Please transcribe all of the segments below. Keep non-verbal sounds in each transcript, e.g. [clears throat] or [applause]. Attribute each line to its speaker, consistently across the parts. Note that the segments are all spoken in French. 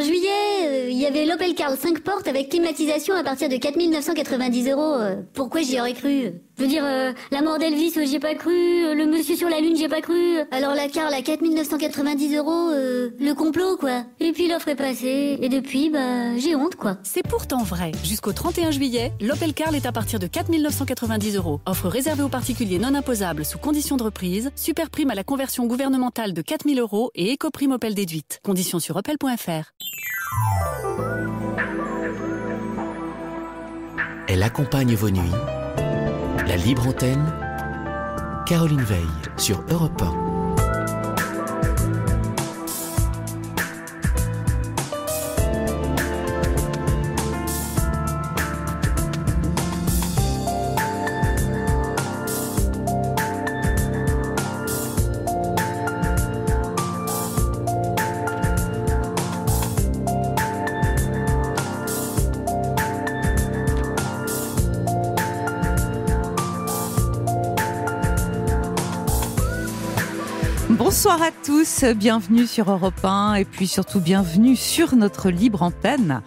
Speaker 1: Juillet, il y avait l'Opel Carl 5 portes avec climatisation à partir de 4990 euros. Euh, pourquoi j'y aurais cru? Je veux dire, euh, la mort d'Elvis, j'y ai pas cru. Le monsieur sur la lune, j'y ai pas cru. Alors la Carl à 4990 euros, le complot quoi. Et puis l'offre est passée. Et depuis, bah, j'ai honte quoi.
Speaker 2: C'est pourtant vrai. Jusqu'au 31 juillet, l'Opel Carl est à partir de 4990 euros. Offre réservée aux particuliers non imposables sous conditions de reprise. Super prime à la conversion gouvernementale de 4000 euros et éco-prime Opel déduite. Conditions sur opel.fr.
Speaker 3: Elle accompagne vos nuits. La libre antenne. Caroline Veille sur Europe 1.
Speaker 4: Bienvenue sur Europe 1 et puis surtout bienvenue sur notre libre antenne.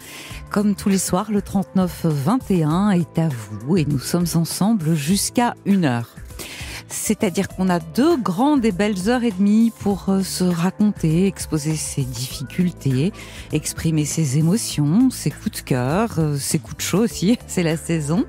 Speaker 4: Comme tous les soirs, le 39-21 est à vous et nous sommes ensemble jusqu'à une heure. C'est-à-dire qu'on a deux grandes et belles heures et demie pour euh, se raconter, exposer ses difficultés, exprimer ses émotions, ses coups de cœur, euh, ses coups de chaud aussi, [laughs] c'est la saison.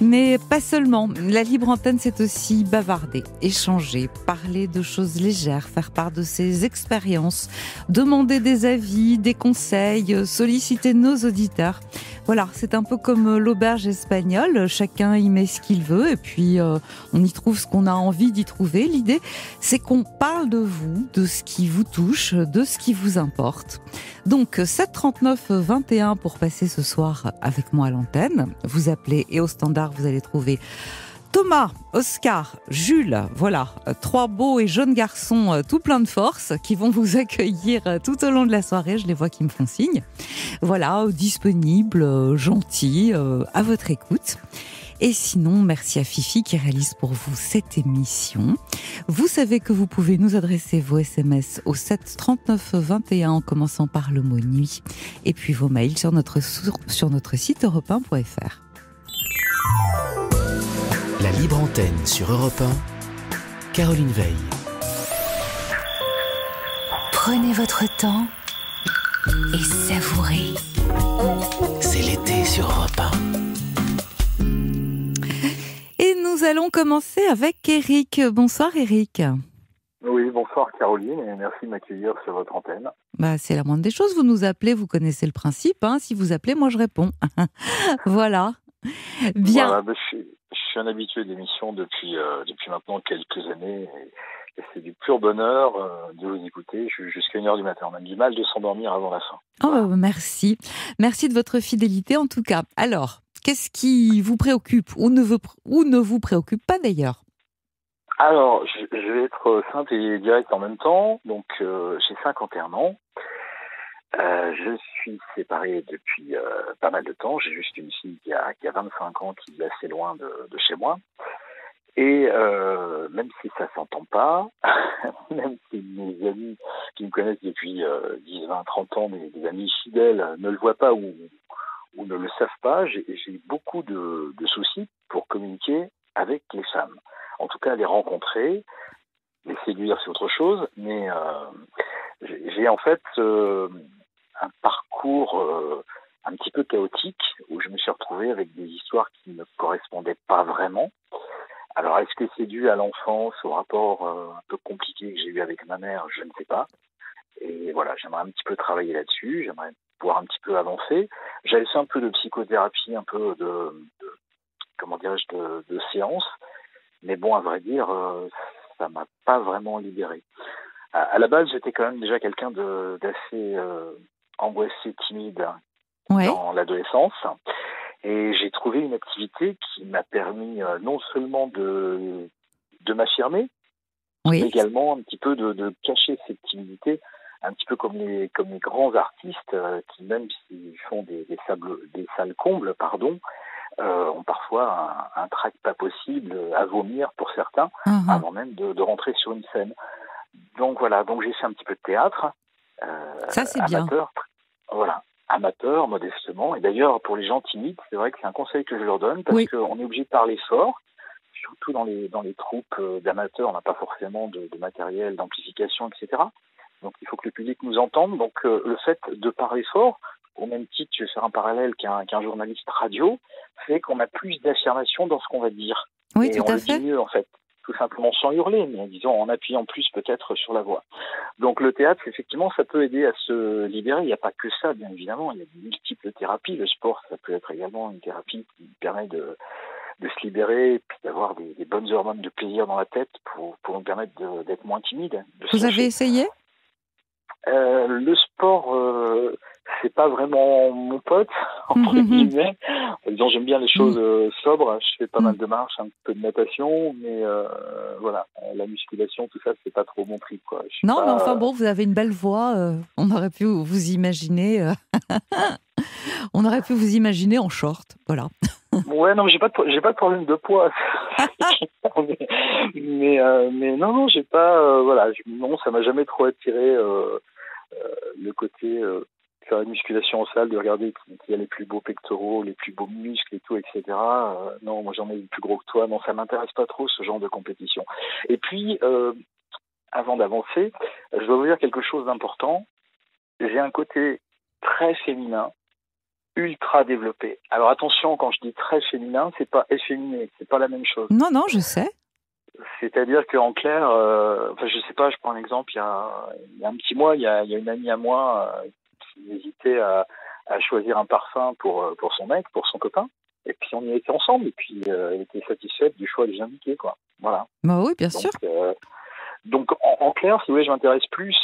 Speaker 4: Mais pas seulement. La libre antenne, c'est aussi bavarder, échanger, parler de choses légères, faire part de ses expériences, demander des avis, des conseils, solliciter nos auditeurs. Voilà, c'est un peu comme l'auberge espagnole. Chacun y met ce qu'il veut et puis euh, on y trouve ce qu'on a envie d'y trouver. L'idée, c'est qu'on parle de vous, de ce qui vous touche, de ce qui vous importe. Donc 739 21 pour passer ce soir avec moi à l'antenne. Vous appelez et au standard vous allez trouver Thomas, Oscar, Jules, voilà, trois beaux et jeunes garçons euh, tout plein de force qui vont vous [laughs] accueillir euh, tout au long de la soirée. Je les vois qui me font signe. Voilà, disponibles, euh, gentils, à votre écoute. Et sinon, merci à Fifi qui réalise pour vous cette émission. Vous savez que vous pouvez nous adresser vos SMS au 7 39 21 en commençant par le mot nuit et puis vos mails sur notre, sur notre site europe
Speaker 3: La libre antenne sur Europe 1, Caroline Veille.
Speaker 5: Prenez votre temps et savourez.
Speaker 3: C'est l'été sur Europe 1.
Speaker 4: nous allons commencer avec Eric. Bonsoir Eric.
Speaker 6: Oui, bonsoir Caroline et merci de m'accueillir sur votre antenne.
Speaker 4: Bah, c'est la moindre des choses, vous nous appelez, vous connaissez le principe. Hein. Si vous appelez, moi je réponds. [laughs] voilà. Bien.
Speaker 6: Bah, je, suis, un habitué de l'émission depuis, euh, depuis maintenant quelques années et, c'est du pur bonheur euh, de vous écouter jusqu'à une heure du matin. On a du mal de s'endormir avant la fin.
Speaker 4: Oh, merci. Merci de votre fidélité en tout cas. Alors, Qu'est-ce qui vous préoccupe ou ne, ou ne vous préoccupe pas d'ailleurs?
Speaker 6: Alors, je, vais être simple et direct en même temps. Donc, euh, j'ai 51 ans. Euh, je suis séparé depuis euh, pas mal de temps. J'ai juste une fille qui a, 25 ans qui est assez loin de, chez moi. Et même si ça s'entend pas, [laughs] même si mes amis qui me connaissent depuis 10, 20, 30 ans, mes, amis fidèles, ne le voient pas ou, ne le savent pas, j'ai beaucoup de, soucis pour communiquer avec les femmes. En tout cas, les rencontrer, les séduire, c'est autre chose, mais euh, j'ai en fait euh, un parcours euh, un petit peu chaotique où je me suis retrouvé avec des histoires qui ne correspondaient pas vraiment. Alors, est-ce que c'est dû à l'enfance, au rapport un peu compliqué que j'ai eu avec ma mère Je ne sais pas. Et voilà, j'aimerais un petit peu travailler là-dessus. J'aimerais pouvoir un petit peu avancer. J'avais fait un peu de psychothérapie, un peu de, comment dirais-je, de, de séance, mais bon, à vrai dire, euh, ça m'a pas vraiment libéré. À, la base, j'étais quand même déjà quelqu'un d'assez euh, angoissé, timide dans l'adolescence, et j'ai trouvé une activité qui m'a permis euh, non seulement de de m'affirmer, mais également un petit peu de, de cacher cette timidité un petit peu comme les, comme les grands artistes euh, qui, même s'ils font des, des, des salles combles, pardon, euh, ont parfois un, un trac pas possible à vomir pour certains, mhm. avant même de, de, rentrer sur une scène. Donc voilà, donc j'ai fait un petit peu de théâtre.
Speaker 4: Euh, Ça c'est bien.
Speaker 6: Voilà, amateur, modestement. Et d'ailleurs, pour les gens timides, c'est vrai que c'est un conseil que je leur donne parce
Speaker 4: Oui.
Speaker 6: qu'on est obligé de parler fort. Surtout dans les, dans les troupes euh, d'amateurs, on n'a pas forcément de, de matériel d'amplification, etc. Donc il faut que le public nous entende. Donc euh, le fait de parler fort, au même titre, je vais faire un parallèle qu'un journaliste radio, fait qu'on a plus d'affirmation dans ce qu'on va dire.
Speaker 4: Oui,
Speaker 6: et
Speaker 4: tout
Speaker 6: on
Speaker 4: à
Speaker 6: le
Speaker 4: fait.
Speaker 6: dit mieux en fait, tout simplement sans hurler, mais disons en appuyant plus peut-être sur la voix. Donc le théâtre, effectivement, ça peut aider à se libérer. Il n'y a pas que ça, bien évidemment. Il y a de multiples thérapies. Le sport, ça peut être également une thérapie qui permet de, de se libérer et puis d'avoir des, des bonnes hormones de plaisir dans la tête pour, pour nous permettre d'être moins timide.
Speaker 4: Vous avez essayé?
Speaker 6: Euh, le sport, euh, c'est pas vraiment mon pote, [laughs] entre
Speaker 4: Mhm.
Speaker 6: guillemets. Disons, j'aime bien les choses euh, sobres. Je fais pas
Speaker 4: Mhm.
Speaker 6: mal de marche, un peu de natation, mais voilà, la musculation, tout ça, c'est pas trop mon trip, quoi.
Speaker 4: Non,
Speaker 6: pas-
Speaker 4: mais enfin bon, vous avez une belle voix. on aurait pu vous imaginer. [laughs] on aurait pu vous imaginer en short. Voilà.
Speaker 6: Ouais, non, mais j'ai pas, de, j'ai pas de problème de poids. mais, [laughs] mais, euh, mais non, non, j'ai pas, euh, voilà, non, ça m'a jamais trop attiré euh, euh, le côté euh, faire une musculation en salle, de regarder qui, qui a les plus beaux pectoraux, les plus beaux muscles et tout, etc. Euh, non, moi j'en ai plus gros que toi. Non, ça m'intéresse pas trop ce genre de compétition. Et puis, avant d'avancer, je dois vous dire quelque chose d'important. J'ai un côté très féminin ultra développé. Alors attention, quand je dis très féminin, c'est pas efféminé, c'est pas la même chose.
Speaker 4: Non, non, je sais.
Speaker 6: C'est-à-dire qu'en clair, euh, enfin je sais pas, je prends un exemple, il y a, il y a un petit mois, il y a, il y a une amie à moi euh, qui hésitait à, à choisir un parfum pour, euh, pour son mec, pour son copain. Et puis on y était ensemble, et puis euh, elle était satisfaite du choix que j'ai indiqué, quoi. Voilà.
Speaker 4: Bah oui, bien
Speaker 6: Donc,
Speaker 4: sûr.
Speaker 6: donc en, en clair, si vous voulez, je m'intéresse plus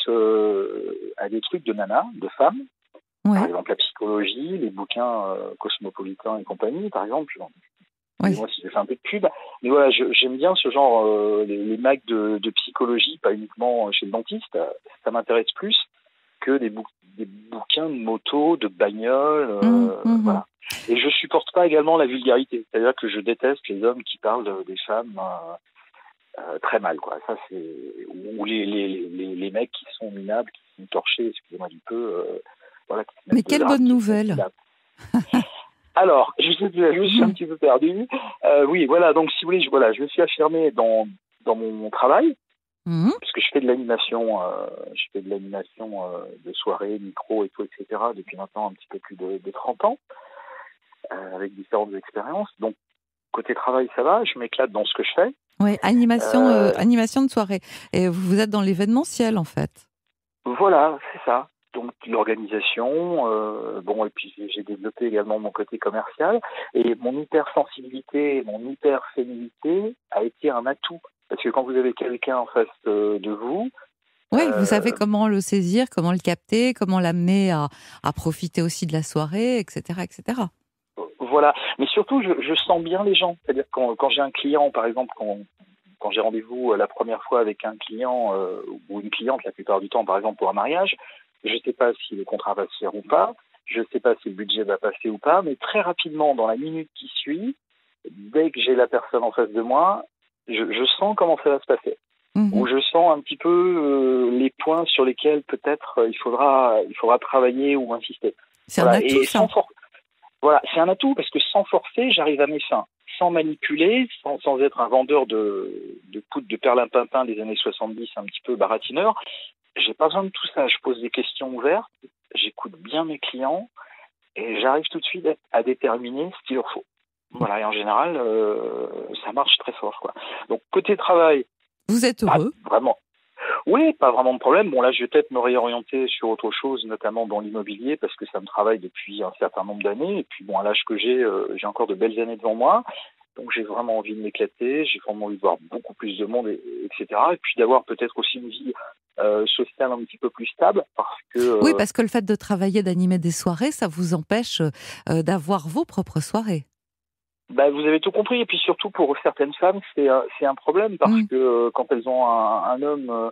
Speaker 6: à des trucs de nana, de femmes,
Speaker 4: Ouais.
Speaker 6: par exemple la psychologie, les bouquins euh, cosmopolitains et compagnie, par exemple.
Speaker 4: Oui.
Speaker 6: Moi, j'ai fait un peu de pub. Mais voilà, j'aime bien ce genre, euh, les, les macs de, de psychologie, pas uniquement chez le dentiste. euh, Ça m'intéresse plus que des, bou- des bouquins de moto, de bagnole. euh,
Speaker 4: mhm.
Speaker 6: Voilà. Et je supporte pas également la vulgarité. C'est-à-dire que je déteste les hommes qui parlent de- des femmes euh, euh, très mal, quoi. Ça, c'est ou les, les, les, les mecs qui sont minables, qui sont torchés, excusez-moi du peu. euh, voilà,
Speaker 4: Mais quelle bonne nouvelle. [laughs]
Speaker 6: Alors, je, sais- je me suis un petit peu perdu. Euh, oui, voilà. Donc, si vous voulez, je, voilà, je me suis affirmé dans dans mon travail
Speaker 4: Mhm.
Speaker 6: parce que je fais de l'animation, euh, je fais de l'animation euh, de soirée, micro et tout, etc. depuis maintenant un petit peu plus de, de 30 ans, avec différentes expériences. Donc côté travail, ça va, je m'éclate dans ce que je fais.
Speaker 4: Ouais, animation, animation de soirée. Et vous êtes dans l'événementiel, en fait.
Speaker 6: Voilà, c'est ça. Donc l'organisation, euh, bon, et puis j'ai- développé également mon côté commercial. Et mon hypersensibilité, mon hyperféminité a été un atout. Parce que quand vous avez quelqu'un en face euh, de vous,
Speaker 4: Oui,
Speaker 6: Euh,
Speaker 4: vous savez comment le saisir, comment le capter, comment l'amener à, à profiter aussi de la soirée, etc. etc.
Speaker 6: Voilà, mais surtout, je, je sens bien les gens. C'est-à-dire quand, quand j'ai un client, par exemple, quand, quand j'ai rendez-vous euh, la première fois avec un client euh, ou une cliente, la plupart du temps, par exemple, pour un mariage, je ne sais pas si le contrat va se faire ou pas, je ne sais pas si le budget va passer ou pas, mais très rapidement, dans la minute qui suit, dès que j'ai la personne en face de moi, je, je sens comment ça va se passer
Speaker 4: Mhm.
Speaker 6: où je sens un petit peu euh, les points sur lesquels peut-être euh, il faudra il faudra travailler ou insister.
Speaker 4: C'est
Speaker 6: Voilà,
Speaker 4: un atout,
Speaker 6: et
Speaker 4: ça.
Speaker 6: sans for- Voilà, c'est un atout parce que sans forcer, j'arrive à mes fins, sans manipuler, sans, sans être un vendeur de, de poudre de perlimpinpin des années 70, un petit peu baratineur. J'ai pas besoin de tout ça. Je pose des questions ouvertes, j'écoute bien mes clients et j'arrive tout de suite à déterminer ce qu'il leur faut. Voilà, et en général, euh, ça marche très fort. Quoi. Donc, côté travail,
Speaker 4: Vous êtes heureux?
Speaker 6: vraiment. Oui, pas vraiment de problème. Bon, là, je vais peut-être me réorienter sur autre chose, notamment dans l'immobilier, parce que ça me travaille depuis un certain nombre d'années. Et puis, bon, à l'âge que j'ai, euh, j'ai encore de belles années devant moi. Donc, j'ai vraiment envie de m'éclater. J'ai vraiment envie de voir beaucoup plus de monde, et- etc. Et puis, d'avoir peut-être aussi une vie euh, sociale un petit peu plus stable, parce que. euh,
Speaker 4: Oui, parce que le fait de travailler, d'animer des soirées, ça vous empêche euh, d'avoir vos propres soirées.
Speaker 6: Bah, vous avez tout compris. Et puis surtout pour certaines femmes, c'est un- c'est un problème parce que quand elles ont un, un homme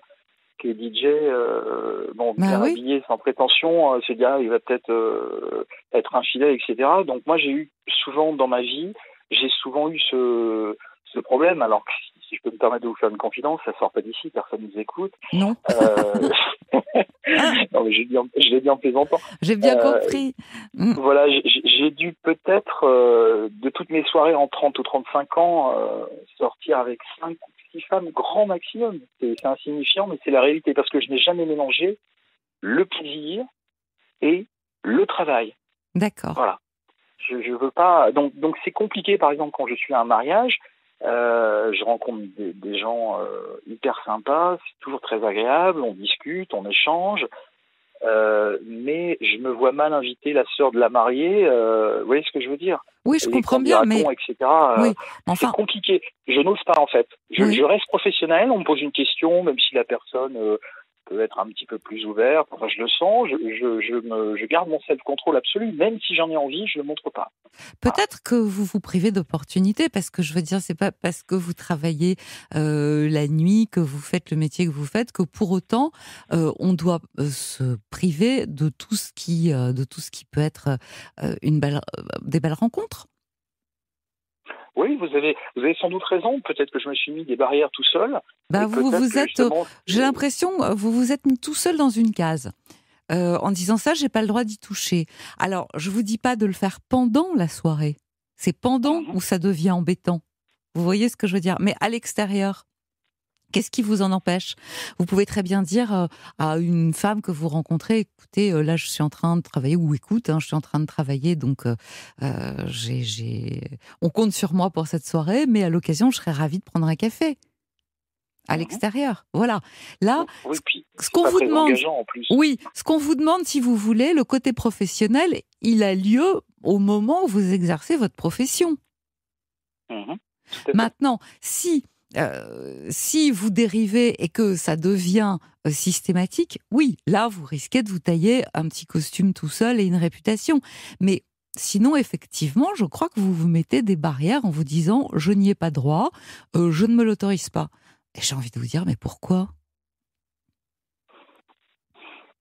Speaker 6: qui est DJ, euh, bon,
Speaker 4: Bah
Speaker 6: bien
Speaker 4: oui.
Speaker 6: habillé, sans prétention, euh, dire ah, il va peut-être euh, être infidèle, etc. Donc moi j'ai eu souvent dans ma vie, j'ai souvent eu ce, ce problème. Alors que si je peux me permettre de vous faire une confidence, ça sort pas d'ici, personne nous écoute.
Speaker 4: Non.
Speaker 6: Euh... [laughs] non, mais je l'ai dit, dit, en plaisantant.
Speaker 4: J'ai bien euh, compris.
Speaker 6: Mm. Voilà, j'ai dû peut-être, euh, de toutes mes soirées en 30 ou 35 ans, sortir avec 5 ou 6 femmes, grand maximum. C'est insignifiant, mais c'est la réalité, parce que je n'ai jamais mélangé le plaisir et le travail.
Speaker 4: D'accord.
Speaker 6: Voilà. Je, je veux pas. Donc, donc c'est compliqué, par exemple, quand je suis à un mariage. Euh, je rencontre des, des gens euh, hyper sympas, c'est toujours très agréable, on discute, on échange, euh, mais je me vois mal inviter la sœur de la mariée, vous voyez ce que je veux dire?
Speaker 4: Oui, je comprends bien, mais...
Speaker 6: Etc., oui, enfin... C'est compliqué, je n'ose pas en fait. Je, oui. je, reste professionnel, on me pose une question, même si la personne peut être un petit peu plus ouvert. Enfin, je le sens, je, garde mon self-control absolu, même si j'en ai envie, je ne le montre pas.
Speaker 4: Peut-être que vous vous privez d'opportunités, parce que je veux dire, c'est pas parce que vous travaillez euh, la nuit, que vous faites le métier que vous faites, que pour autant, euh, on doit euh, se priver de tout ce qui, de tout ce qui peut être une belle, des belles rencontres.
Speaker 6: Oui, vous avez, vous avez sans doute raison. Peut-être que je me suis mis des barrières tout seul.
Speaker 4: Bah vous, vous êtes, j'ai l'impression, vous vous êtes mis tout seul dans une case. Euh, en disant ça, j'ai pas le droit d'y toucher. Alors, je vous dis pas de le faire pendant la soirée. C'est pendant où ça devient embêtant. Vous voyez ce que je veux dire? Mais à l'extérieur, Qu'est-ce qui vous en empêche? Vous pouvez très bien dire euh, à une femme que vous rencontrez, écoutez, euh, là je suis en train de travailler, ou écoute, hein, je suis en train de travailler, donc euh, j'ai, j'ai... on compte sur moi pour cette soirée, mais à l'occasion, je serais ravie de prendre un café à l'extérieur. Voilà. Là,
Speaker 6: oui, puis,
Speaker 4: ce qu'on vous demande, oui, ce qu'on vous demande, si vous voulez, le côté professionnel, il a lieu au moment où vous exercez votre profession.
Speaker 6: Mmh,
Speaker 4: Maintenant, si euh, si vous dérivez et que ça devient euh, systématique, oui, là, vous risquez de vous tailler un petit costume tout seul et une réputation. Mais sinon, effectivement, je crois que vous vous mettez des barrières en vous disant je n'y ai pas droit, euh, je ne me l'autorise pas. Et j'ai envie de vous dire, mais pourquoi?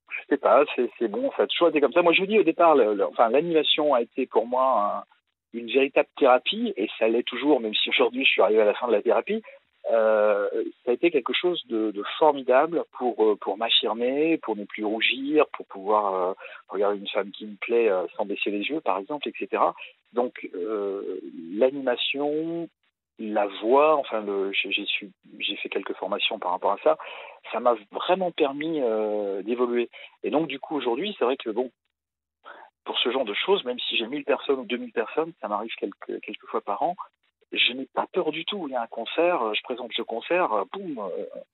Speaker 6: Je sais pas, c'est bon, ça a toujours comme ça. Moi, je vous dis au départ, enfin, l'animation a été pour moi un, une véritable thérapie, et ça l'est toujours, même si aujourd'hui je suis arrivé à la fin de la thérapie. Euh, ça a été quelque chose de, formidable pour pour m'affirmer, pour ne plus rougir, pour pouvoir euh, regarder une femme qui me plaît euh, sans baisser les yeux, par exemple, etc. Donc l'animation, la voix, enfin j'ai fait quelques formations par rapport à ça, ça m'a vraiment permis d'évoluer. Et donc du coup aujourd'hui, c'est vrai que bon, pour ce genre de choses, même si j'ai 1000 personnes ou 2000 personnes, ça m'arrive quelques fois par an je n'ai pas peur du tout. Il y a un concert, je présente ce concert, boum,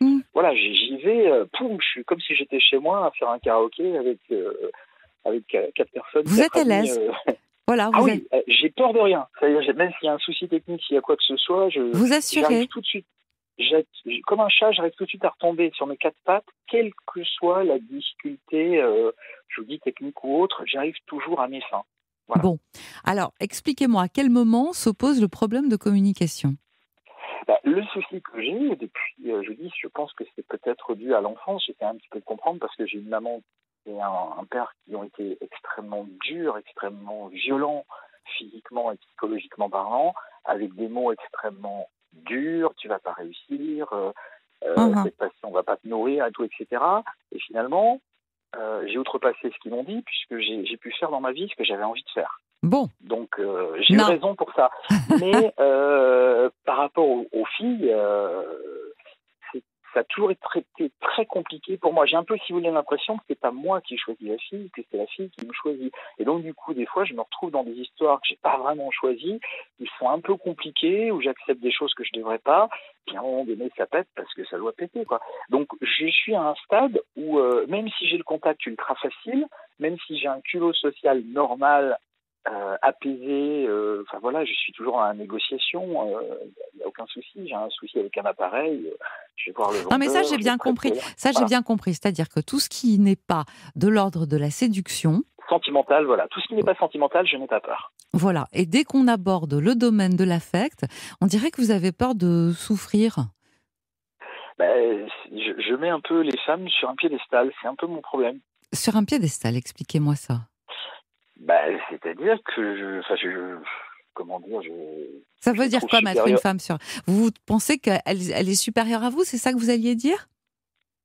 Speaker 6: mm. voilà, j'y vais, boum, je suis comme si j'étais chez moi à faire un karaoké avec euh, avec quatre personnes.
Speaker 4: Vous êtes à l'aise.
Speaker 6: Euh... [laughs]
Speaker 4: Voilà,
Speaker 6: ah
Speaker 4: vous
Speaker 6: oui, j'ai peur de rien. Même s'il y a un souci technique, s'il y a quoi que ce soit, je
Speaker 4: vous assurez
Speaker 6: tout de suite. Comme un chat, j'arrive tout de suite à retomber sur mes quatre pattes, quelle que soit la difficulté, euh, je vous dis technique ou autre, j'arrive toujours à mes fins.
Speaker 4: Voilà. Bon, alors expliquez-moi à quel moment s'oppose le problème de communication?
Speaker 6: Bah, Le souci que j'ai depuis, euh, je dis, je pense que c'est peut-être dû à l'enfance, j'essaie un petit peu de comprendre parce que j'ai une maman et un, un, père qui ont été extrêmement durs, extrêmement violents, physiquement et psychologiquement parlant, avec des mots extrêmement durs, tu vas pas réussir, euh, uh -huh. cette passion va pas te nourrir et tout, etc. Et finalement, j'ai outrepassé ce qu'ils m'ont dit puisque j'ai pu faire dans ma vie ce que j'avais envie de faire.
Speaker 4: Bon.
Speaker 6: Donc euh, j'ai eu raison pour ça. [laughs] Mais euh, par rapport aux, aux filles, euh, ça a toujours été très, compliqué pour moi. J'ai un peu, si vous voulez, l'impression que c'est pas moi qui choisis la fille, que c'est la fille qui me choisit. Et donc, du coup, des fois, je me retrouve dans des histoires que j'ai pas vraiment choisies, qui sont un peu compliquées, où j'accepte des choses que je devrais pas, puis à un moment donné, ça pète parce que ça doit péter, quoi. Donc, je suis à un stade où, euh, même si j'ai le contact ultra facile, même si j'ai un culot social normal euh, apaisé. Euh, enfin voilà, je suis toujours en négociation. Il euh, n'y a aucun souci. J'ai un souci avec un appareil. je vais voir le. Vendeur,
Speaker 4: non mais ça j'ai bien compris. Ça j'ai bien compris. C'est-à-dire que tout ce qui n'est pas de l'ordre de la séduction.
Speaker 6: Sentimental, voilà. Tout ce qui n'est pas sentimental, je n'ai pas peur.
Speaker 4: Voilà. Et dès qu'on aborde le domaine de l'affect, on dirait que vous avez peur de souffrir.
Speaker 6: Ben, je, je mets un peu les femmes sur un piédestal. C'est un peu mon problème.
Speaker 4: Sur un piédestal, expliquez-moi ça.
Speaker 6: Bah, c'est-à-dire que je, enfin, je, comment dire, je.
Speaker 4: Ça veut dire quoi mettre une
Speaker 6: supérieure.
Speaker 4: femme sur Vous pensez qu'elle elle est supérieure à vous C'est ça que vous alliez dire?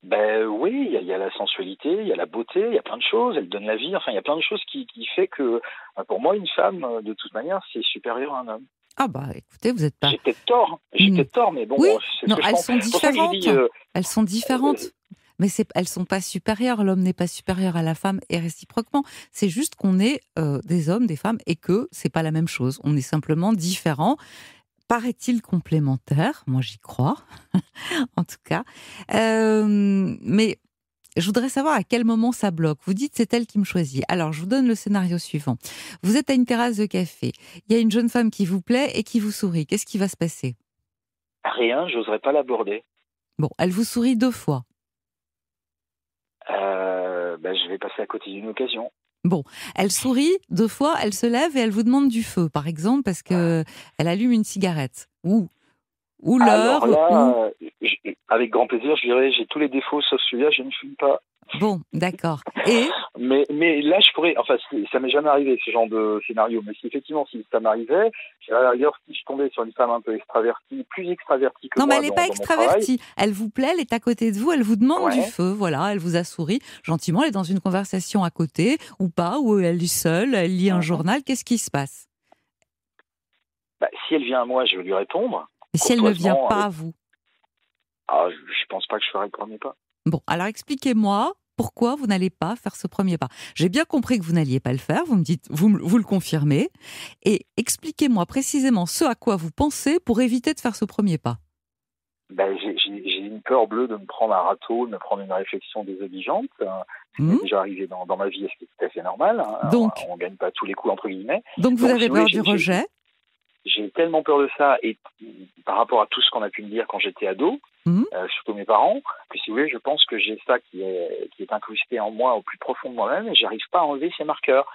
Speaker 6: Ben oui, il y, a- il y a la sensualité, il y a la beauté, il y a plein de choses. Elle donne la vie. Enfin, il y a plein de choses qui, qui fait que, euh, pour moi, une femme, de toute manière, c'est supérieur à un homme.
Speaker 4: Ah bah écoutez, vous êtes pas.
Speaker 6: J'ai peut-être tort. J'ai
Speaker 4: Mm.
Speaker 6: peut-être tort, mais bon,
Speaker 4: Oui, non, elles
Speaker 6: pense.
Speaker 4: sont
Speaker 6: dis,
Speaker 4: différentes.
Speaker 6: euh,
Speaker 4: Elles sont différentes. Mais elles sont pas supérieures. L'homme n'est pas supérieur à la femme et réciproquement. C'est juste qu'on est euh, des hommes, des femmes et que c'est pas la même chose. On est simplement différents. Paraît-il complémentaires. Moi, j'y crois. [laughs] en tout cas. Euh, mais je voudrais savoir à quel moment ça bloque. Vous dites c'est elle qui me choisit. Alors, je vous donne le scénario suivant. Vous êtes à une terrasse de café. Il y a une jeune femme qui vous plaît et qui vous sourit. Qu'est-ce qui va se passer?
Speaker 6: Rien, j'oserais pas l'aborder.
Speaker 4: Bon, elle vous sourit deux fois.
Speaker 6: Euh, ben, je vais passer à côté d'une occasion.
Speaker 4: Elle sourit deux fois, elle se lève et elle vous demande du feu, par exemple, parce que elle allume une cigarette. Ou, ou l'heure.
Speaker 6: Alors là,
Speaker 4: ou-
Speaker 6: euh, avec grand plaisir, je dirais, j'ai tous les défauts sauf celui-là, je ne fume pas.
Speaker 4: Bon, d'accord. Et [laughs]
Speaker 6: Mais, mais là, je pourrais, enfin, ça m'est jamais arrivé ce genre de scénario. Mais si effectivement, si ça m'arrivait, à la rigueur, si je tombais sur une femme un peu extravertie, plus extravertie que
Speaker 4: non,
Speaker 6: moi
Speaker 4: mais elle n'est pas extravertie. Elle vous plaît, elle est à côté de vous, elle vous demande
Speaker 6: Ouais.
Speaker 4: du feu. Voilà, elle vous a souri gentiment. Elle est dans une conversation à côté ou pas, ou elle est seule, elle lit un
Speaker 6: Mhm.
Speaker 4: journal. Qu'est-ce qui se passe?
Speaker 6: Bah, si elle vient à moi, je vais lui répondre.
Speaker 4: Et si elle ne vient pas à vous
Speaker 6: Ah, je, pense pas que je ferai le premier pas.
Speaker 4: Bon, alors expliquez-moi pourquoi vous n'allez pas faire ce premier pas. J'ai bien compris que vous n'alliez pas le faire, vous me dites, vous, vous le confirmez, et expliquez-moi précisément ce à quoi vous pensez pour éviter de faire ce premier pas.
Speaker 6: Ben, j'ai une peur bleue de me prendre un râteau, de me prendre une réflexion désobligeante. hein.
Speaker 4: Hmm
Speaker 6: m'est déjà arrivé dans, dans ma vie, ce qui est fait normal. hein.
Speaker 4: Donc.
Speaker 6: on, on gagne pas tous les coups entre guillemets.
Speaker 4: Donc vous
Speaker 6: Donc,
Speaker 4: avez peur du rejet
Speaker 6: J'ai tellement peur de ça et par rapport à tout ce qu'on a pu me dire quand j'étais ado,
Speaker 4: Mhm.
Speaker 6: euh, surtout mes parents, que si vous voulez, je pense que j'ai ça qui est, qui est incrusté en moi au plus profond de moi-même et j'arrive pas à enlever ces marqueurs.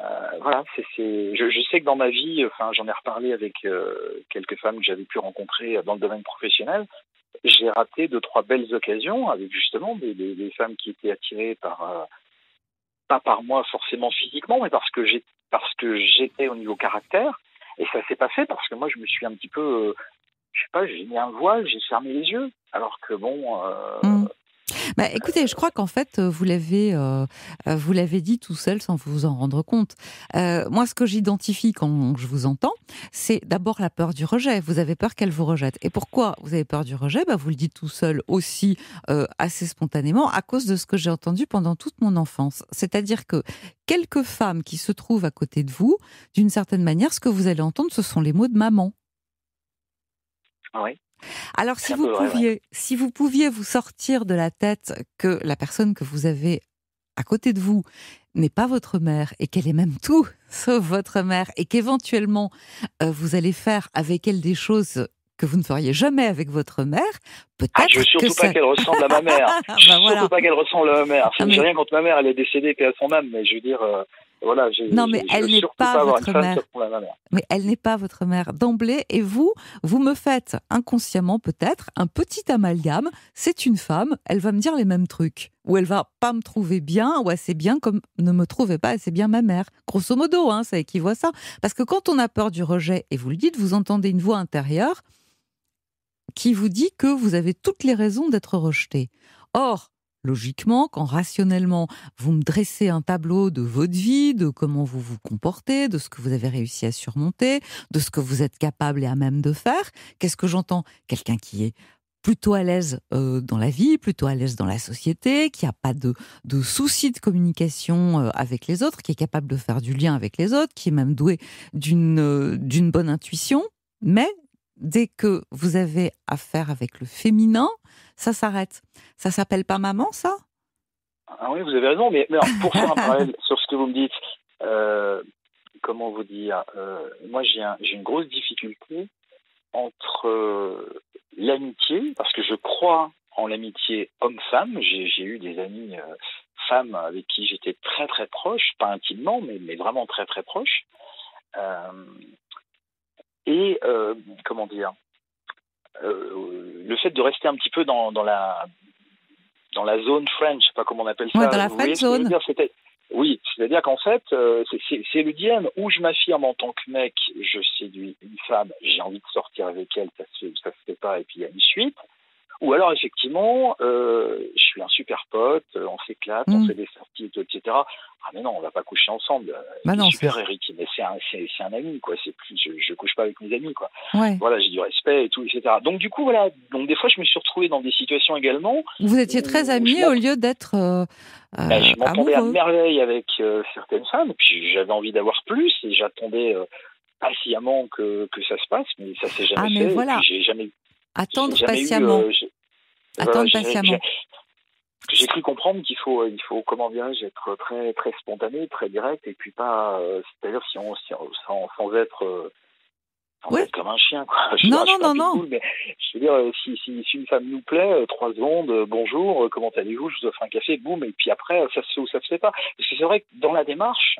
Speaker 6: Euh, voilà, c'est, je, je sais que dans ma vie, enfin, j'en ai reparlé avec euh, quelques femmes que j'avais pu rencontrer dans le domaine professionnel. J'ai raté deux, trois belles occasions avec justement des, des, des femmes qui étaient attirées par, pas par moi forcément physiquement, mais parce que j'ai, parce que j'étais au niveau caractère. Et ça s'est pas fait parce que moi, je me suis un petit peu, euh, je sais pas, j'ai mis un voile, j'ai fermé les yeux. Alors que bon, euh,
Speaker 4: Mm. Bah, écoutez, je crois qu'en fait, euh, vous l'avez, euh, euh, vous l'avez dit tout seul sans vous en rendre compte. Euh, moi, ce que j'identifie quand je vous entends, c'est d'abord la peur du rejet. Vous avez peur qu'elle vous rejette. Et pourquoi vous avez peur du rejet? Bah, Vous le dites tout seul aussi, euh, assez spontanément, à cause de ce que j'ai entendu pendant toute mon enfance. C'est-à-dire que quelques femmes qui se trouvent à côté de vous, d'une certaine manière, ce que vous allez entendre, ce sont les mots de maman.
Speaker 6: oui.
Speaker 4: Alors, si vous
Speaker 6: vrai,
Speaker 4: pouviez, si vous pouviez vous sortir de la tête que la personne que vous avez à côté de vous n'est pas votre mère et qu'elle est même [laughs] tout sauf votre mère et qu'éventuellement euh, vous allez faire avec elle des choses que vous ne feriez jamais avec votre mère, peut-être
Speaker 6: Ah, je veux
Speaker 4: que [laughs]
Speaker 6: surtout
Speaker 4: ça...
Speaker 6: pas qu'elle ressemble à ma mère. Je veux
Speaker 4: bah
Speaker 6: surtout pas qu'elle ressemble à ma mère.
Speaker 4: Ah, mais-
Speaker 6: J'ai rien contre ma mère, elle est décédée, paix à son âme, mais je veux dire, euh, voilà.
Speaker 4: Non, mais elle n'est pas votre mère. Mais elle n'est pas votre mère d'emblée et vous, vous me faites inconsciemment peut-être un petit amalgame. C'est une femme, elle va me dire les mêmes trucs. Ou elle va pas me trouver bien ou assez bien comme ne me trouvait pas assez bien ma mère. Grosso modo, hein, ça équivaut à ça. Parce que quand on a peur du rejet, et vous le dites, vous entendez une voix intérieure qui vous dit que vous avez toutes les raisons d'être rejeté. Or, logiquement, quand rationnellement vous me dressez un tableau de votre vie, de comment vous vous comportez, de ce que vous avez réussi à surmonter, de ce que vous êtes capable et à même de faire, qu'est-ce que j'entends? Quelqu'un qui est plutôt à l'aise euh, dans la vie, plutôt à l'aise dans la société, qui n'a pas de, de soucis de communication euh, avec les autres, qui est capable de faire du lien avec les autres, qui est même doué d'une euh, d'une bonne intuition. Mais dès que vous avez affaire avec le féminin, ça s'arrête. Ça s'appelle pas maman, ça?
Speaker 6: Ah oui, vous avez raison, mais, mais alors, pour faire un [laughs] parallèle sur ce que vous me dites, euh, comment vous dire euh, Moi, j'ai un, j'ai une grosse difficulté entre euh, l'amitié, parce que je crois en l'amitié homme-femme. J'ai eu des amis femmes avec qui j'étais très très proche, pas intimement, mais, mais vraiment très très proche. Et euh, comment dire euh, le fait de rester un petit peu dans, dans la dans la zone French, je sais pas comment on appelle ça.
Speaker 4: Ouais, dans la zone.
Speaker 6: dire Oui, c'est-à-dire qu'en fait, euh, c'est le dilemme où je m'affirme en tant que mec, je séduis une femme, j'ai envie de sortir avec elle, ça se, ça se fait pas, et puis il y a une suite. Ou alors, effectivement, euh, je suis un super pote, euh, on s'éclate, on
Speaker 4: Mm.
Speaker 6: fait des sorties, etc. Ah mais non, on va pas coucher ensemble.
Speaker 4: Bah non,
Speaker 6: super Eric, mais c'est un, c'est, c'est un ami, quoi. C'est plus, je, je couche pas avec mes amis, quoi.
Speaker 4: Ouais.
Speaker 6: Voilà, j'ai du respect et tout, etc. Donc du coup, voilà. Donc des fois, je me suis retrouvé dans des situations également.
Speaker 4: Vous étiez très
Speaker 6: Euh,
Speaker 4: amis
Speaker 6: je
Speaker 4: au lieu d'être euh,
Speaker 6: Ben, je
Speaker 4: euh,
Speaker 6: m'entendais à merveille avec euh, certaines femmes, puis j'avais envie d'avoir plus et j'attendais euh, patiemment que, que ça se passe, mais ça s'est jamais
Speaker 4: Ah, mais
Speaker 6: fait.
Speaker 4: voilà.
Speaker 6: j'ai jamais,
Speaker 4: Attendre
Speaker 6: eu,
Speaker 4: patiemment.
Speaker 6: j'ai-
Speaker 4: Attendre patiemment.
Speaker 6: j'ai- cru comprendre qu'il faut, il faut, comment dirais-je, être très, très spontané, très direct, et puis pas, euh, c'est-à-dire si on, si on- sans, sans être, euh, sans être comme un chien, quoi. [laughs] Je
Speaker 4: Non, non, non,
Speaker 6: Mais je veux dire, euh, si, si, si une femme nous plaît, trois secondes, bonjour, comment allez-vous, je vous offre un café, boum, et puis après, ça se fait ou ça se fait pas. Parce que c'est vrai que dans la démarche,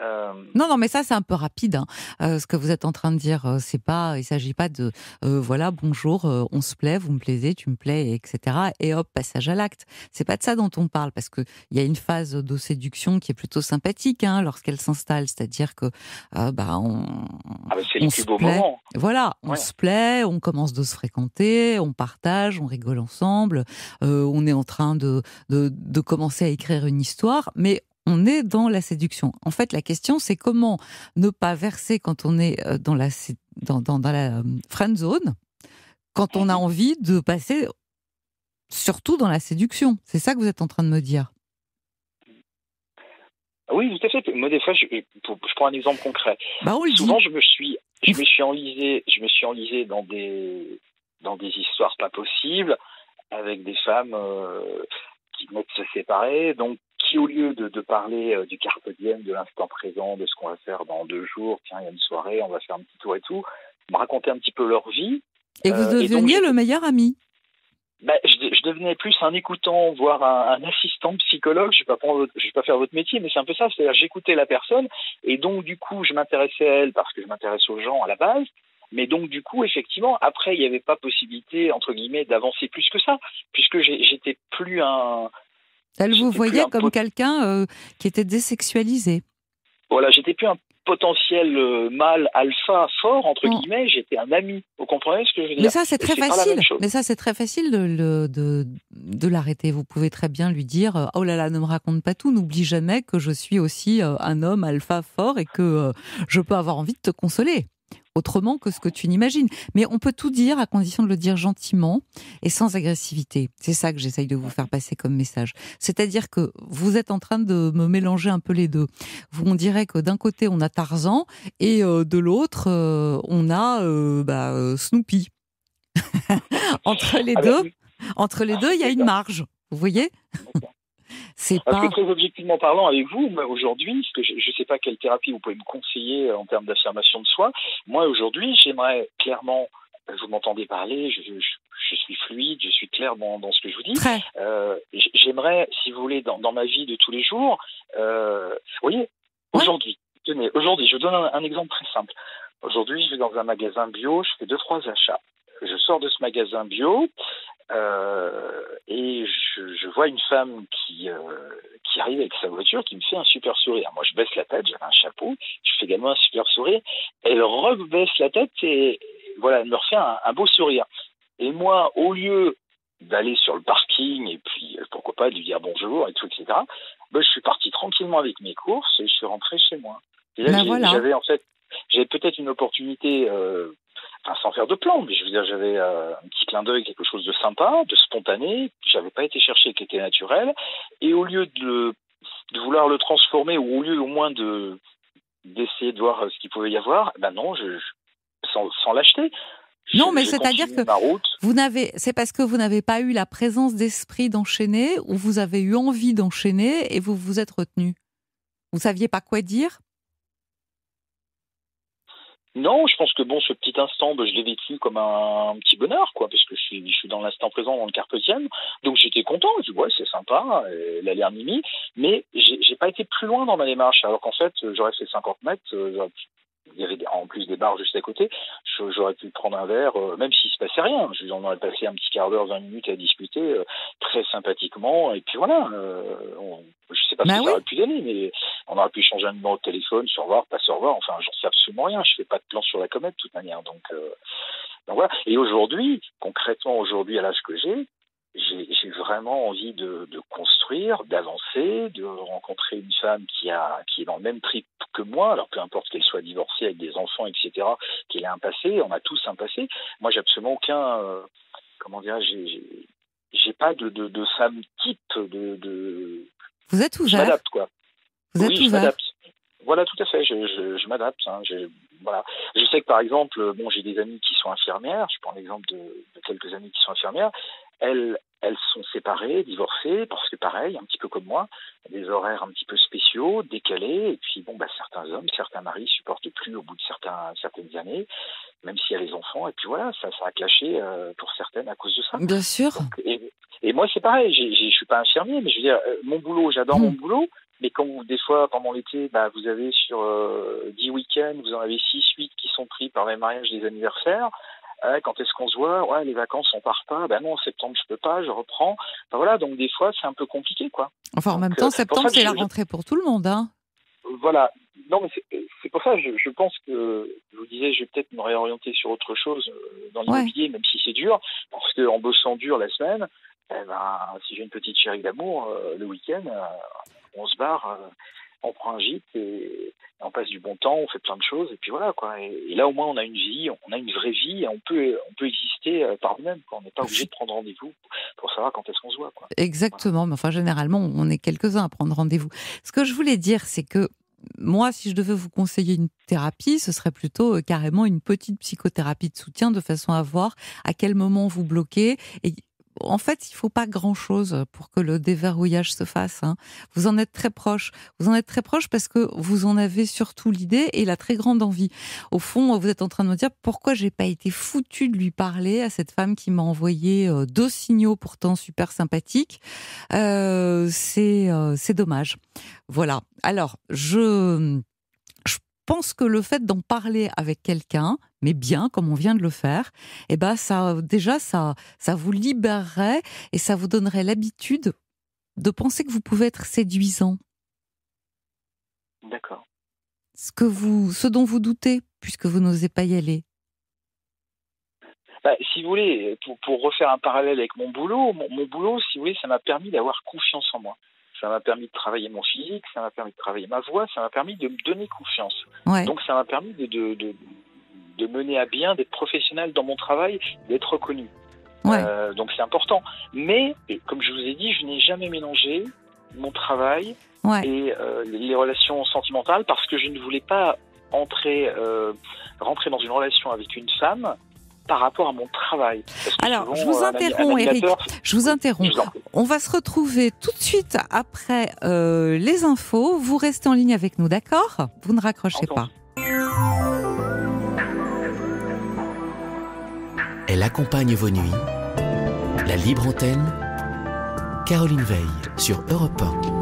Speaker 6: euh,
Speaker 4: Non, non, mais ça c'est un peu rapide. hein. Euh, ce que vous êtes en train de dire, euh, c'est pas, il s'agit pas de, euh, voilà, bonjour, euh, on se plaît, vous me plaisez, tu me plais, etc. Et hop, passage à l'acte. C'est pas de ça dont on parle, parce que il y a une phase de séduction qui est plutôt sympathique hein, lorsqu'elle s'installe, c'est-à-dire que, bah, on,
Speaker 6: ah, bah,
Speaker 4: on se plaît. Voilà, on
Speaker 6: Ouais.
Speaker 4: se plaît, on commence de se fréquenter, on partage, on rigole ensemble, euh, on est en train de, de, de commencer à écrire une histoire, mais on est dans la séduction. En fait, la question, c'est comment ne pas verser quand on est euh, dans la, dans, dans, dans la euh, friend zone, quand on a envie de passer surtout dans la séduction. C'est ça que vous êtes en train de me dire.
Speaker 6: Oui, tout à fait. Moi, des fois, je, prends un exemple concret.
Speaker 4: Bah, dit.
Speaker 6: Souvent, je me suis, je me suis enlisé, je me suis enlisé dans des, dans des histoires pas possibles, avec des femmes euh, qui venaient de se séparer, donc qui, au lieu de, de parler euh, du carpe diem, de l'instant présent, de ce qu'on va faire dans deux jours, tiens, il y a une soirée, on va faire un petit tour et tout, me racontaient un petit peu leur vie.
Speaker 4: Et vous
Speaker 6: euh, et donc,
Speaker 4: deveniez le meilleur ami.
Speaker 6: Ben, je, je devenais plus un écoutant, voire un, un assistant psychologue. Je vais pas prendre, votre- je vais pas faire votre métier, mais c'est un peu ça. C'est-à-dire, j'écoutais la personne, et donc du coup, je m'intéressais à elle parce que je m'intéresse aux gens à la base. Mais donc du coup, effectivement, après, il n'y avait pas possibilité entre guillemets d'avancer plus que ça, puisque j'étais plus un,
Speaker 4: Elle vous voyait
Speaker 6: un
Speaker 4: comme quelqu'un euh, qui était désexualisé.
Speaker 6: voilà, j'étais plus un potentiel euh, mâle alpha fort entre
Speaker 4: Mm.
Speaker 6: guillemets. J'étais un ami. Vous comprenez ce que je veux dire
Speaker 4: Mais ça, c'est très facile. Mais ça, c'est très facile de, de, de l'arrêter. Vous pouvez très bien lui dire euh, Oh là là, ne me raconte pas tout. N'oublie jamais que je suis aussi un homme alpha fort et que je peux avoir envie de te consoler. Autrement que ce que tu n'imagines. Mais on peut tout dire à condition de le dire gentiment et sans agressivité. C'est ça que j'essaye de vous faire passer comme message. C'est-à-dire que vous êtes en train de me mélanger un peu les deux. Vous, on dirait que d'un côté, on a Tarzan et euh, de l'autre, euh, on a euh, bah, Snoopy. [laughs] entre les
Speaker 6: Ah
Speaker 4: deux, entre les deux, il y a une marge. Vous voyez? C'est
Speaker 6: Parce
Speaker 4: pas.
Speaker 6: que très objectivement parlant avec vous, aujourd'hui, que je ne sais pas quelle thérapie vous pouvez me conseiller euh, en termes d'affirmation de soi, moi aujourd'hui, j'aimerais clairement, euh, vous m'entendez parler, je, je, je suis fluide, je suis clair dans, dans ce que je vous dis, euh, j'aimerais, si vous voulez, dans, dans ma vie de tous les jours, euh, vous voyez,
Speaker 4: Ouais.
Speaker 6: aujourd'hui, tenez, aujourd'hui, je vous donne un, un exemple très simple. Aujourd'hui, je vais dans un magasin bio, je fais deux, trois achats. Je sors de ce magasin bio euh, et je, je vois une femme qui, euh, qui arrive avec sa voiture, qui me fait un super sourire. Moi, je baisse la tête, j'avais un chapeau, je fais également un super sourire. Elle rebaisse la tête et voilà, elle me refait un, un beau sourire. Et moi, au lieu d'aller sur le parking et puis euh, pourquoi pas de lui dire bonjour et tout, etc., ben, je suis parti tranquillement avec mes courses et je suis rentré chez moi. Et là,
Speaker 4: Ben voilà.
Speaker 6: j'avais en fait, j'avais peut-être une opportunité, euh, sans faire de plan, mais je veux dire, j'avais euh, un petit clin d'œil, quelque chose de sympa, de spontané, que j'avais pas été chercher, qui était naturel, et au lieu de, le- de vouloir le transformer, ou au lieu au moins de d'essayer de voir euh, ce qu'il pouvait y avoir, ben non, je, je- sans, sans l'acheter.
Speaker 4: Non, mais c'est-à-dire que-. Vous n'avez, c'est parce que vous n'avez pas eu la présence d'esprit d'enchaîner ou vous avez eu envie d'enchaîner et vous vous êtes retenu. Vous saviez pas quoi dire?
Speaker 6: Non, je pense que bon, ce petit instant, je l'ai vécu comme un, petit bonheur, quoi, parce que je suis, je suis dans l'instant présent, dans le carpe diem. Donc j'étais content. Je dis ouais, c'est sympa, euh, elle a l'air mimi, mais j'ai pas été plus loin dans ma démarche. Alors qu'en fait, j'aurais fait 50 mètres, euh, il y avait en plus des bars juste à côté. J'aurais pu prendre un verre, même s'il se passait rien. Je, on aurait passé un petit quart d'heure, 20 minutes à discuter très sympathiquement. Et puis voilà, on, je sais pas ce bah ça aurait pu donner, mais on aurait pu changer un numéro de téléphone, se revoir, pas se revoir. Enfin, j'en sais absolument rien. Je fais pas de plan sur la comète de toute manière. Donc, donc voilà. Et aujourd'hui, concrètement, aujourd'hui, à l'âge que j'ai, j'ai vraiment envie de, de construire, d'avancer, de rencontrer une femme qui a qui est dans le même trip que moi, alors peu importe qu'elle soit divorcée avec des enfants, etc., qu'elle ait un passé, on a tous un passé. Moi, j'ai absolument aucun, euh, comment dire, j'ai j'ai pas de, de, de, femme type de, de...
Speaker 4: Vous êtes ouvert.
Speaker 6: Je m'adapte quoi.
Speaker 4: Vous êtes
Speaker 6: oui,
Speaker 4: ouvert.
Speaker 6: je m'adapte. Voilà, tout à fait. Je, je, je m'adapte. Hein. Voilà. Je sais que par exemple, bon, j'ai des amis qui sont infirmières. Je prends l'exemple de, de quelques amis qui sont infirmières. Elles, elles sont séparées, divorcées, parce que pareil, un petit peu comme moi, des horaires un petit peu spéciaux, décalés, et puis bon, bah, certains hommes, certains maris supportent plus au bout de certains, certaines années, même s'il y a les enfants, et puis voilà, ça, ça a clashé euh, pour certaines à cause de ça.
Speaker 4: Bien sûr.
Speaker 6: Donc, et, et, moi, c'est pareil, je suis pas infirmier, mais je veux dire, euh, mon boulot, j'adore mmh. mon boulot, mais quand vous, des fois, pendant l'été, bah, vous avez sur euh, 10 week-ends, vous en avez 6, 8 qui sont pris par les mariages, des anniversaires, ah, quand est-ce qu'on se voit? Ouais, les vacances, on part pas. Ben non, en septembre, je peux pas, je reprends. Ben voilà, donc des fois, c'est un peu compliqué, quoi.
Speaker 4: Enfin, en même temps, euh, septembre, c'est la rentrée pour tout le monde, hein.
Speaker 6: Voilà. Non, mais c'est pour ça, je, je, pense que, je vous disais, je vais peut-être me réorienter sur autre chose euh, dans l'immobilier, ouais. même si c'est dur, parce qu'en bossant dur la semaine, eh ben, si j'ai une petite chérie d'amour, euh, le week-end, euh, on se barre, euh, on prend un gîte et on passe du bon temps, on fait plein de choses et puis voilà quoi. Et, et là au moins on a une vie, on a une vraie vie, et on peut on peut exister euh, par nous-mêmes. On n'est pas obligé de prendre rendez-vous pour savoir quand est-ce qu'on se voit. Quoi.
Speaker 4: Exactement, voilà. mais enfin généralement on est quelques-uns à prendre rendez-vous. Ce que je voulais dire c'est que moi, si je devais vous conseiller une thérapie, ce serait plutôt euh, carrément une petite psychothérapie de soutien de façon à voir à quel moment vous bloquez et en fait, il faut pas grand-chose pour que le déverrouillage se fasse. Hein. Vous en êtes très proche. Vous en êtes très proche parce que vous en avez surtout l'idée et la très grande envie. Au fond, vous êtes en train de me dire pourquoi j'ai pas été foutu de lui parler à cette femme qui m'a envoyé euh, deux signaux pourtant super sympathiques. Euh, c'est euh, c'est dommage. Voilà. Alors, je pense que le fait d'en parler avec quelqu'un, mais bien, comme on vient de le faire, eh ben ça, déjà, ça, ça vous libérerait et ça vous donnerait l'habitude de penser que vous pouvez être séduisant.
Speaker 6: D'accord.
Speaker 4: Ce que vous, ce dont vous doutez, puisque vous n'osez pas y aller.
Speaker 6: Bah, si vous voulez, pour, pour, refaire un parallèle avec mon boulot, mon, mon boulot, si vous voulez, ça m'a permis d'avoir confiance en moi ça m'a permis de travailler mon physique, ça m'a permis de travailler ma voix, ça m'a permis de me donner confiance.
Speaker 4: Ouais.
Speaker 6: Donc ça m'a permis de, de, de, de, mener à bien, d'être professionnel dans mon travail, d'être reconnu.
Speaker 4: Ouais.
Speaker 6: Euh, donc c'est important. Mais, comme je vous ai dit, je n'ai jamais mélangé mon travail
Speaker 4: ouais.
Speaker 6: et euh, les relations sentimentales parce que je ne voulais pas entrer, euh, rentrer dans une relation avec une femme par rapport à mon travail.
Speaker 4: Alors, je vous interromps, Eric. Je vous interromps. On va se retrouver tout de suite après euh, les infos. Vous restez en ligne avec nous, d'accord? Vous ne raccrochez pas.
Speaker 3: Elle accompagne vos nuits. La libre antenne. Caroline Veille sur Europe 1.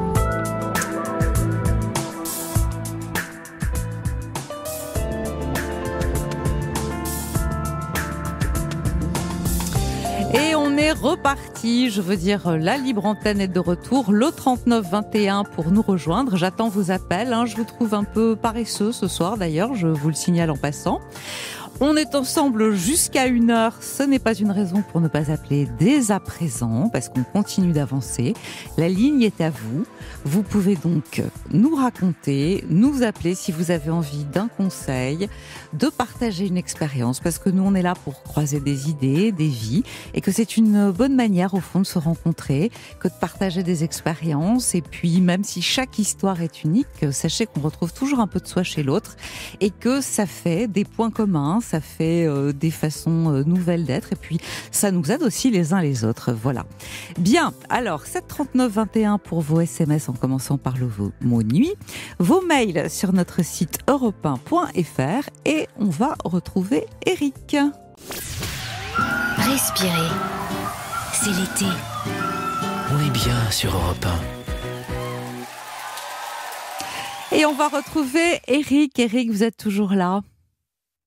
Speaker 4: Je veux dire, la libre antenne est de retour, le 3921 pour nous rejoindre. J'attends vos appels, hein. je vous trouve un peu paresseux ce soir d'ailleurs, je vous le signale en passant. On est ensemble jusqu'à une heure. Ce n'est pas une raison pour ne pas appeler dès à présent, parce qu'on continue d'avancer. La ligne est à vous. Vous pouvez donc nous raconter, nous appeler si vous avez envie d'un conseil, de partager une expérience, parce que nous, on est là pour croiser des idées, des vies, et que c'est une bonne manière, au fond, de se rencontrer, que de partager des expériences. Et puis, même si chaque histoire est unique, sachez qu'on retrouve toujours un peu de soi chez l'autre, et que ça fait des points communs ça fait euh, des façons euh, nouvelles d'être et puis ça nous aide aussi les uns les autres. Voilà. Bien, alors 73921 pour vos SMS en commençant par le mot nuit, vos mails sur notre site europe et on va retrouver Eric.
Speaker 5: Respirez, c'est l'été.
Speaker 3: On est bien sur Europe 1.
Speaker 4: Et on va retrouver Eric. Eric, vous êtes toujours là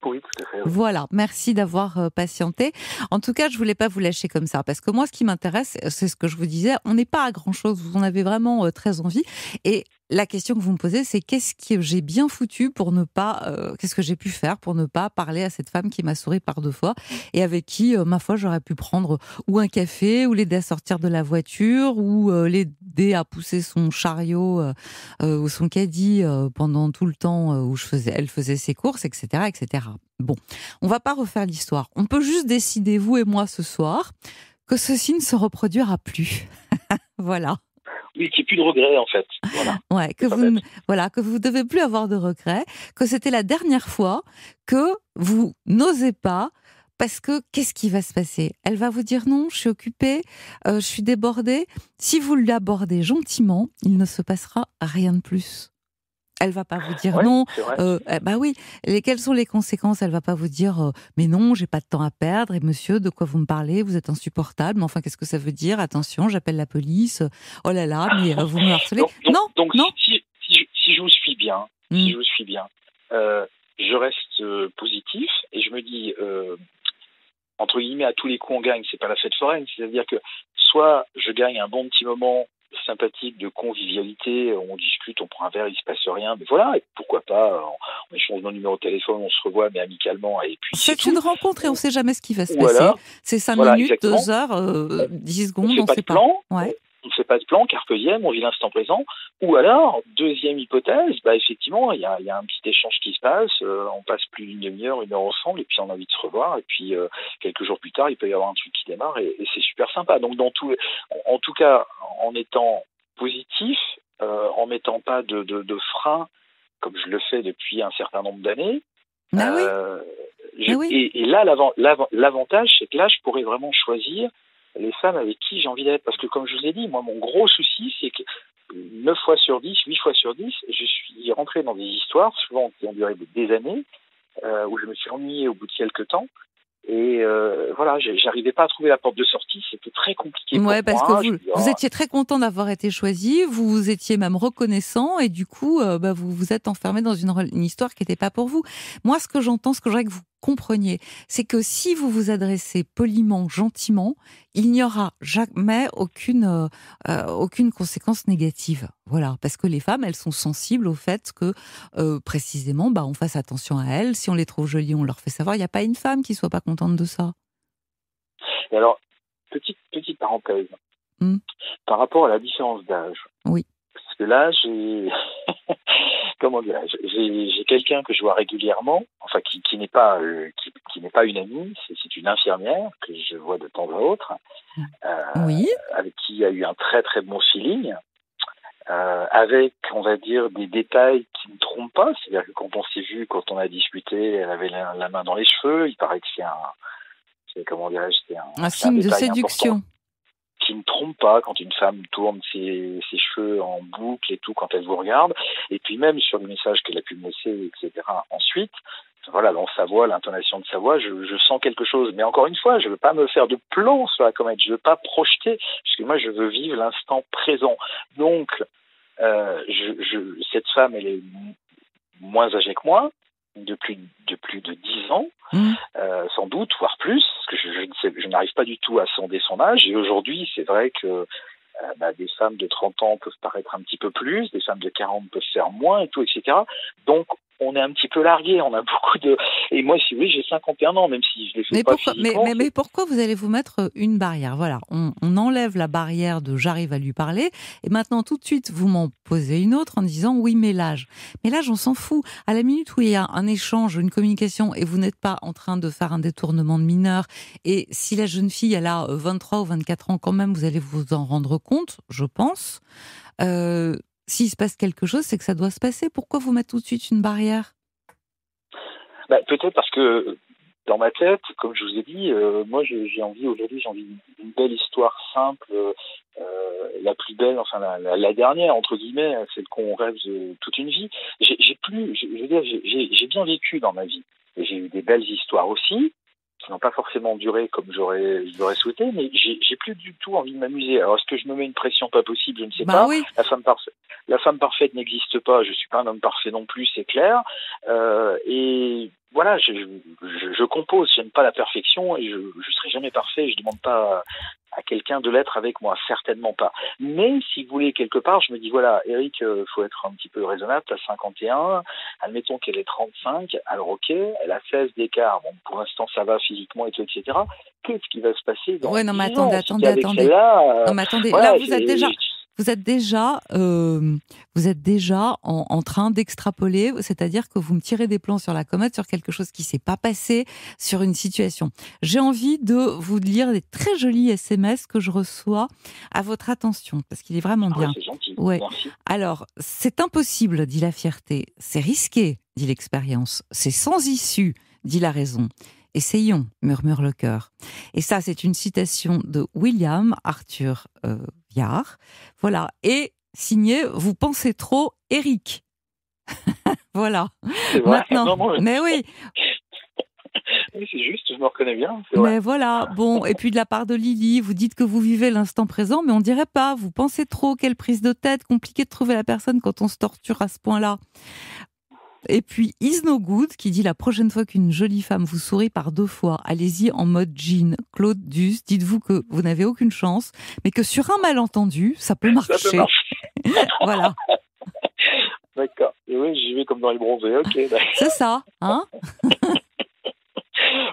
Speaker 6: Oui, tout à fait. oui.
Speaker 4: Voilà, merci d'avoir euh, patienté. En tout cas, je voulais pas vous lâcher comme ça, parce que moi, ce qui m'intéresse, c'est ce que je vous disais, on n'est pas à grand-chose, vous en avez vraiment euh, très envie. Et la question que vous me posez, c'est qu'est-ce que j'ai bien foutu pour ne pas, euh, qu'est-ce que j'ai pu faire pour ne pas parler à cette femme qui m'a souri par deux fois et avec qui, euh, ma foi, j'aurais pu prendre ou un café, ou l'aider à sortir de la voiture, ou euh, l'aider à pousser son chariot euh, ou son caddie pendant tout le temps où je faisais, elle faisait ses courses, etc., etc. Bon, on va pas refaire l'histoire. On peut juste décider, vous et moi, ce soir, que ceci ne se reproduira plus. [laughs] voilà.
Speaker 6: Oui, qu'il n'y ait plus de regrets, en fait. Voilà. [laughs]
Speaker 4: Ouais, que vous, ne- voilà, que vous devez plus avoir de regrets, que c'était la dernière fois que vous n'osez pas. Parce que qu'est-ce qui va se passer? Elle va vous dire non, je suis occupée, euh, je suis débordée. Si vous l'abordez gentiment, il ne se passera rien de plus. Elle va pas vous dire
Speaker 6: Ouais,
Speaker 4: non, euh, bah oui, les, quelles sont les conséquences? Elle va pas vous dire euh, mais non, j'ai pas de temps à perdre et monsieur, de quoi vous me parlez? Vous êtes insupportable. Mais enfin, qu'est-ce que ça veut dire? Attention, j'appelle la police. Oh là là, mais euh, vous me harcelez.
Speaker 6: Donc, donc-
Speaker 4: non,
Speaker 6: donc,
Speaker 4: non.
Speaker 6: Si, si, si je, si je vous suis bien,
Speaker 4: Mm.
Speaker 6: si je vous suis bien, euh, je reste positif et je me dis, entre guillemets, à tous les coups on gagne, c'est pas la fête foraine, c'est-à-dire que soit je gagne un bon petit moment sympathique de convivialité, on discute, on prend un verre, il se passe rien, mais voilà, et pourquoi pas, on, échange nos numéros de téléphone, on se revoit, mais amicalement, et puis
Speaker 4: C'est
Speaker 6: tout.
Speaker 4: une rencontre et on sait jamais ce qui va se passer. C'est cinq
Speaker 6: voilà,
Speaker 4: minutes,
Speaker 6: exactement.
Speaker 4: deux heures, euh, dix
Speaker 6: on
Speaker 4: secondes,
Speaker 6: ne
Speaker 4: on
Speaker 6: pas
Speaker 4: sait
Speaker 6: de
Speaker 4: pas.
Speaker 6: plan,
Speaker 4: Ouais.
Speaker 6: On ne fait pas de plan, carpe diem, on vit l'instant présent. Ou alors, deuxième hypothèse, bah effectivement, il y a, il y a un petit échange qui se passe, euh, on passe plus d'une demi-heure, une heure ensemble, et puis on a envie de se revoir, et puis euh, quelques jours plus tard, il peut y avoir un truc qui démarre, et, et c'est super sympa. Donc, dans tout, en, en tout cas, en étant positif, euh, en mettant pas de, de, de frein, comme je le fais depuis un certain nombre d'années,
Speaker 4: Ah oui.
Speaker 6: je-
Speaker 4: Ah oui.
Speaker 6: et, et là, l'avan- l'avan- l'avantage, c'est que là, je pourrais vraiment choisir les femmes avec qui j'ai envie d'être. Parce que, comme je vous ai dit, moi, mon gros souci, c'est que 9 fois sur 10, 8 fois sur 10, je suis rentré dans des histoires, souvent qui ont duré des années, euh, où je me suis ennuyé au bout de quelques temps. Et euh, voilà, j'arrivais pas à trouver la porte de sortie, c'était très compliqué.
Speaker 4: Ouais,
Speaker 6: pour
Speaker 4: parce
Speaker 6: moi.
Speaker 4: que vous, vous étiez très content d'avoir été choisi, vous étiez même reconnaissant et du coup, euh, bah, vous vous êtes enfermé dans une, une histoire qui n'était pas pour vous. Moi, ce que j'entends, ce que j'aimerais que vous compreniez, c'est que si vous vous adressez poliment, gentiment, il n'y aura jamais aucune, euh, euh, aucune conséquence négative. Voilà, parce que les femmes, elles sont sensibles au fait que euh, précisément, bah, on fasse attention à elles. Si on les trouve jolies, on leur fait savoir. Il n'y a pas une femme qui soit pas contente de ça.
Speaker 6: Et alors, petite, petite parenthèse.
Speaker 4: Hmm.
Speaker 6: Par rapport à la différence d'âge.
Speaker 4: Oui.
Speaker 6: Que là, j'ai. [laughs] Comment dirais-je J'ai quelqu'un que je vois régulièrement, enfin, qui, qui n'est pas, euh, qui, qui n'est pas une amie, c'est une infirmière que je vois de temps à autre, euh,
Speaker 4: Oui.
Speaker 6: avec qui il y a eu un très très bon feeling. Euh, avec, on va dire, des détails qui ne trompent pas. C'est-à-dire que quand on s'est vu, quand on a discuté, elle avait la, la main dans les cheveux. Il paraît que c'est un, comment dirais-je, c'est un,
Speaker 4: Un
Speaker 6: c'est un
Speaker 4: signe de séduction.
Speaker 6: important qui ne trompe pas quand une femme tourne ses, cheveux en boucle et tout quand elle vous regarde. Et puis même sur le message qu'elle a pu me laisser, etc. Ensuite, voilà, dans sa voix, l'intonation de sa voix, je, sens quelque chose. Mais encore une fois, je veux pas me faire de plans sur la comète. Je veux pas projeter, parce que moi, je veux vivre l'instant présent. Donc, euh, cette femme, elle est moins âgée que moi, de plus de plus de 10 ans,
Speaker 4: Mm.
Speaker 6: euh, sans doute, voire plus, parce que je n'arrive pas du tout à sonder son âge. Et aujourd'hui, c'est vrai que euh, bah, des femmes de 30 ans peuvent paraître un petit peu plus, des femmes de 40 peuvent faire moins et tout, etc. Donc, on est un petit peu largué, on a [laughs] beaucoup de... Et moi, si vous voulez, j'ai 51 ans, même si je fais
Speaker 4: Mais
Speaker 6: pas
Speaker 4: pourquoi, mais, mais, mais pourquoi vous allez vous mettre une barrière? Voilà, on, on enlève la barrière de j'arrive à lui parler, et maintenant tout de suite vous m'en posez une autre en disant oui, mais l'âge. Mais l'âge, on s'en fout. À la minute où il y a un échange, une communication, et vous n'êtes pas en train de faire un détournement de mineur, et si la jeune fille elle a euh, 23 ou 24 ans, quand même, vous allez vous en rendre compte, je pense. Euh, S'il se passe quelque chose, c'est que ça doit se passer. Pourquoi vous mettre tout de suite une barrière?
Speaker 6: Bah, Peut-être parce que dans ma tête, comme je vous ai dit, euh, moi j'ai envie aujourd'hui, j'ai envie d'une belle histoire simple, euh, la plus belle, enfin la, dernière entre guillemets, celle qu'on rêve de toute une vie. J'ai plus, je, je veux dire, j'ai- bien vécu dans ma vie. J'ai eu des belles histoires aussi, qui n'ont pas forcément duré comme j'aurais j'aurais souhaité, mais j'ai plus du tout envie de m'amuser. Alors est-ce que je me mets une pression pas possible? Je ne sais
Speaker 4: Bah
Speaker 6: pas.
Speaker 4: oui.
Speaker 6: La femme parfaite, la femme parfaite n'existe pas. Je suis pas un homme parfait non plus, c'est clair. Euh, et voilà, je, je, je compose. J'aime pas la perfection et je je serai jamais parfait. Je demande pas à quelqu'un de l'être avec moi, certainement pas. Mais si vous voulez quelque part, je me dis voilà, Eric, euh, faut être un petit peu raisonnable. T'as 51, admettons qu'elle est 35. Alors ok, elle a 16 d'écart. Bon, pour l'instant ça va physiquement et tout, etc. Qu'est-ce qui va se passer dans
Speaker 4: Ouais, non, mais
Speaker 6: 10 ans
Speaker 4: attendez, attendez, attendez.
Speaker 6: euh,
Speaker 4: Non, mais attendez, là, vous êtes déjà, vous êtes déjà, euh, vous êtes déjà en, en train d'extrapoler, c'est-à-dire que vous me tirez des plans sur la comète sur quelque chose qui s'est pas passé, sur une situation. J'ai envie de vous lire des très jolis SMS que je reçois à votre attention, parce qu'il est vraiment
Speaker 6: Ah,
Speaker 4: bien.
Speaker 6: gentil.
Speaker 4: Ouais.
Speaker 6: Merci.
Speaker 4: Alors, c'est impossible, dit la fierté. C'est risqué, dit l'expérience. C'est sans issue, dit la raison. Essayons, murmure le cœur. Et ça, c'est une citation de William Arthur euh, Viard. Voilà. Et signé Vous pensez trop, Eric. [laughs] voilà. Maintenant.
Speaker 6: Non, non,
Speaker 4: Mais oui, [laughs]
Speaker 6: oui, c'est juste, je me reconnais bien.
Speaker 4: mais voilà. Bon, et puis de la part de Lily, vous dites que vous vivez l'instant présent, mais on dirait pas. Vous pensez trop, quelle prise de tête, compliqué de trouver la personne quand on se torture à ce point-là. Et puis Is No Good qui dit la prochaine fois qu'une jolie femme vous sourit par deux fois, allez-y en mode jean. Claude Duss, dites-vous que vous n'avez aucune chance, mais que sur un malentendu, ça peut
Speaker 6: Ça
Speaker 4: marcher.
Speaker 6: peut marcher. [laughs] [laughs]
Speaker 4: Voilà,
Speaker 6: D'accord. Et oui, j'y vais comme dans les bronzés. Ok.
Speaker 4: c'est ça, hein [laughs]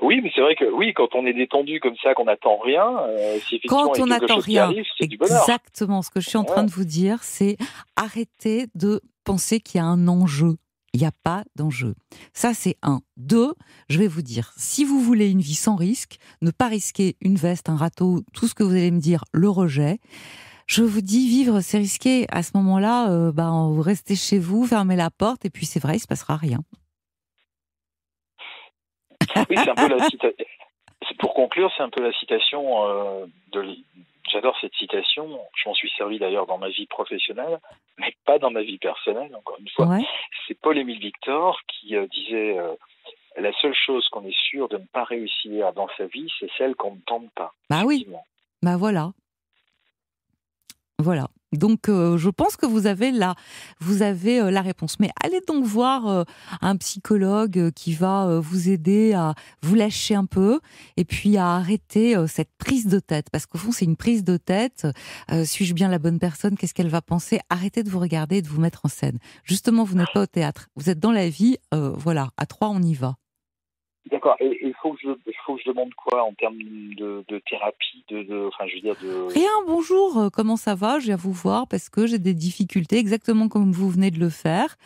Speaker 6: Oui, mais c'est vrai que oui, quand on est détendu comme ça, qu'on n'attend rien, euh, si effectivement
Speaker 4: Quand on n'attend rien,
Speaker 6: arrive, c'est du bonheur.
Speaker 4: exactement. Ce que je suis en train
Speaker 6: Ouais.
Speaker 4: de vous dire, c'est arrêtez de penser qu'il y a un enjeu. Il n'y a pas d'enjeu. Ça, c'est un. Deux, je vais vous dire, si vous voulez une vie sans risque, ne pas risquer une veste, un râteau, tout ce que vous allez me dire, le rejet. Je vous dis, vivre, c'est risqué. À ce moment-là, ben, vous restez chez vous, fermez la porte, et puis c'est vrai, il se passera rien.
Speaker 6: Oui, c'est un peu la. Pour conclure, c'est un peu la citation euh, de. J'adore cette citation. Je m'en suis servi d'ailleurs dans ma vie professionnelle, mais pas dans ma vie personnelle. Encore une fois,
Speaker 4: Ouais.
Speaker 6: c'est Paul-Émile Victor qui euh, disait euh, la seule chose qu'on est sûr de ne pas réussir dans sa vie, c'est celle qu'on ne tente pas.
Speaker 4: Bah oui. Bah voilà. Voilà. Donc euh, je pense que vous avez la, vous avez euh, la réponse. Mais allez donc voir euh, un psychologue euh, qui va euh, vous aider à vous lâcher un peu et puis à arrêter cette prise de tête. Parce qu'au fond c'est une prise de tête. Suis-je bien la bonne personne? Qu'est-ce qu'elle va penser? Arrêtez de vous regarder et de vous mettre en scène. Justement, vous n'êtes pas au théâtre. Vous êtes dans la vie. voilà. À trois, on y va.
Speaker 6: D'accord. Et il faut que je, il faut que je demande quoi en termes de, de thérapie, de, de, enfin, je veux dire de.
Speaker 4: Rien, bonjour, euh, comment ça va? Je viens vous voir parce que j'ai des difficultés, exactement comme vous venez de le faire.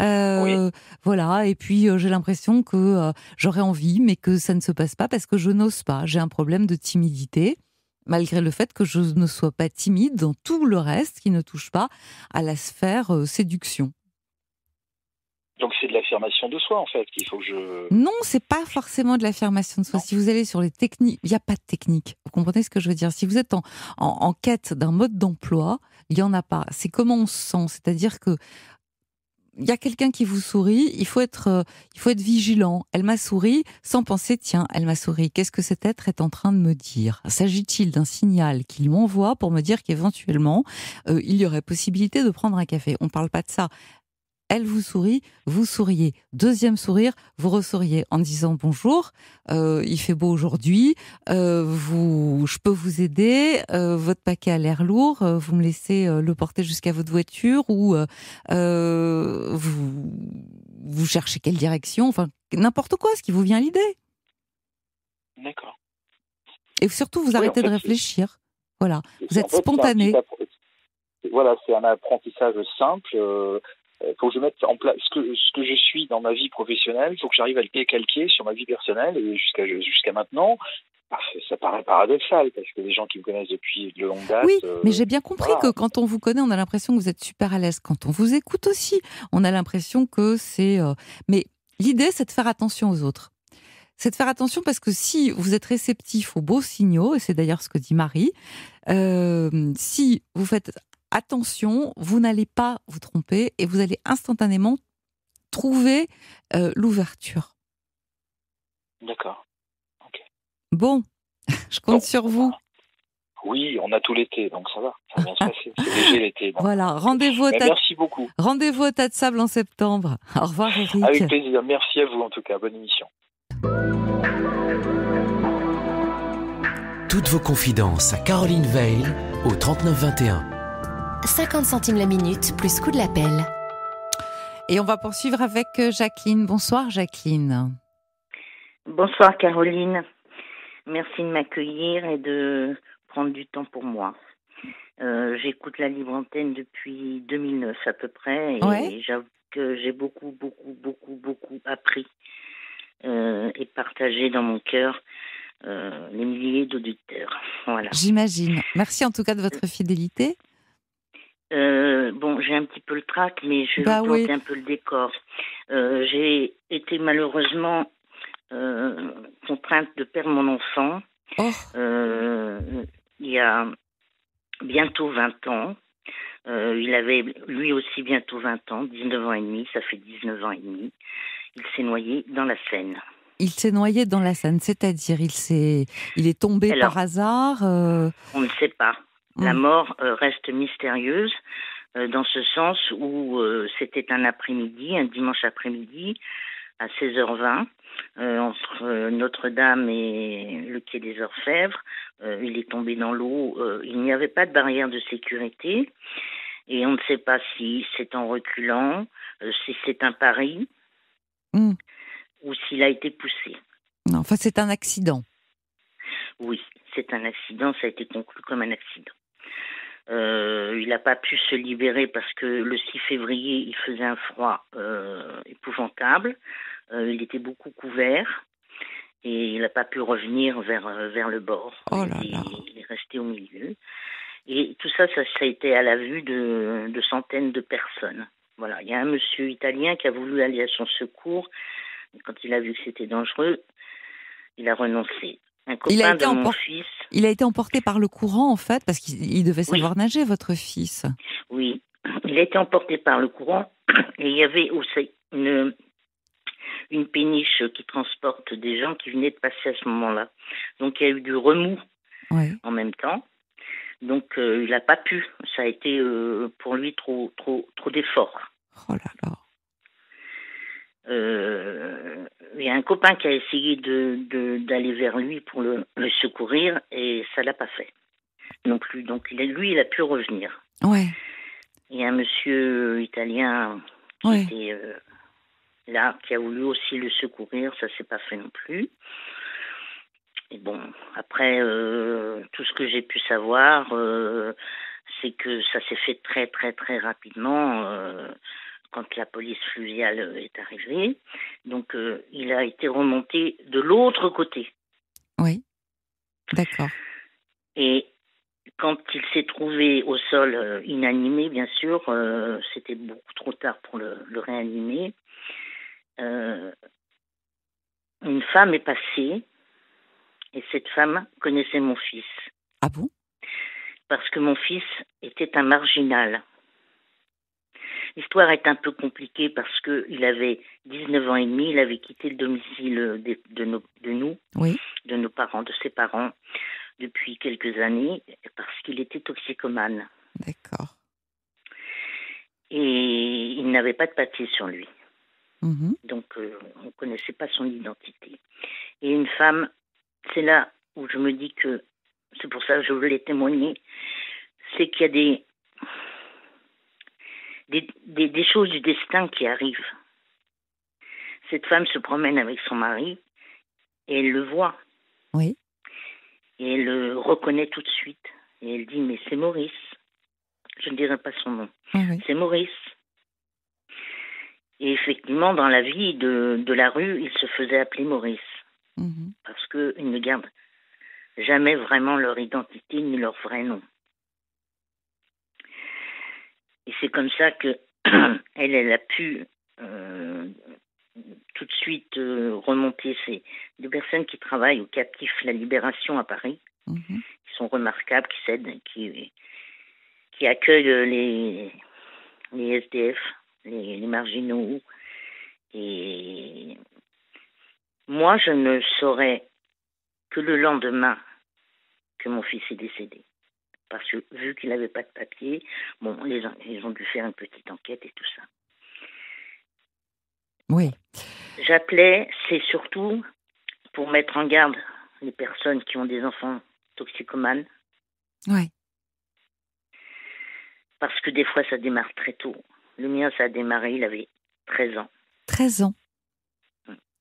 Speaker 4: Euh, Voilà, et puis euh, j'ai l'impression que euh, j'aurais envie, mais que ça ne se passe pas parce que je n'ose pas. J'ai un problème de timidité, malgré le fait que je ne sois pas timide dans tout le reste qui ne touche pas à la sphère euh, séduction.
Speaker 6: Donc c'est de l'affirmation de soi en fait qu'il faut que je.
Speaker 4: Non, c'est pas forcément de l'affirmation de soi.
Speaker 6: Non.
Speaker 4: Si vous allez sur les techniques, il n'y a pas de technique. Vous comprenez ce que je veux dire? Si vous êtes en, en, en quête d'un mode d'emploi, il n'y en a pas. C'est comment on se sent. C'est-à-dire que il y a quelqu'un qui vous sourit, il faut être, euh, il faut être vigilant. Elle m'a souri sans penser, tiens, elle m'a souri. Qu'est-ce que cet être est en train de me dire? S'agit-il d'un signal qu'il m'envoie pour me dire qu'éventuellement euh, il y aurait possibilité de prendre un café? On ne parle pas de ça. Elle vous sourit, vous souriez. Deuxième sourire, vous ressouriez en disant bonjour. euh, il fait beau aujourd'hui. euh, vous, je peux vous aider. euh, votre paquet a l'air lourd. vous me laissez le porter jusqu'à votre voiture ou vous, vous cherchez quelle direction. Enfin, n'importe quoi, ce qui vous vient à l'idée.
Speaker 6: D'accord.
Speaker 4: Et surtout, vous
Speaker 6: Oui,
Speaker 4: arrêtez
Speaker 6: en fait,
Speaker 4: de réfléchir. Voilà. Vous êtes
Speaker 6: en fait,
Speaker 4: spontané.
Speaker 6: Voilà, c'est un apprentissage simple. euh, Il faut que je mette en place ce que, ce que je suis dans ma vie professionnelle. Il faut que j'arrive à le décalquer sur ma vie personnelle. Et jusqu'à jusqu'à maintenant, bah, ça- paraît paradoxal parce que les gens qui me connaissent depuis de longue date.
Speaker 4: Oui,
Speaker 6: euh,
Speaker 4: mais j'ai bien compris
Speaker 6: voilà.
Speaker 4: que quand on vous connaît, on a l'impression que vous êtes super à l'aise. Quand on vous écoute aussi, on a l'impression que c'est. euh, Mais l'idée, c'est de faire attention aux autres. C'est de faire attention parce que si vous êtes réceptif aux beaux signaux, et c'est d'ailleurs ce que dit Marie, euh, si vous faites attention, vous n'allez pas vous tromper et vous allez instantanément trouver euh, l'ouverture.
Speaker 6: D'accord.
Speaker 4: Bon, [laughs] je compte sur vous.
Speaker 6: Oui, on a tout l'été, donc ça va, ça va bien se passer. C'est léger l'été.
Speaker 4: Voilà, rendez-vous au,
Speaker 6: Merci beaucoup.
Speaker 4: rendez-vous au tas de sable en septembre. [laughs] Au revoir Eric.
Speaker 6: Avec plaisir. Merci à vous en tout cas. Bonne émission.
Speaker 3: Toutes vos confidences à Caroline Veil au 3921.
Speaker 5: 50 centimes la minute plus coût de l'appel.
Speaker 4: Et on va poursuivre avec euh, Jacqueline. Bonsoir Jacqueline.
Speaker 7: Bonsoir Caroline. Merci de m'accueillir et de prendre du temps pour moi. Euh, J'écoute la libre antenne depuis 2009 à peu près et
Speaker 4: Ouais.
Speaker 7: j'avoue que j'ai beaucoup, beaucoup, beaucoup, beaucoup appris euh, et partagé dans mon cœur euh, les milliers d'auditeurs. Voilà.
Speaker 4: J'imagine. Merci en tout cas de votre fidélité.
Speaker 7: Euh, bon, j'ai un petit peu le trac, mais je vais
Speaker 4: Bah
Speaker 7: vous
Speaker 4: oui.
Speaker 7: un peu le décor. Euh, j'ai été malheureusement euh, contrainte de perdre mon enfant
Speaker 4: Oh,
Speaker 7: il y a bientôt 20 ans. Il avait lui aussi bientôt 20 ans, 19 ans et demi, ça fait 19 ans et demi. Il s'est noyé dans la Seine.
Speaker 4: il s'est noyé dans la Seine, c'est-à-dire il s'est, il est tombé
Speaker 7: Alors.
Speaker 4: par hasard.
Speaker 7: On ne sait pas. La
Speaker 4: Mm.
Speaker 7: mort euh, reste mystérieuse euh, dans ce sens où euh, c'était un après-midi, un dimanche après-midi à 16h20 euh, entre Notre-Dame et le quai des Orfèvres. Euh, il est tombé dans l'eau. euh, il n'y avait pas de barrière de sécurité et on ne sait pas si c'est en reculant, euh, si c'est un pari
Speaker 4: Mm.
Speaker 7: ou s'il a été poussé.
Speaker 4: non, enfin, c'est un accident.
Speaker 7: Oui, c'est un accident, ça a été conclu comme un accident. Euh, il n'a pas pu se libérer parce que le 6 février, il faisait un froid euh, épouvantable. Euh, il était beaucoup couvert et il n'a pas pu revenir vers, vers le bord.
Speaker 4: Oh là
Speaker 7: il,
Speaker 4: là.
Speaker 7: il est resté au milieu. Et tout ça, ça, ça a été à la vue de, de centaines de personnes. Voilà, il y a un monsieur italien qui a voulu aller à son secours. Quand il a vu que c'était dangereux, il a renoncé. Un
Speaker 4: Il a été
Speaker 7: de mon
Speaker 4: empor-
Speaker 7: fils,
Speaker 4: Il a été emporté par le courant en fait, parce qu'il il devait
Speaker 7: Oui.
Speaker 4: savoir nager, votre fils.
Speaker 7: oui, il a été emporté par le courant [clears throat] et il y avait aussi une, une péniche qui transporte des gens qui venaient de passer à ce moment-là. Donc il y a eu du remous
Speaker 4: Ouais.
Speaker 7: en même temps. Donc euh, il n'a pas pu. Ça a été euh, pour lui trop trop trop d'efforts.
Speaker 4: Oh là là.
Speaker 7: Euh, il y a un copain qui a essayé de de- d'aller vers lui pour le, le secourir et ça l'a pas fait non plus. Donc il a- lui il a pu revenir.
Speaker 4: Ouais.
Speaker 7: Il y a un monsieur italien qui
Speaker 4: Ouais.
Speaker 7: était euh, là, qui a voulu aussi le secourir, ça s'est pas fait non plus. Et bon, après, euh, tout ce que j'ai pu savoir, euh, c'est que ça s'est fait très très très rapidement euh, quand la police fluviale est arrivée. Donc, euh, il a été remonté de l'autre côté.
Speaker 4: Oui. D'accord.
Speaker 7: Et quand il s'est trouvé au sol euh, inanimé, bien sûr, euh, c'était beaucoup trop tard pour le, le réanimer. Euh, une femme est passée et cette femme connaissait mon fils
Speaker 4: Ah bon?
Speaker 7: Parce que mon fils était un marginal. L'histoire est un peu compliquée parce que il avait 19 ans et demi, il avait quitté le domicile de, de nos- de nous,
Speaker 4: Oui.
Speaker 7: de nos parents, de ses parents, depuis quelques années, parce qu'il était toxicomane.
Speaker 4: D'accord.
Speaker 7: Et il n'avait pas de papier sur lui.
Speaker 4: Mhm.
Speaker 7: Donc, euh, on ne connaissait pas son identité. Et une femme, c'est là où je me dis que, c'est pour ça que je voulais témoigner, c'est qu'il y a des, des, des, des choses du destin qui arrivent. Cette femme se promène avec son mari et elle le voit.
Speaker 4: Oui.
Speaker 7: Et elle le reconnaît tout de suite. Et elle dit, mais c'est Maurice. Je ne dirai pas son nom.
Speaker 4: Oui.
Speaker 7: C'est Maurice. Et effectivement, dans la vie de, de la rue, il se faisait appeler Maurice,
Speaker 4: Mhm.
Speaker 7: parce qu'ils ne gardent jamais vraiment leur identité ni leur vrai nom. Et c'est comme ça que [clears throat] elle, elle a pu euh, tout de suite euh, remonter. C'est des personnes qui travaillent au captif La Libération à Paris,
Speaker 4: Mhm.
Speaker 7: qui sont remarquables, qui s'aident, qui, qui accueillent les, les SDF, les, les marginaux. Et moi, je ne saurais que le lendemain que mon fils est décédé. Parce que vu qu'il n'avait pas de papier, bon, ils ont dû faire une petite enquête et tout ça.
Speaker 4: Oui.
Speaker 7: J'appelais, c'est surtout pour mettre en garde les personnes qui ont des enfants toxicomanes.
Speaker 4: Oui.
Speaker 7: Parce que des fois, ça démarre très tôt. Le mien, ça a démarré, il avait 13 ans.
Speaker 4: 13 ans.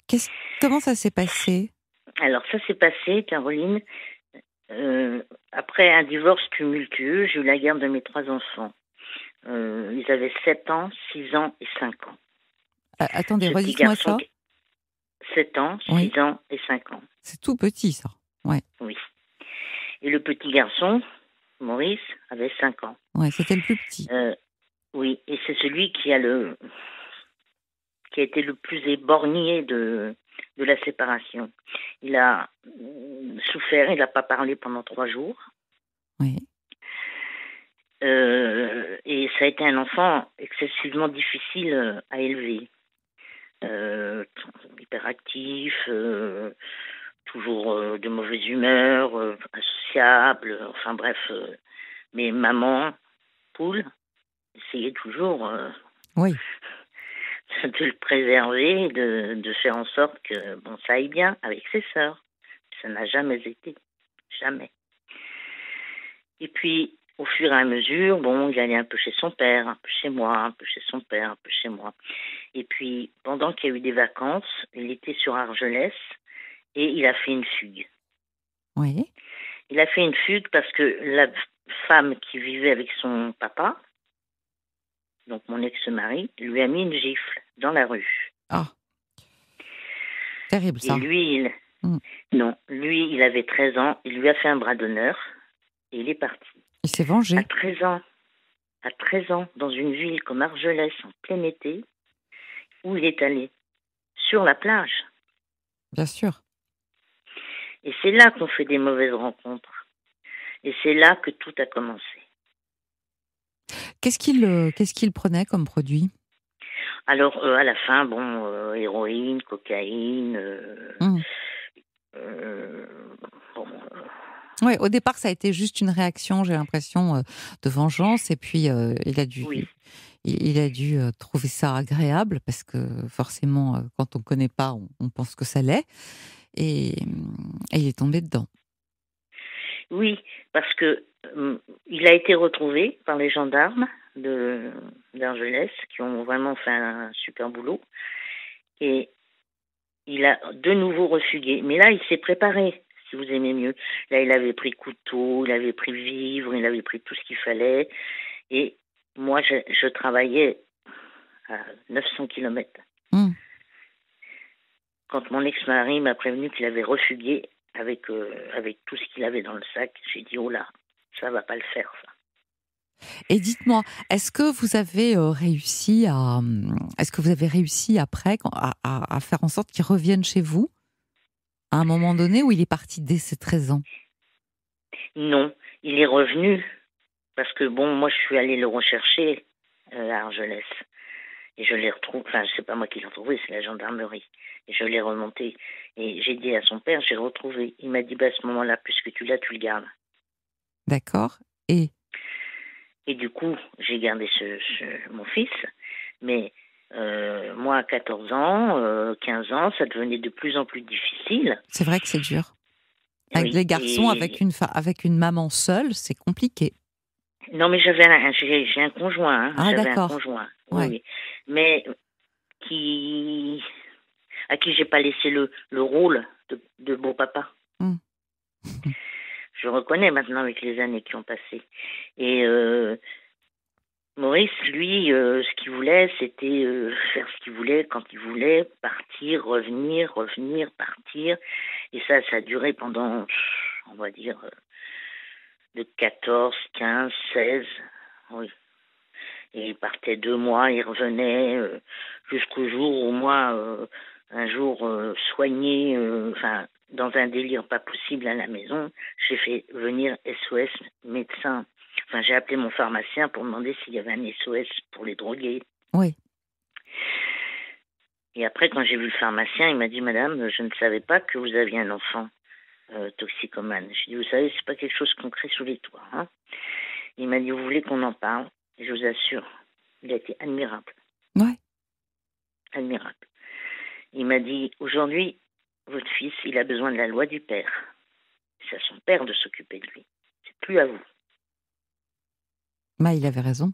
Speaker 4: Qu'est-ce, comment ça s'est passé?
Speaker 7: Alors, ça s'est passé, Caroline, euh, après un divorce tumultueux, j'ai eu la garde de mes trois enfants. Euh, ils avaient 7 ans, 6 ans et 5 ans.
Speaker 4: Ah, attendez, redites-moi ça.
Speaker 7: 7 ans, 6
Speaker 4: Oui.
Speaker 7: ans et 5 ans.
Speaker 4: C'est tout petit, ça. Ouais.
Speaker 7: Oui. Et le petit garçon, Maurice, avait 5 ans.
Speaker 4: Ouais, c'était le plus petit.
Speaker 7: Euh, oui, et c'est celui qui a le qui a été le plus éborgné de de la séparation. Il a euh, souffert, il n'a pas parlé pendant trois jours.
Speaker 4: Oui.
Speaker 7: Euh, et ça a été un enfant excessivement difficile euh, à élever. Euh, hyperactif, euh, toujours de mauvaise humeur, associable, enfin bref. mais maman, poule, essayait toujours
Speaker 4: Oui. [laughs]
Speaker 7: de le préserver, de, de faire en sorte que bon, ça aille bien avec ses sœurs. Ça n'a jamais été. Jamais. Et puis, au fur et à mesure, bon, il allait un peu chez son père, un peu chez moi, un peu chez son père, un peu chez moi. Et puis, pendant qu'il y a eu des vacances, il était sur Argelès et il a fait une fugue.
Speaker 4: Oui.
Speaker 7: Il a fait une fugue parce que la femme qui vivait avec son papa, donc mon ex-mari, lui a mis une gifle dans la rue.
Speaker 4: Ah. Terrible, ça.
Speaker 7: Et lui, il...
Speaker 4: Mm.
Speaker 7: non, lui, il avait 13 ans, il lui a fait un bras d'honneur et il est parti.
Speaker 4: Il s'est vengé.
Speaker 7: À 13 ans, à 13 ans, dans une ville comme Argelès en plein été, où il est allé Sur la plage.
Speaker 4: Bien sûr.
Speaker 7: Et c'est là qu'on fait des mauvaises rencontres. Et c'est là que tout a commencé.
Speaker 4: Qu'est-ce qu'il euh, qu'est-ce qu'il prenait comme produit?
Speaker 7: Alors, euh, à la fin, bon, euh, héroïne, cocaïne, euh,
Speaker 4: Mm.
Speaker 7: euh, bon, euh,
Speaker 4: Oui, au départ, ça a été juste une réaction, j'ai l'impression, de vengeance. Et puis, euh, il a dû,
Speaker 7: Oui.
Speaker 4: il, il a dû trouver ça agréable parce que forcément, quand on ne connaît pas, on, on pense que ça l'est. Et, et il est tombé dedans.
Speaker 7: Oui, parce que il a été retrouvé par les gendarmes de d'Argelès qui ont vraiment fait un super boulot et il a de nouveau refugué. Mais là, il s'est préparé, si vous aimez mieux. Là, il avait pris couteau, il avait pris vivre, il avait pris tout ce qu'il fallait. Et moi, je, je travaillais à 900 kilomètres.
Speaker 4: Mm.
Speaker 7: Quand mon ex-mari m'a prévenu qu'il avait refugué avec, euh, avec tout ce qu'il avait dans le sac, j'ai dit, oh là, ça va pas le faire, ça.
Speaker 4: Et dites-moi, est-ce que vous avez euh, réussi à, hum, est-ce que vous avez réussi après quand- à, à- à faire en sorte qu'il revienne chez vous à un moment donné où il est parti dès ses 13 ans?
Speaker 7: Non, il est revenu parce que bon, moi je suis allée le rechercher euh, à Argelès et je l'ai retrouvé. Enfin, c'est pas moi qui l'ai retrouvé, c'est la gendarmerie. Et je l'ai remonté et j'ai dit à son père, j'ai retrouvé. Il m'a dit, bah à ce moment-là, puisque tu l'as, tu le gardes.
Speaker 4: D'accord Et
Speaker 7: Et du coup, j'ai gardé ce, ce- mon fils, mais euh, moi à 14 ans, euh, 15 ans, ça devenait de plus en plus difficile.
Speaker 4: c'est vrai que c'est dur. Avec
Speaker 7: Oui,
Speaker 4: les garçons,
Speaker 7: et-
Speaker 4: avec une fa- avec une maman seule, c'est compliqué.
Speaker 7: Non, mais j'avais un, j'ai, j'ai un conjoint. hein.
Speaker 4: Ah,
Speaker 7: j'avais
Speaker 4: d'accord.
Speaker 7: un conjoint. Oui,
Speaker 4: Ouais.
Speaker 7: oui. Mais qui, à qui j'ai pas laissé le, le rôle de, de beau papa. [laughs] Je reconnais maintenant avec les années qui ont passé. Et euh, Maurice, lui, euh, ce qu'il voulait, c'était euh, faire ce qu'il voulait quand il voulait, partir, revenir, revenir, partir. Et ça, ça a duré pendant, on va dire, euh, de 14, 15, 16. Oui. Et il partait deux mois, il revenait euh, jusqu'au jour où moi, un jour soigné, enfin dans un délire pas possible à la maison, j'ai fait venir SOS médecin. Enfin, j'ai appelé mon pharmacien pour demander s'il y avait un SOS pour les drogués.
Speaker 4: Oui.
Speaker 7: Et après, quand j'ai vu le pharmacien, il m'a dit, Madame, je ne savais pas que vous aviez un enfant. euh, toxicomane. Je dit, vous savez, c'est pas quelque chose qu'on crée sous les toits. Hein. Il m'a dit, vous voulez qu'on en parle? Je vous assure, il a été admirable.
Speaker 4: Ouais.
Speaker 7: Admirable. Il m'a dit, aujourd'hui, votre fils, il a besoin de la loi du père. C'est à son père de s'occuper de lui. C'est plus à vous.
Speaker 4: Bah, il avait raison.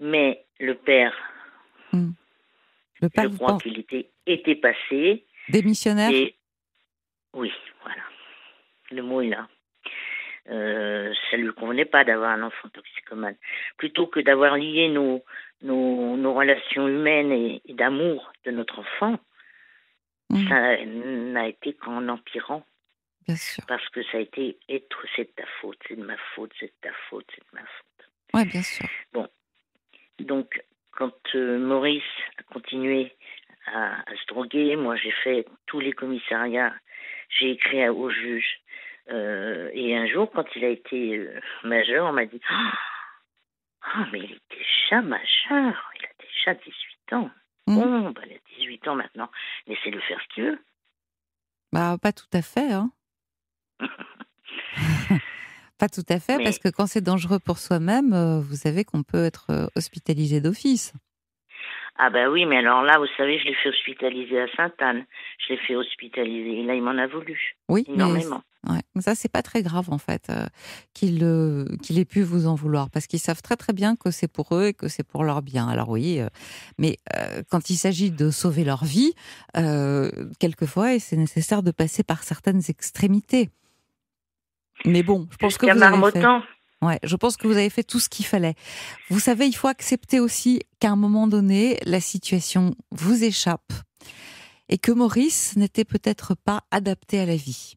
Speaker 7: Mais le père,
Speaker 4: Hmm. Le père,
Speaker 7: je crois qu'il était, était passé.
Speaker 4: démissionnaire
Speaker 7: Et oui, voilà. Le mot est là. Euh, ça lui convenait pas d'avoir un enfant toxicomane. Plutôt que d'avoir lié nos, nos, nos relations humaines et, et d'amour de notre enfant,
Speaker 4: Hmm,
Speaker 7: ça n'a été qu'en empirant.
Speaker 4: Bien sûr.
Speaker 7: Parce que ça a été tout, c'est de ta faute, c'est de ma faute, c'est de ta faute, c'est de ma faute.
Speaker 4: Ouais, bien sûr.
Speaker 7: Donc, quand euh, Maurice a continué à, à se droguer, moi j'ai fait tous les commissariats, j'ai écrit à- au juge. Euh, et un jour, quand il a été euh, majeur, on m'a dit Ah, Ah, mais il est déjà majeur, il a déjà 18 ans. Bon, bah, il a 18 ans maintenant, laissez-le faire ce qu'il veut.
Speaker 4: Bah, pas tout à fait. Hein. [laughs] pas tout à fait,
Speaker 7: Mais-
Speaker 4: parce que quand c'est dangereux pour soi-même, euh, vous savez qu'on peut être euh, hospitalisé d'office.
Speaker 7: Ah bah oui, mais alors là, vous savez, je l'ai fait hospitaliser à Sainte-Anne. Je l'ai fait hospitaliser. Et là, il m'en a voulu.
Speaker 4: Oui, mais
Speaker 7: Énormément.
Speaker 4: Ouais, ça, c'est pas très grave en fait euh, qu'il euh, qu'il ait pu vous en vouloir parce qu'ils savent très très bien que c'est pour eux et que c'est pour leur bien. Alors oui, euh, mais euh, quand il s'agit de sauver leur vie, euh, quelquefois, c'est nécessaire de passer par certaines extrémités. Mais bon, je pense que vous avez fait. Ouais, je pense que vous avez fait tout ce qu'il fallait. Vous savez, il faut accepter aussi qu'à un moment donné, la situation vous échappe et que Maurice n'était peut-être pas adapté à la vie.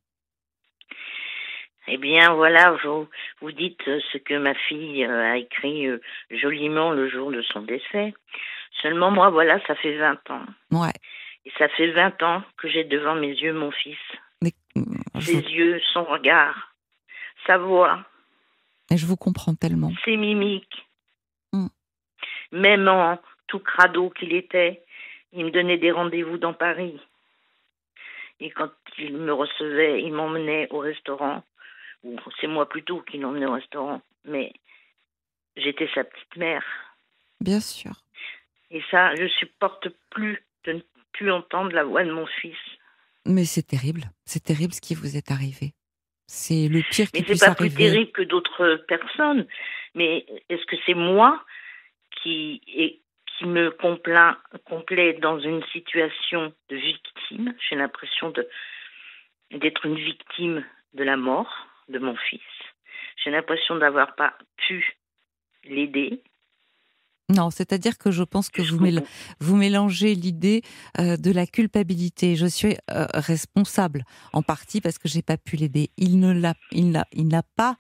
Speaker 7: Eh bien, voilà, vous, vous dites euh, ce que ma fille euh, a écrit euh, joliment le jour de son décès. Seulement, moi, voilà, ça fait 20 ans.
Speaker 4: Ouais.
Speaker 7: Et ça fait 20 ans que j'ai devant mes yeux mon fils.
Speaker 4: Mais, je,
Speaker 7: Ses yeux, son regard, sa voix,
Speaker 4: et je vous comprends tellement.
Speaker 7: ses mimiques.
Speaker 4: Mm.
Speaker 7: Même en tout crado qu'il était, il me donnait des rendez-vous dans Paris. Et quand il me recevait, il m'emmenait au restaurant. C'est moi plutôt qui l'emmenais au restaurant. Mais j'étais sa petite mère.
Speaker 4: Bien sûr.
Speaker 7: Et ça, je supporte plus de ne plus entendre la voix de mon fils.
Speaker 4: Mais c'est terrible. C'est terrible ce qui vous est arrivé. C'est le pire qui
Speaker 7: Mais c'est pas plus terrible que d'autres personnes. Mais est-ce que c'est moi qui est qui me complaint, complaît dans une situation de victime? J'ai l'impression de d'être une victime de la mort de mon fils. J'ai l'impression d'avoir pas pu l'aider.
Speaker 4: Non, c'est-à-dire que je pense que vous, mél- vous mélangez l'idée euh, de la culpabilité. Je suis euh, responsable en partie parce que j'ai pas pu l'aider. Il ne l'a, il n'a, il n'a pas,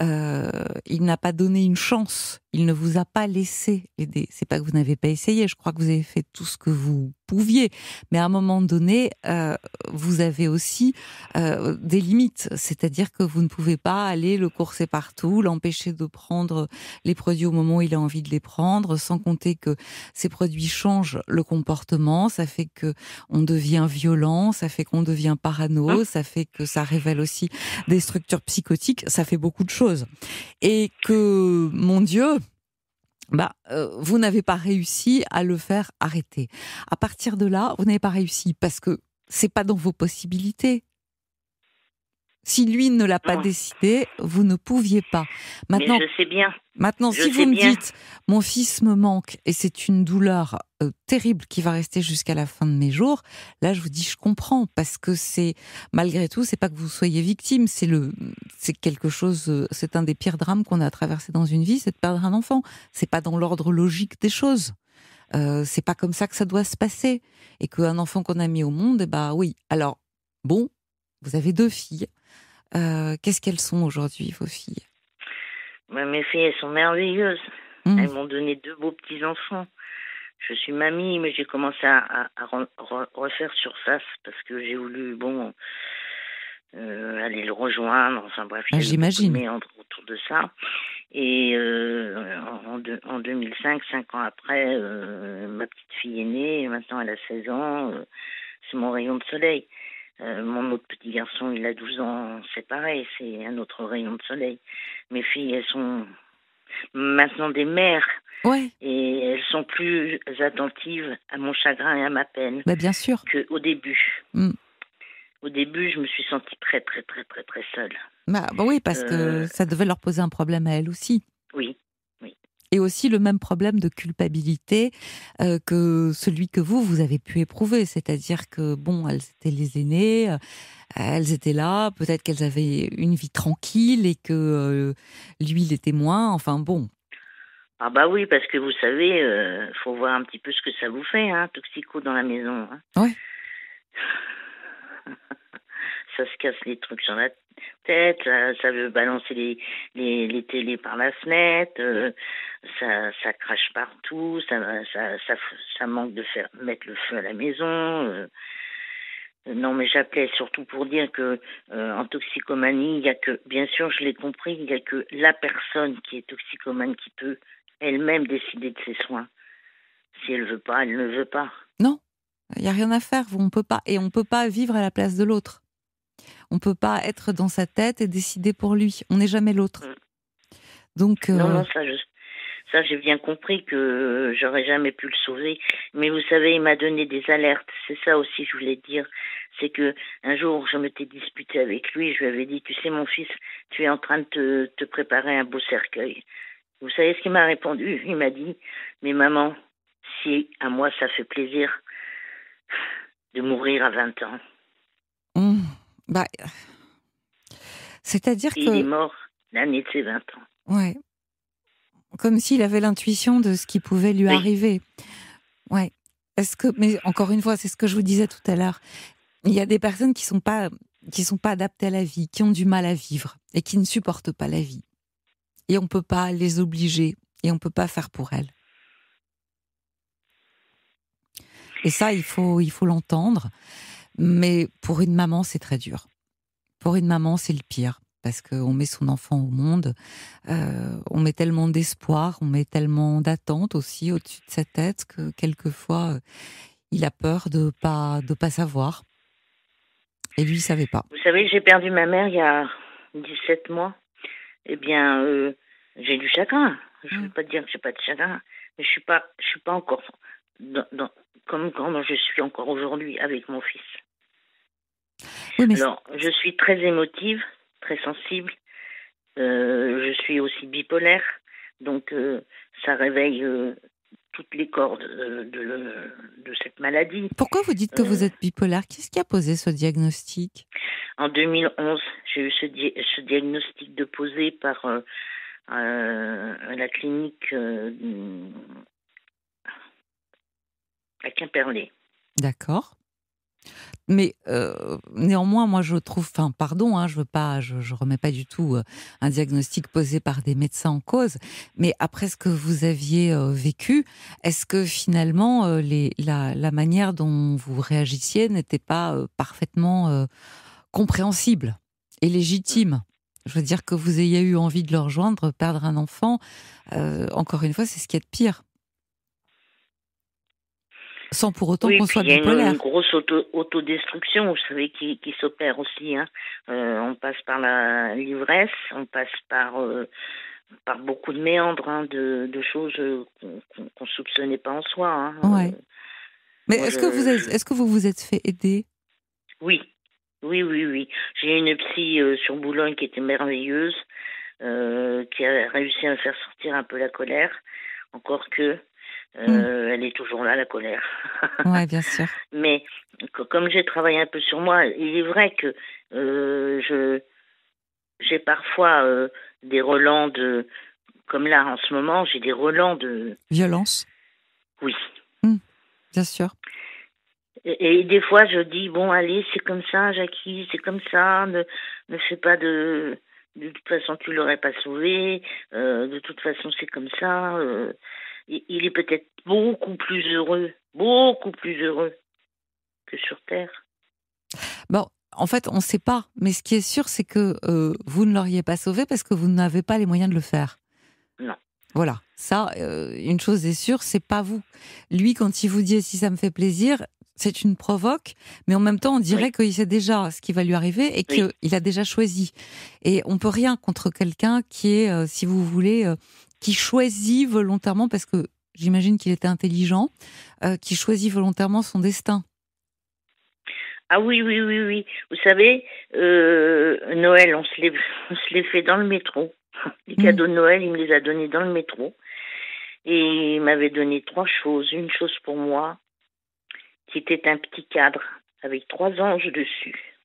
Speaker 4: euh, il n'a pas donné une chance. Il ne vous a pas laissé aider. C'est pas que vous n'avez pas essayé. Je crois que vous avez fait tout ce que vous pouviez. Mais à un moment donné, euh, vous avez aussi euh, des limites. C'est-à-dire que vous ne pouvez pas aller le courser partout, l'empêcher de prendre les produits au moment où il a envie de les prendre, sans compter que ces produits changent le comportement, ça fait que on devient violent, ça fait qu'on devient parano, ça fait que ça révèle aussi des structures psychotiques, ça fait beaucoup de choses. Et que, mon Dieu, bah, euh, vous n'avez pas réussi à le faire arrêter. À partir de là, vous n'avez pas réussi parce que c'est pas dans vos possibilités. Si lui ne l'a pas
Speaker 7: Non.
Speaker 4: décidé, vous ne pouviez pas. Maintenant,
Speaker 7: Mais je sais bien.
Speaker 4: Maintenant,
Speaker 7: Je
Speaker 4: si vous me
Speaker 7: bien.
Speaker 4: dites, mon fils me manque et c'est une douleur euh, terrible qui va rester jusqu'à la fin de mes jours, là, je vous dis, je comprends parce que c'est malgré tout, c'est pas que vous soyez victime, c'est le, c'est quelque chose, euh, c'est un des pires drames qu'on a traversé dans une vie, c'est de perdre un enfant. C'est pas dans l'ordre logique des choses. Euh, c'est pas comme ça que ça doit se passer. Et qu'un enfant qu'on a mis au monde, eh bah oui. Alors, bon, vous avez deux filles. Euh, Qu'est-ce qu'elles sont aujourd'hui, vos filles?
Speaker 7: Mes filles, elles sont merveilleuses.
Speaker 4: Hum,
Speaker 7: Elles m'ont donné deux beaux petits-enfants. Je suis mamie, mais j'ai commencé à, à- à re- re- refaire surface parce que j'ai voulu, bon, euh, aller le rejoindre. Enfin bref,
Speaker 4: Ah, j'imagine.
Speaker 7: méandres autour de ça. Et euh, en, en 2005, cinq ans après, ma petite fille est née. Maintenant, elle a 16 ans. C'est mon rayon de soleil. Euh, mon autre petit garçon, il a 12 ans, c'est pareil, c'est un autre rayon de soleil. Mes filles, elles sont maintenant des mères.
Speaker 4: Ouais.
Speaker 7: Et elles sont plus attentives à mon chagrin et à ma peine
Speaker 4: bah bien sûr.
Speaker 7: qu'au début.
Speaker 4: Mm.
Speaker 7: Au début, je me suis sentie très, très, très, très, très seule.
Speaker 4: Bah, bah oui, parce que
Speaker 7: Euh.
Speaker 4: ça devait leur poser un problème à elles aussi.
Speaker 7: Oui.
Speaker 4: Et aussi le même problème de culpabilité euh, que celui que vous, vous avez pu éprouver. C'est-à-dire que, bon, elles étaient les aînées, euh, elles étaient là, peut-être qu'elles avaient une vie tranquille et que euh, lui, il était moins. Enfin bon,
Speaker 7: Ah bah oui, parce que vous savez, euh, faut voir un petit peu ce que ça vous fait, hein, toxico dans la maison. Hein.
Speaker 4: Ouais. [laughs]
Speaker 7: ça se casse les trucs sur la tête, ça, veut balancer les, les, les télés par la fenêtre, euh, ça, ça crache partout, ça, ça, ça, manque de faire mettre le feu à la maison. euh. Non, mais j'appelais surtout pour dire que euh, en toxicomanie, il y a que, bien sûr, je l'ai compris, il y a que la personne qui est toxicomane qui peut elle-même décider de ses soins. Si elle veut pas, elle ne veut pas.
Speaker 4: il y a rien à faire. On peut pas et on peut pas vivre à la place de l'autre. On peut pas être dans sa tête et décider pour lui. On n'est jamais l'autre.
Speaker 7: Mm.
Speaker 4: Donc,
Speaker 7: Non,
Speaker 4: euh,
Speaker 7: non, ça, je, ça, j'ai bien compris que j'aurais jamais pu le sauver. Mais vous savez, il m'a donné des alertes. C'est ça aussi, je voulais dire. C'est que un jour, je m'étais disputée avec lui. Je lui avais dit, tu sais, mon fils, tu es en train de te, te préparer un beau cercueil. Vous savez ce qu'il m'a répondu? Il m'a dit, mais maman, si à moi ça fait plaisir de mourir à 20 ans,
Speaker 4: bah, c'est-à-dire
Speaker 7: il est mort l'année de ses 20 ans.
Speaker 4: ouais, comme s'il avait l'intuition de ce qui pouvait lui
Speaker 7: Oui.
Speaker 4: arriver. Ouais. Est-ce que, mais encore une fois, c'est ce que je vous disais tout à l'heure. Il y a des personnes qui sont pas, qui sont pas adaptées à la vie, qui ont du mal à vivre et qui ne supportent pas la vie. Et on peut pas les obliger et on peut pas faire pour elles. Et ça, il faut, il faut l'entendre. Mais pour une maman, c'est très dur. Pour une maman, c'est le pire. Parce qu'on met son enfant au monde, euh, on met tellement d'espoir, on met tellement d'attentes aussi au-dessus de sa tête que quelquefois, euh, il a peur de pas de pas savoir. Et lui, il savait pas.
Speaker 7: Vous savez, j'ai perdu ma mère il y a 17 mois. Eh bien, euh, j'ai du chagrin. Je ne veux
Speaker 4: Mm.
Speaker 7: pas dire que j'ai pas de chagrin, mais je suis pas, je suis pas encore dans, dans- comme quand je suis encore aujourd'hui avec mon fils.
Speaker 4: Oui, mais
Speaker 7: Alors, je suis très émotive, très sensible. Euh, je suis aussi bipolaire, donc euh, ça réveille euh, toutes les cordes de, de cette maladie.
Speaker 4: pourquoi vous dites que vous êtes bipolaire? Qu'est-ce qui a posé ce diagnostic?
Speaker 7: En 2011, j'ai eu ce, di- ce diagnostic de posé par la clinique à Quimperlé.
Speaker 4: D'accord. Mais euh, néanmoins, moi, je trouve, enfin, pardon, hein, je veux pas, je, remets pas du tout euh, un diagnostic posé par des médecins en cause. Mais après ce que vous aviez euh, vécu, est-ce que finalement, la, manière dont vous réagissiez n'était pas parfaitement compréhensible et légitime? Je veux dire que vous ayez eu envie de le rejoindre, perdre un enfant. encore une fois, c'est ce qui est de pire. Sans pour autant
Speaker 7: oui,
Speaker 4: qu'on soit
Speaker 7: il y a une,
Speaker 4: bipolaire.
Speaker 7: une grosse auto, autodestruction, vous savez, qui, qui s'opère aussi. Hein. Euh, on passe par la l'ivresse, on passe par euh, par beaucoup de méandres, hein, de, de choses euh, qu'on qu'on soupçonnait pas en soi. Hein.
Speaker 4: Ouais. Mais est-ce que vous êtes, est-ce que vous vous êtes fait aider?
Speaker 7: Oui, oui, oui, oui. J'ai une psy euh, sur Boulogne qui était merveilleuse, qui a réussi à me faire sortir un peu la colère, encore que euh, elle est toujours là, la colère. [laughs]
Speaker 4: Ouais, bien sûr.
Speaker 7: Mais co- comme j'ai travaillé un peu sur moi, il est vrai que euh, je j'ai parfois euh, des relents de, comme là en ce moment, j'ai des relents de,
Speaker 4: Violence,
Speaker 7: oui.
Speaker 4: bien sûr.
Speaker 7: Et, et des fois, je dis bon, allez, c'est comme ça, Jackie, c'est comme ça. Ne, ne fais pas de. De toute façon, tu l'aurais pas sauvé. de toute façon, c'est comme ça. Il, est peut-être beaucoup plus heureux, beaucoup plus heureux que sur Terre.
Speaker 4: Bon, en fait, on ne sait pas. Mais ce qui est sûr, c'est que euh, vous ne l'auriez pas sauvé parce que vous n'avez pas les moyens de le faire.
Speaker 7: Non.
Speaker 4: Voilà. Ça, euh, une chose est sûre, c'est pas vous. Lui, quand il vous dit si ça me fait plaisir, c'est une provoque, mais en même temps, on dirait qu'il sait déjà ce qui va lui arriver et qu'il a déjà choisi. Et on peut rien contre quelqu'un qui est, euh, si vous voulez, qui choisit volontairement, parce que j'imagine qu'il était intelligent, euh, qui choisit volontairement son destin.
Speaker 7: Ah oui, oui, oui, oui. Vous savez, Noël, [laughs] on se l'est fait dans le métro. [laughs] Les mmh. cadeaux de Noël, il me les a donnés dans le métro. Et il m'avait donné trois choses. Une chose pour moi, qui était un petit cadre avec trois anges dessus.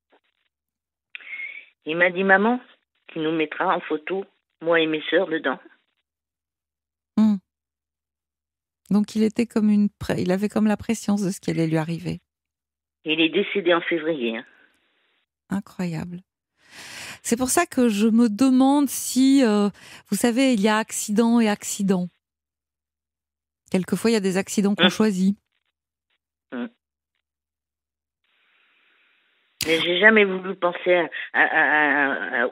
Speaker 7: Il m'a dit, maman, tu nous mettras en photo, moi et mes sœurs, dedans.
Speaker 4: Hmm. Donc il était comme une, il avait comme la préscience de ce qui allait lui arriver.
Speaker 7: Il est décédé en février. Hein.
Speaker 4: Incroyable. C'est pour ça que je me demande si, euh, vous savez, il y a accident et accident. Quelquefois, il y a des accidents qu'on hum. choisit.
Speaker 7: Hum. Mais j'ai jamais voulu penser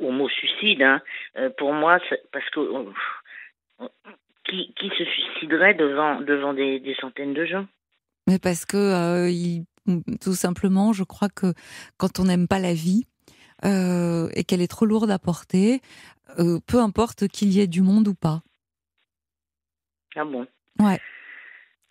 Speaker 7: au mot suicide. Hein. Euh, pour moi, parce que euh, qui, qui, se suiciderait devant, devant des, des centaines de gens
Speaker 4: Mais parce que euh, il, tout simplement, je crois que quand on n'aime pas la vie et qu'elle est trop lourde à porter, peu importe qu'il y ait du monde ou pas.
Speaker 7: Ah bon?
Speaker 4: Ouais.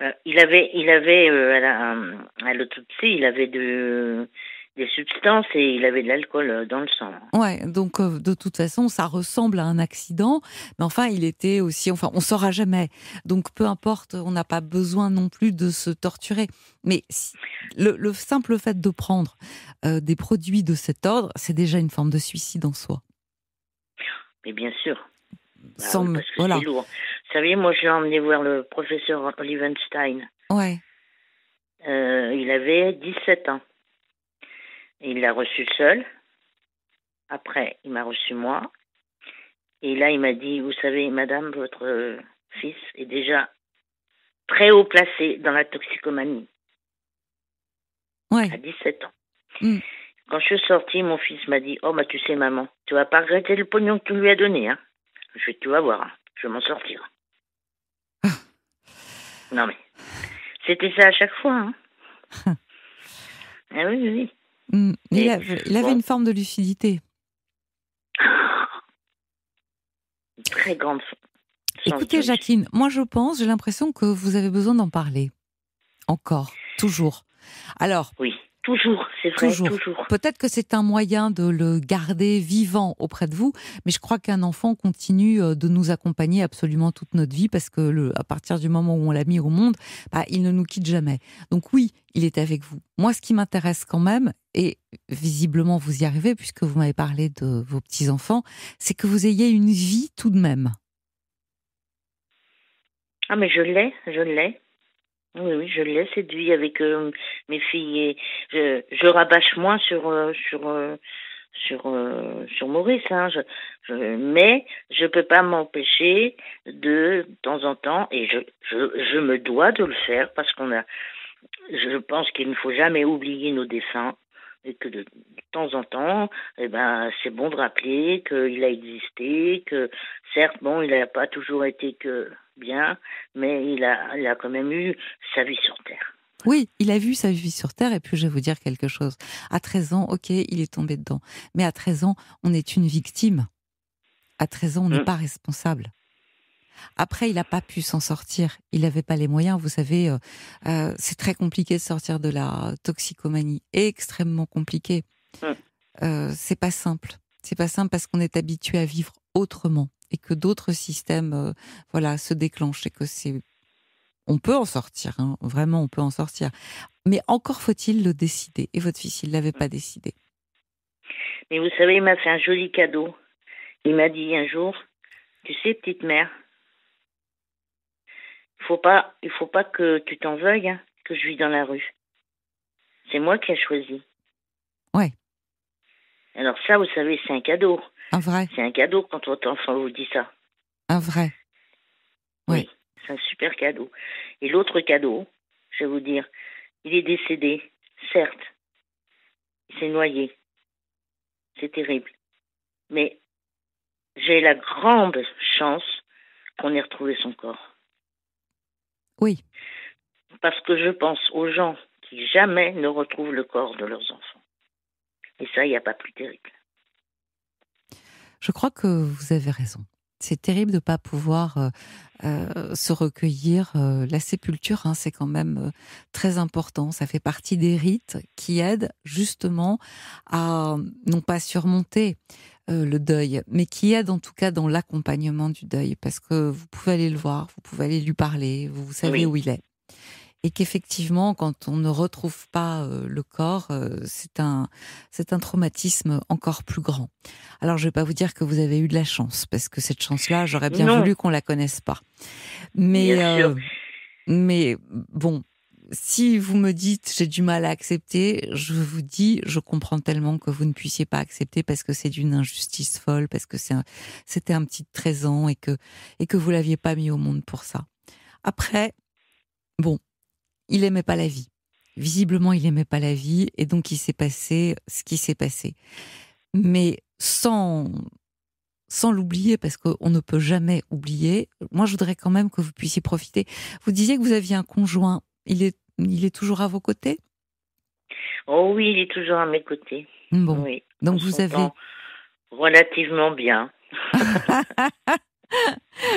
Speaker 7: Euh, il avait, il avait euh, à l'autopsie, il avait de, des substances et il avait de l'alcool euh, dans le sang.
Speaker 4: Ouais, donc de toute façon, ça ressemble à un accident, mais enfin, il était aussi, enfin, on saura jamais. Donc peu importe, on n'a pas besoin non plus de se torturer. Mais le, le simple fait de prendre des produits de cet ordre, c'est déjà une forme de suicide en soi.
Speaker 7: Mais bien sûr.
Speaker 4: Bah Sans, voilà.
Speaker 7: lourd. Vous savez, moi, je l'ai emmené voir le professeur Olivenstein.
Speaker 4: Ouais.
Speaker 7: Euh, il avait 17 ans. Il l'a reçu seul. Après, il m'a reçu moi. Et là, il m'a dit, vous savez, madame, votre fils est déjà très haut placé dans la toxicomanie.
Speaker 4: Ouais.
Speaker 7: À 17 ans.
Speaker 4: Hmm.
Speaker 7: Quand je suis sortie, mon fils m'a dit, oh, bah, tu sais, maman, tu vas pas regretter le pognon que tu lui as donné, hein. Je vais, tu vas voir, hein. je vais m'en sortir. [laughs] Non, mais c'était ça à chaque fois. Hein. ah [laughs] oui, oui.
Speaker 4: Mm, il, avait, une forme de lucidité.
Speaker 7: Une très grande.
Speaker 4: Écoutez, Jacqueline, moi je pense, j'ai l'impression que vous avez besoin d'en parler. Encore, toujours. Alors.
Speaker 7: Oui. Toujours, c'est vrai, toujours.
Speaker 4: Peut-être que c'est un moyen de le garder vivant auprès de vous, mais je crois qu'un enfant continue euh, de nous accompagner absolument toute notre vie parce que le, à partir du moment où on l'a mis au monde, bah, il ne nous quitte jamais. Donc oui, il est avec vous. Moi, ce qui m'intéresse quand même, et visiblement vous y arrivez puisque vous m'avez parlé de vos petits-enfants, c'est que vous ayez une vie tout de même.
Speaker 7: Ah mais je l'ai, je l'ai. Oui, oui, je l'ai séduit avec euh, mes filles et je, je rabâche moins sur euh, sur euh, sur sur Maurice, hein. Je, je, mais je peux pas m'empêcher de, de temps en temps et je, je je me dois de le faire parce qu'on a je pense qu'il ne faut jamais oublier nos dessins et que de, temps en temps, eh ben, c'est bon de rappeler qu'il a existé, que certes, bon, il n'a pas toujours été que bien, mais il a, il a quand même eu sa vie sur Terre.
Speaker 4: Oui, il a vu sa vie sur Terre, et puis je vais vous dire quelque chose. À 13 ans, ok, il est tombé dedans. Mais à 13 ans, on est une victime. À 13 ans, on n'est mm. pas responsable. Après, il n'a pas pu s'en sortir. Il n'avait pas les moyens. Vous savez, euh, euh, c'est très compliqué de sortir de la toxicomanie. Extrêmement compliqué. Mm. Euh, c'est pas simple. C'est pas simple parce qu'on est habitué à vivre autrement et que d'autres systèmes, euh, voilà, se déclenchent et que c'est, on peut en sortir. Hein. vraiment, on peut en sortir. Mais encore faut-il le décider. Et votre fils, il l'avait pas décidé.
Speaker 7: Mais vous savez, il m'a fait un joli cadeau. Il m'a dit un jour, tu sais, petite mère, faut pas, il faut pas que tu t'en veuilles hein, que je vis dans la rue. C'est moi qui ai choisi.
Speaker 4: Ouais.
Speaker 7: Alors ça, vous savez, c'est un cadeau.
Speaker 4: Un vrai.
Speaker 7: C'est un cadeau quand votre enfant vous dit ça.
Speaker 4: Un vrai.
Speaker 7: Oui. c'est un super cadeau. Et l'autre cadeau, je vais vous dire, il est décédé, certes. Il s'est noyé. C'est terrible. Mais j'ai la grande chance qu'on ait retrouvé son corps.
Speaker 4: Oui.
Speaker 7: Parce que je pense aux gens qui jamais ne retrouvent le corps de leurs enfants. Et ça, il n'y a pas plus terrible.
Speaker 4: Je crois que vous avez raison. C'est terrible de ne pas pouvoir euh, euh, se recueillir. Euh, la sépulture, hein, c'est quand même très important. Ça fait partie des rites qui aident justement à non pas surmonter le deuil, mais qui aident en tout cas dans l'accompagnement du deuil, parce que vous pouvez aller le voir, vous pouvez aller lui parler, vous, savez où il est et qu'effectivement, quand on ne retrouve pas euh, le corps, euh, c'est un, c'est un traumatisme encore plus grand. Alors, je vais pas vous dire que vous avez eu de la chance, parce que cette chance-là, j'aurais bien voulu qu'on la connaisse pas. Mais, euh, mais bon, si vous me dites j'ai du mal à accepter, je vous dis je comprends tellement que vous ne puissiez pas accepter parce que c'est d'une injustice folle, parce que c'est c'était un petit 13 ans et que et que vous l'aviez pas mis au monde pour ça. Après, bon, il aimait pas la vie. Visiblement, il aimait pas la vie et donc il s'est passé ce qui s'est passé. Mais sans sans l'oublier parce qu'on ne peut jamais oublier. Moi, je voudrais quand même que vous puissiez profiter. Vous disiez que vous aviez un conjoint. Il est il est toujours à vos côtés?
Speaker 7: Oh oui, il est toujours à mes côtés.
Speaker 4: Bon.
Speaker 7: Oui.
Speaker 4: Donc vous avez
Speaker 7: relativement bien. [laughs]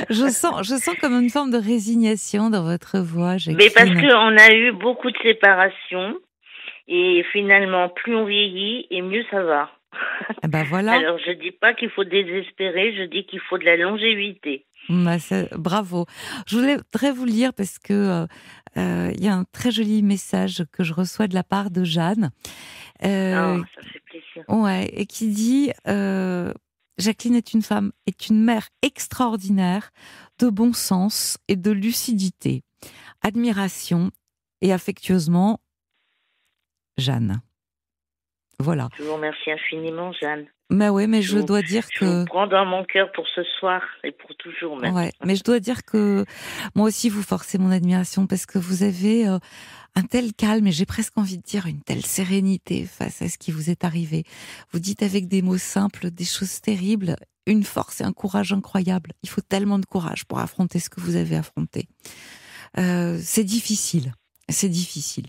Speaker 4: je sens, je sens comme une forme de résignation dans votre voix.
Speaker 7: Mais parce qu'on a eu beaucoup de séparations et finalement, plus on vieillit et mieux ça va.
Speaker 4: Ah ben voilà.
Speaker 7: Alors je dis pas qu'il faut désespérer, je dis qu'il faut de la longévité.
Speaker 4: Bah, bravo. Je voudrais vous lire parce que euh, euh, il y a un très joli message que je reçois de la part de Jeanne.
Speaker 7: Euh, oh, ça fait plaisir.
Speaker 4: Ouais, et qui dit Jacqueline est une femme, est une mère extraordinaire, de bon sens et de lucidité. Admiration et affectueusement, Jeanne. Voilà.
Speaker 7: Je vous remercie infiniment, Jeanne.
Speaker 4: Mais oui, mais je, dois dire
Speaker 7: je
Speaker 4: que.
Speaker 7: Je prends dans mon cœur pour ce soir et pour toujours même.
Speaker 4: Ouais, mais je dois dire que moi aussi, vous forcez mon admiration parce que vous avez euh, un tel calme et j'ai presque envie de dire une telle sérénité face à ce qui vous est arrivé. Vous dites avec des mots simples des choses terribles, une force et un courage incroyable. Il faut tellement de courage pour affronter ce que vous avez affronté. Euh, c'est difficile, c'est difficile.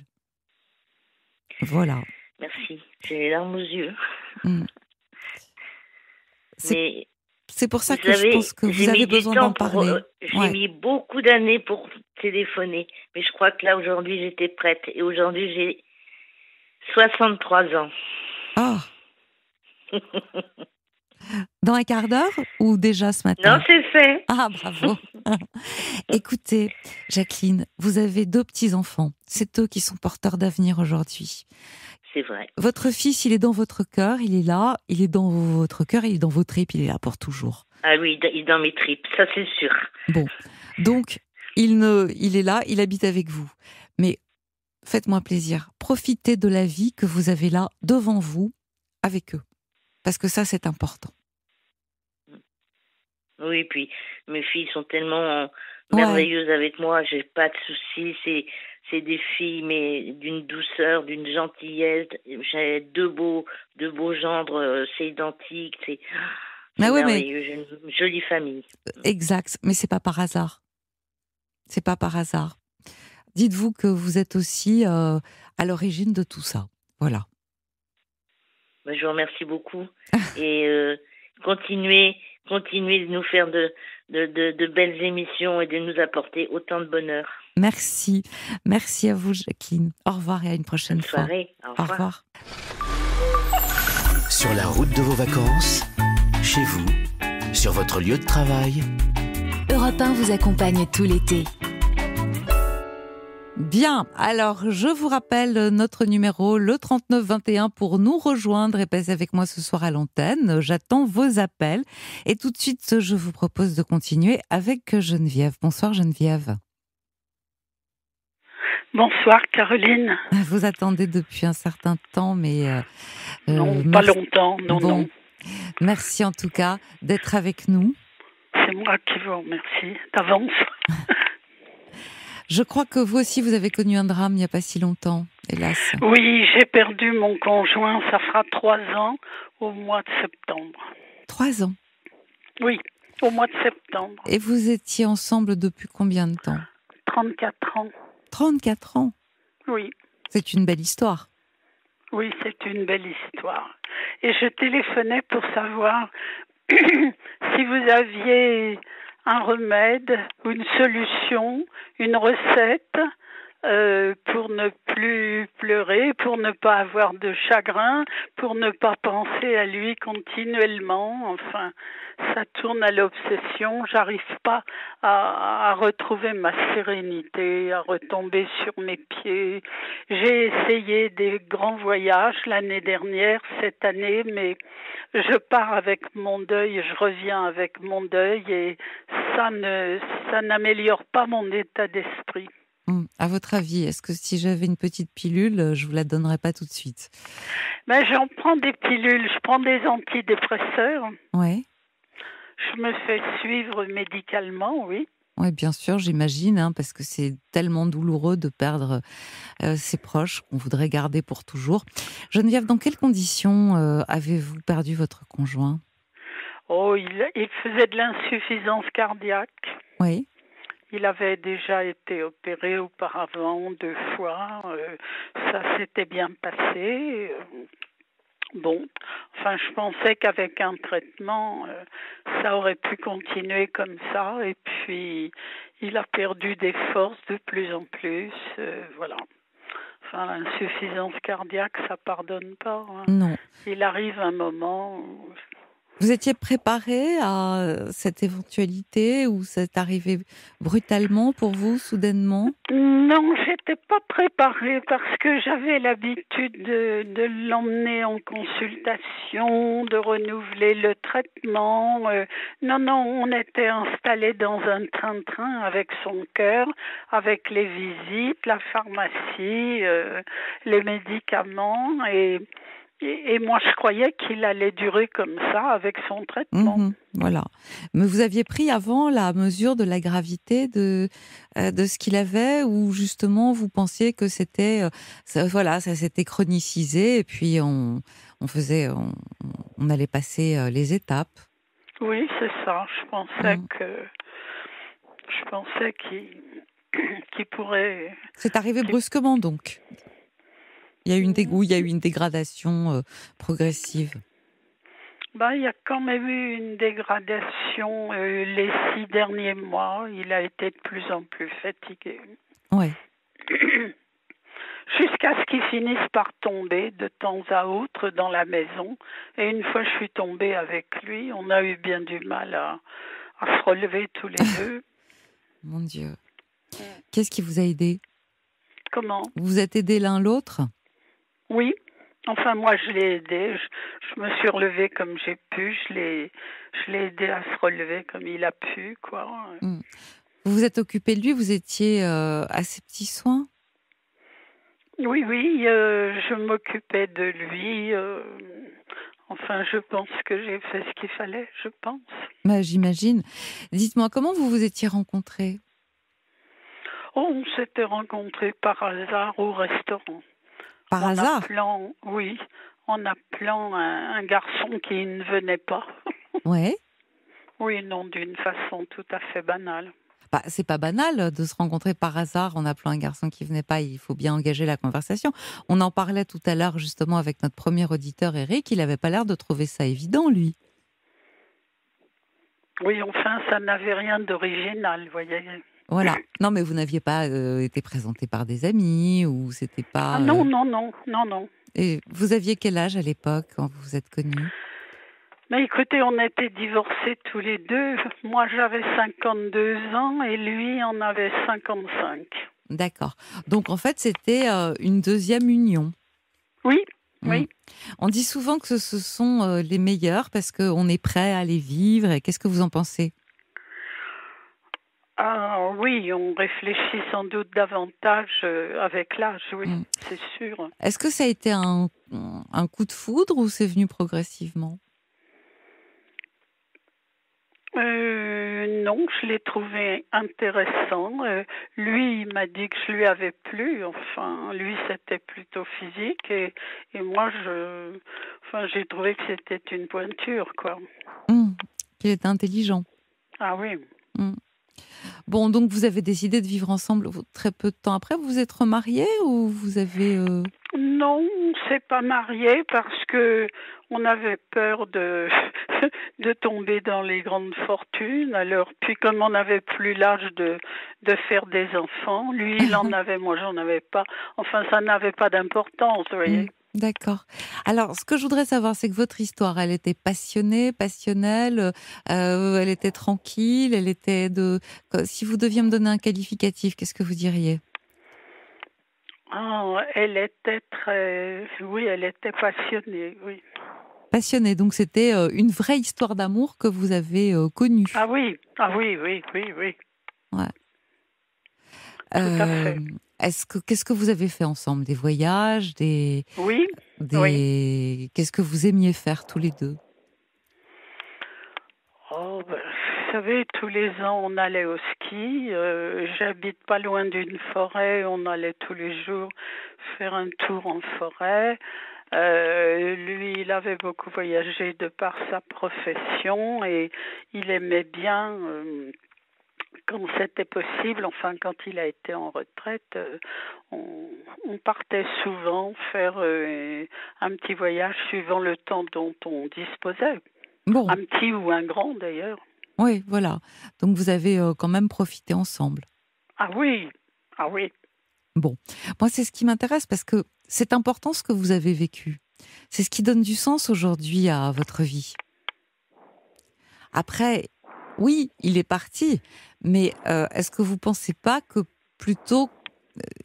Speaker 4: Voilà.
Speaker 7: Merci. J'ai les larmes aux yeux.
Speaker 4: Hmm. C'est pour ça que je pense que vous avez besoin d'en parler. Euh,
Speaker 7: j'ai mis beaucoup d'années pour téléphoner, mais je crois que là aujourd'hui j'étais prête et aujourd'hui j'ai 63 ans.
Speaker 4: Ah. [laughs] Dans un quart d'heure ou déjà ce matin?
Speaker 7: Non, c'est fait.
Speaker 4: Ah, bravo. [laughs] Écoutez, Jacqueline, vous avez deux petits-enfants. C'est eux qui sont porteurs d'avenir aujourd'hui.
Speaker 7: C'est vrai.
Speaker 4: Votre fils, il est dans votre cœur, il est là, il est dans votre cœur, il est dans vos tripes, il est là pour toujours.
Speaker 7: Ah oui, il est dans mes tripes, ça c'est sûr.
Speaker 4: Bon, donc il ne, il est là, il habite avec vous. Mais faites-moi plaisir, profitez de la vie que vous avez là devant vous avec eux, parce que ça c'est important.
Speaker 7: Oui, puis mes filles sont tellement merveilleuses avec moi, j'ai pas de soucis, c'est c'est des filles, mais d'une douceur, d'une gentillesse. J'ai deux beaux, deux beaux gendres, euh, c'est identique, c'est.
Speaker 4: Mais oui, mais
Speaker 7: une jolie famille.
Speaker 4: Exact, mais c'est pas par hasard. C'est pas par hasard. Dites-vous que vous êtes aussi euh, à l'origine de tout ça. Voilà.
Speaker 7: Ben, je vous remercie beaucoup [laughs] et euh, continuez, continuez de nous faire de, de, de, belles émissions et de nous apporter autant de bonheur.
Speaker 4: Merci. Merci à vous, Jacqueline. Au revoir et à une prochaine
Speaker 7: fois.
Speaker 4: Au revoir.
Speaker 3: Sur la route de vos vacances, chez vous, sur votre lieu de travail.
Speaker 5: Europe 1 vous accompagne tout l'été.
Speaker 4: Bien, alors je vous rappelle notre numéro, le 3921, pour nous rejoindre et passer avec moi ce soir à l'antenne. J'attends vos appels. Et tout de suite, je vous propose de continuer avec Geneviève. Bonsoir Geneviève.
Speaker 8: Bonsoir Caroline.
Speaker 4: Vous attendez depuis un certain temps, mais... Euh,
Speaker 8: non, euh, pas longtemps, non, non.
Speaker 4: Merci en tout cas d'être avec nous.
Speaker 8: C'est moi qui vous remercie d'avance. [laughs]
Speaker 4: Je crois que vous aussi, vous avez connu un drame il n'y a pas si longtemps, hélas.
Speaker 8: Oui, j'ai perdu mon conjoint, ça fera trois ans au mois de septembre.
Speaker 4: Trois ans?
Speaker 8: Oui, au mois de septembre.
Speaker 4: Et vous étiez ensemble depuis combien de temps?
Speaker 8: 34 ans.
Speaker 4: 34 ans?
Speaker 8: Oui.
Speaker 4: C'est une belle histoire.
Speaker 8: Oui, c'est une belle histoire. Et je téléphonais pour savoir [clears throat] si vous aviez un remède une solution, une recette euh, pour ne plus pleurer, pour ne pas avoir de chagrin, pour ne pas penser à lui continuellement. Enfin, ça tourne à l'obsession. J'arrive pas à, à, retrouver ma sérénité, à retomber sur mes pieds. J'ai essayé des grands voyages l'année dernière, cette année, mais je pars avec mon deuil, je reviens avec mon deuil et ça ne, ça n'améliore pas mon état d'esprit.
Speaker 4: Hum, à votre avis, est-ce que si j'avais une petite pilule, je vous la donnerais pas tout de suite?
Speaker 8: Ben, j'en prends des pilules, je prends des antidépresseurs.
Speaker 4: Ouais.
Speaker 8: Je me fais suivre médicalement, oui.
Speaker 4: Oui, bien sûr, j'imagine, hein, parce que c'est tellement douloureux de perdre euh, ses proches qu'on voudrait garder pour toujours. Geneviève, dans quelles conditions euh, avez-vous perdu votre conjoint?
Speaker 8: Oh, il, il faisait de l'insuffisance cardiaque.
Speaker 4: Oui.
Speaker 8: Il avait déjà été opéré auparavant deux fois. Euh, ça s'était bien passé. Bon, enfin, je pensais qu'avec un traitement, euh, ça aurait pu continuer comme ça. Et puis, il a perdu des forces de plus en plus. Euh, voilà. Enfin, l'insuffisance cardiaque, ça pardonne pas. Hein.
Speaker 4: Non.
Speaker 8: Il arrive un moment où
Speaker 4: vous étiez préparé à cette éventualité ou c'est arrivé brutalement pour vous, soudainement?
Speaker 8: Non, j'étais pas préparée parce que j'avais l'habitude de, de l'emmener en consultation, de renouveler le traitement. Euh, non, non, on était installé dans un train-train avec son cœur, avec les visites, la pharmacie, euh, les médicaments et et, et, moi, je croyais qu'il allait durer comme ça avec son traitement.
Speaker 4: Mmh, voilà. Mais vous aviez pris avant la mesure de la gravité de, euh, de ce qu'il avait ou justement vous pensiez que c'était. Euh, ça, voilà, ça s'était chronicisé et puis on, on faisait. On, on, allait passer euh, les étapes?
Speaker 8: Oui, c'est ça. Je pensais mmh. que. Je pensais qu'il [clears throat] qu pourrait.
Speaker 4: C'est arrivé brusquement donc il y a eu une il y a eu une dégradation euh, progressive?
Speaker 8: Ben, il y a quand même eu une dégradation euh, les six derniers mois. Il a été de plus en plus fatigué.
Speaker 4: Ouais. [clears throat]
Speaker 8: Jusqu'à ce qu'il finisse par tomber de temps à autre dans la maison. Et une fois je suis tombée avec lui, on a eu bien du mal à, à se relever tous les deux. [laughs]
Speaker 4: Mon Dieu. Qu'est-ce qui vous a aidé?
Speaker 8: Comment?
Speaker 4: Vous vous êtes aidé l'un l'autre?
Speaker 8: Oui. Enfin, moi, je l'ai aidé. Je, je, me suis relevée comme j'ai pu. Je l'ai, je l'ai aidé à se relever comme il a pu, quoi.
Speaker 4: Mmh. Vous vous êtes occupé de lui? Vous étiez euh, à ses petits soins?
Speaker 8: Oui, oui. Euh, je m'occupais de lui. Euh, enfin, je pense que j'ai fait ce qu'il fallait. Je pense.
Speaker 4: Bah, j'imagine. Dites-moi, comment vous vous étiez rencontrés?
Speaker 8: Oh, on s'était rencontrés par hasard au restaurant.
Speaker 4: Par
Speaker 8: en
Speaker 4: hasard
Speaker 8: appelant, Oui, en appelant un, un, garçon qui ne venait pas. [laughs]
Speaker 4: Ouais.
Speaker 8: oui, non, d'une façon tout à fait banale.
Speaker 4: Bah, c'est pas banal de se rencontrer par hasard en appelant un garçon qui venait pas. Il faut bien engager la conversation. On en parlait tout à l'heure justement avec notre premier auditeur Eric. Il avait pas l'air de trouver ça évident, lui.
Speaker 8: Oui, enfin, ça n'avait rien d'original, vous voyez.
Speaker 4: Voilà. Non, mais vous n'aviez pas euh, été présenté par des amis ou c'était pas.
Speaker 8: Ah non, non, non, non, non.
Speaker 4: Et vous aviez quel âge à l'époque quand vous vous êtes connus
Speaker 8: mais écoutez, on était divorcés tous les deux. Moi, j'avais 52 ans et lui en avait 55.
Speaker 4: D'accord. Donc, en fait, c'était euh, une deuxième union.
Speaker 8: Oui, oui.
Speaker 4: Mmh. On dit souvent que ce sont euh, les meilleurs parce qu'on est prêt à les vivre. Et qu'est-ce que vous en pensez?
Speaker 8: Ah oui, on réfléchit sans doute davantage euh, avec l'âge, oui, mmh. c'est sûr.
Speaker 4: Est-ce que ça a été un, un coup de foudre ou c'est venu progressivement?
Speaker 8: Euh, non, je l'ai trouvé intéressant. Euh, lui, il m'a dit que je lui avais plu. Enfin, lui, c'était plutôt physique et, et moi, je, enfin, j'ai trouvé que c'était une pointure, quoi.
Speaker 4: Mmh, qu'il était intelligent.
Speaker 8: Ah oui.
Speaker 4: Mmh. Bon, donc vous avez décidé de vivre ensemble très peu de temps après. Vous vous êtes remariés ou vous avez euh,
Speaker 8: Non, on s'est pas marié parce que on avait peur de [laughs] de tomber dans les grandes fortunes. Alors, puis comme on n'avait plus l'âge de de faire des enfants, lui il en [laughs] avait, moi j'en avais pas. Enfin, ça n'avait pas d'importance, vous voyez.
Speaker 4: D'accord. Alors, ce que je voudrais savoir, c'est que votre histoire, elle était passionnée, passionnelle, euh, elle était tranquille, elle était de. Si vous deviez me donner un qualificatif, qu'est-ce que vous diriez?
Speaker 8: Oh, Elle était très. Oui, elle était passionnée, oui.
Speaker 4: Passionnée, donc c'était euh, une vraie histoire d'amour que vous avez euh, connue.
Speaker 8: Ah oui, ah oui, oui, oui, oui.
Speaker 4: Ouais.
Speaker 8: Tout à fait.
Speaker 4: Est-ce que qu'est-ce que vous avez fait ensemble? Des voyages, des
Speaker 8: oui,
Speaker 4: des
Speaker 8: oui.
Speaker 4: qu'est-ce que vous aimiez faire tous les deux?
Speaker 8: Oh, ben, vous savez, tous les ans on allait au ski. Euh, J'habite pas loin d'une forêt, on allait tous les jours faire un tour en forêt. Euh, lui, il avait beaucoup voyagé de par sa profession et il aimait bien. Euh, quand c'était possible, enfin quand il a été en retraite, euh, on, on, partait souvent faire euh, un petit voyage suivant le temps dont on disposait.
Speaker 4: Bon.
Speaker 8: Un petit ou un grand d'ailleurs.
Speaker 4: Oui, voilà. Donc vous avez euh, quand même profité ensemble.
Speaker 8: Ah oui, ah oui.
Speaker 4: Bon, moi c'est ce qui m'intéresse parce que c'est important ce que vous avez vécu. C'est ce qui donne du sens aujourd'hui à votre vie. Après, oui, il est parti, mais euh, est-ce que vous ne pensez pas que plutôt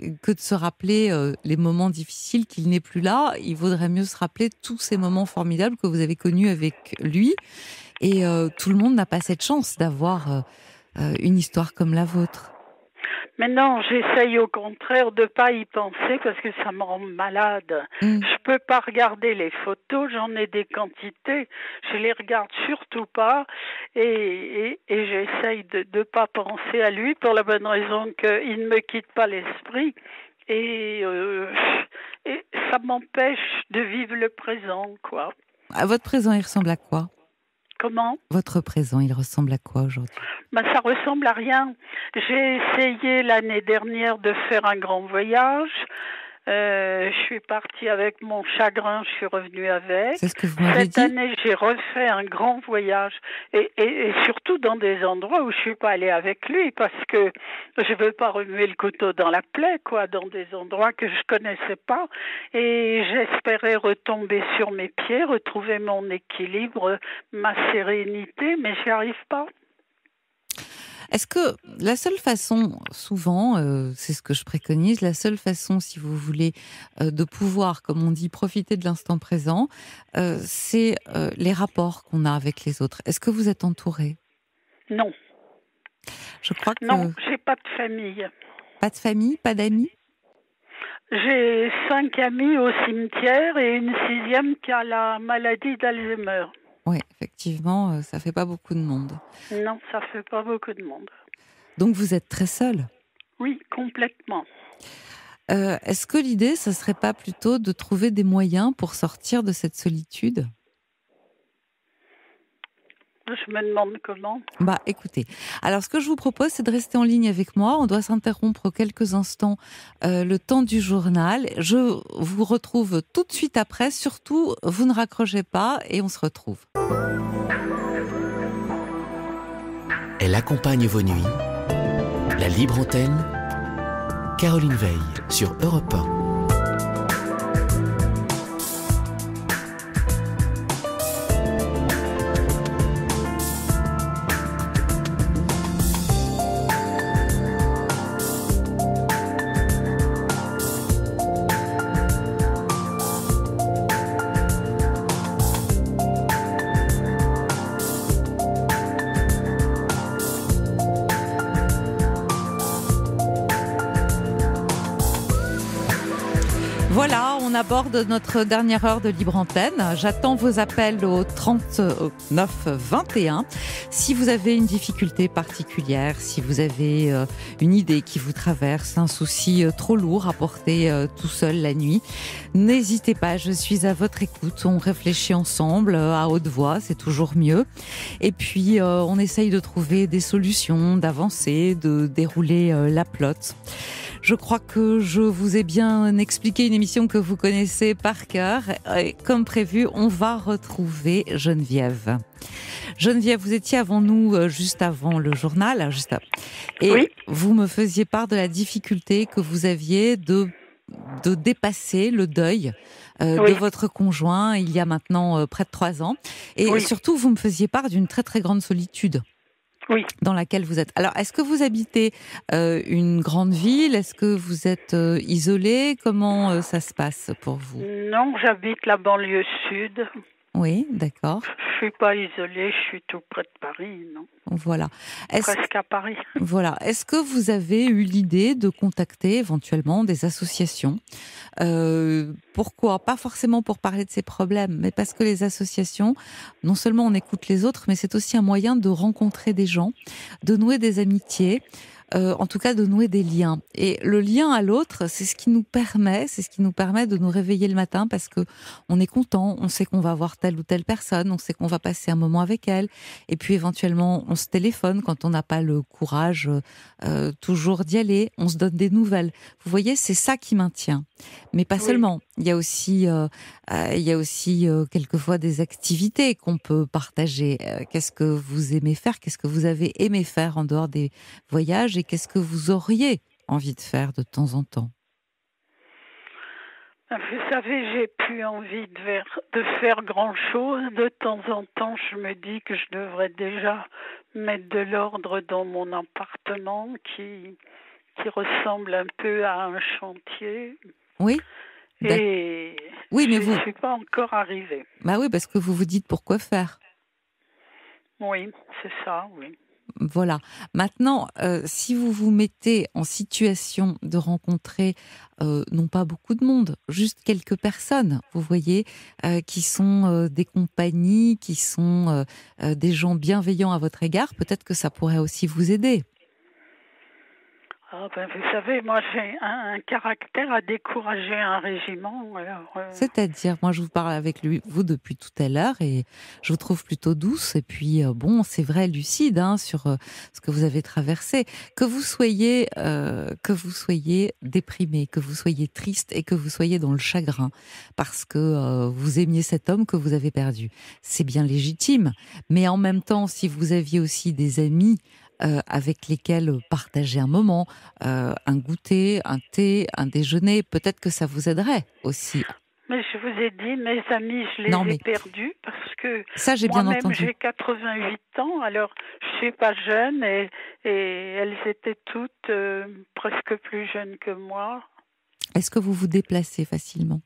Speaker 4: euh, que de se rappeler euh, les moments difficiles qu'il n'est plus là, il vaudrait mieux se rappeler tous ces moments formidables que vous avez connus avec lui? Et euh, tout le monde n'a pas cette chance d'avoir euh, euh, une histoire comme la vôtre.
Speaker 8: Mais non, j'essaye au contraire de pas y penser parce que ça me rend malade.
Speaker 4: Mm.
Speaker 8: Je peux pas regarder les photos, j'en ai des quantités, je les regarde surtout pas et, et, et j'essaye de ne pas penser à lui pour la bonne raison qu'il ne me quitte pas l'esprit et, euh, et ça m'empêche de vivre le présent, quoi.
Speaker 4: À votre présent, il ressemble à quoi?
Speaker 8: Comment
Speaker 4: Votre présent, il ressemble à quoi aujourd'hui?
Speaker 8: Ben, ça ressemble à rien. J'ai essayé l'année dernière de faire un grand voyage. Euh, je suis partie avec mon chagrin, je suis revenue avec.
Speaker 4: Ce que vous
Speaker 8: Cette
Speaker 4: dit
Speaker 8: année, j'ai refait un grand voyage et, et, et, surtout dans des endroits où je suis pas allée avec lui parce que je veux pas remuer le couteau dans la plaie, quoi, dans des endroits que je connaissais pas. Et j'espérais retomber sur mes pieds, retrouver mon équilibre, ma sérénité, mais j'y arrive pas.
Speaker 4: Est-ce que la seule façon, souvent, euh, c'est ce que je préconise, la seule façon, si vous voulez, euh, de pouvoir, comme on dit, profiter de l'instant présent, euh, c'est les rapports qu'on a avec les autres. Est-ce que vous êtes entouré?
Speaker 8: Non.
Speaker 4: Je crois que.
Speaker 8: Non, j'ai pas de famille.
Speaker 4: Pas de famille, pas d'amis?
Speaker 8: J'ai cinq amis au cimetière et une sixième qui a la maladie d'Alzheimer.
Speaker 4: Oui, effectivement, ça fait pas beaucoup de monde.
Speaker 8: Non, ça fait pas beaucoup de monde.
Speaker 4: Donc vous êtes très seul?
Speaker 8: Oui, complètement.
Speaker 4: Euh, Est-ce que l'idée, ce serait pas plutôt de trouver des moyens pour sortir de cette solitude?
Speaker 8: Je me demande comment.
Speaker 4: Bah écoutez, alors ce que je vous propose, c'est de rester en ligne avec moi. On doit s'interrompre quelques instants euh, le temps du journal. Je vous retrouve tout de suite après. Surtout, vous ne raccrochez pas et on se retrouve.
Speaker 3: Elle accompagne vos nuits. La libre antenne, Caroline Veille sur Europe 1.
Speaker 4: Aborde notre dernière heure de libre antenne. J'attends vos appels au 39 21. Si vous avez une difficulté particulière, si vous avez euh, une idée qui vous traverse, un souci euh, trop lourd à porter euh, tout seul la nuit, n'hésitez pas, je suis à votre écoute. On réfléchit ensemble à haute voix, c'est toujours mieux. Et puis, on essaye de trouver des solutions, d'avancer, de dérouler la plotte. Je crois que je vous ai bien expliqué une émission que vous connaissez par cœur. Et comme prévu, on va retrouver Geneviève. Geneviève, vous étiez avant nous, euh, juste avant le journal, juste et vous me faisiez part de la difficulté que vous aviez de de dépasser le deuil euh, de votre conjoint il y a maintenant euh, près de trois ans. Et surtout, vous me faisiez part d'une très très grande solitude
Speaker 8: oui.
Speaker 4: dans laquelle vous êtes. Alors, est-ce que vous habitez euh, une grande ville? Est-ce que vous êtes euh, isolé? Comment euh, ça se passe pour vous?
Speaker 8: Non, j'habite la banlieue sud.
Speaker 4: Oui, d'accord.
Speaker 8: Je suis pas isolée, je suis tout près de Paris, non.
Speaker 4: Voilà.
Speaker 8: Presque à Paris. [laughs]
Speaker 4: Voilà. Est-ce que vous avez eu l'idée de contacter éventuellement des associations? Euh, Pourquoi? Pas forcément pour parler de ces problèmes, mais parce que les associations, non seulement on écoute les autres, mais c'est aussi un moyen de rencontrer des gens, de nouer des amitiés. Euh, en tout cas de nouer des liens. Et le lien à l'autre, c'est ce qui nous permet, c'est ce qui nous permet de nous réveiller le matin parce que on est content, on sait qu'on va voir telle ou telle personne, on sait qu'on va passer un moment avec elle, et puis éventuellement on se téléphone quand on n'a pas le courage euh, toujours d'y aller, on se donne des nouvelles. Vous voyez, c'est ça qui maintient. Mais pas seulement. Il y a aussi, euh, il y a aussi quelquefois des activités qu'on peut partager. Qu'est-ce que vous aimez faire? Qu'est-ce que vous avez aimé faire en dehors des voyages? Qu'est-ce que vous auriez envie de faire de temps en temps?
Speaker 8: Vous savez, j'ai plus envie de faire, de faire grand-chose. De temps en temps, je me dis que je devrais déjà mettre de l'ordre dans mon appartement qui, qui ressemble un peu à un chantier.
Speaker 4: Oui.
Speaker 8: Et oui, mais je ne suis pas encore arrivée.
Speaker 4: Bah oui, parce que vous vous dites pourquoi faire?
Speaker 8: Oui, c'est ça, oui.
Speaker 4: Voilà. Maintenant, euh, si vous vous mettez en situation de rencontrer euh, non pas beaucoup de monde, juste quelques personnes, vous voyez, euh, qui sont des compagnies, qui sont des gens bienveillants à votre égard, peut-être que ça pourrait aussi vous aider.
Speaker 8: Ah ben, vous savez, moi j'ai un, caractère à décourager un régiment.
Speaker 4: Euh. C'est-à-dire, moi je vous parle avec lui, vous depuis tout à l'heure et je vous trouve plutôt douce et puis euh, bon, c'est vrai, lucide hein, sur euh, ce que vous avez traversé. Que vous soyez, que vous soyez déprimé, que vous soyez triste et que vous soyez dans le chagrin parce que vous aimiez cet homme que vous avez perdu, c'est bien légitime. Mais en même temps, si vous aviez aussi des amis euh, avec lesquels partager un moment, euh, un goûter, un thé, un déjeuner. Peut-être que ça vous aiderait aussi.
Speaker 8: Mais je vous ai dit, mes amis, je les ai perdus parce que
Speaker 4: ça, j'ai bien entendu.
Speaker 8: J'ai 88 ans, alors je suis pas jeune et, et elles étaient toutes euh, presque plus jeunes que moi.
Speaker 4: Est-ce que vous vous déplacez facilement?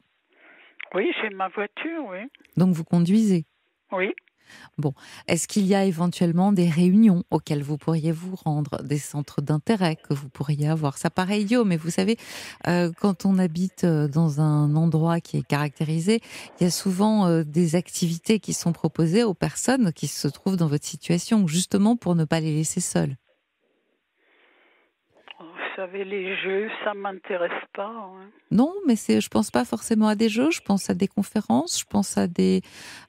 Speaker 8: Oui, j'ai ma voiture, oui.
Speaker 4: Donc vous conduisez?
Speaker 8: Oui.
Speaker 4: Bon, est-ce qu'il y a éventuellement des réunions auxquelles vous pourriez vous rendre, des centres d'intérêt que vous pourriez avoir? Ça paraît idiot, mais vous savez, euh, quand on habite euh, dans un endroit qui est caractérisé, il y a souvent euh, des activités qui sont proposées aux personnes qui se trouvent dans votre situation, justement pour ne pas les laisser seules
Speaker 8: savez, les jeux, ça m'intéresse pas. Hein.
Speaker 4: Non, mais c'est, je pense pas forcément à des jeux. Je pense à des conférences. Je pense à des,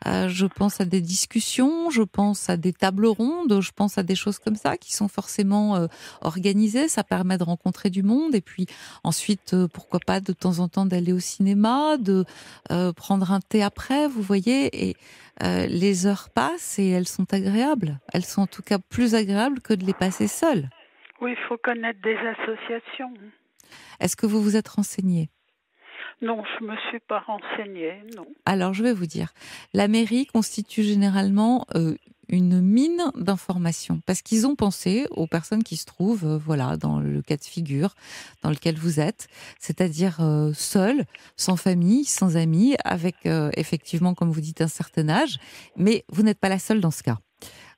Speaker 4: je pense à des discussions. Je pense à des tables rondes. Je pense à des choses comme ça qui sont forcément euh, organisées. Ça permet de rencontrer du monde. Et puis ensuite, euh, pourquoi pas de temps en temps d'aller au cinéma, de euh, prendre un thé après. Vous voyez et les heures passent et elles sont agréables. Elles sont en tout cas plus agréables que de les passer seules.
Speaker 8: Oui, il faut connaître des associations.
Speaker 4: Est-ce que vous vous êtes renseigné?
Speaker 8: Non, je ne me suis pas renseignée, non.
Speaker 4: Alors, je vais vous dire, la mairie constitue généralement euh, une mine d'informations parce qu'ils ont pensé aux personnes qui se trouvent, euh, voilà, dans le cas de figure dans lequel vous êtes, c'est-à-dire euh, seul, sans famille, sans amis, avec effectivement, comme vous dites, un certain âge, mais vous n'êtes pas la seule dans ce cas.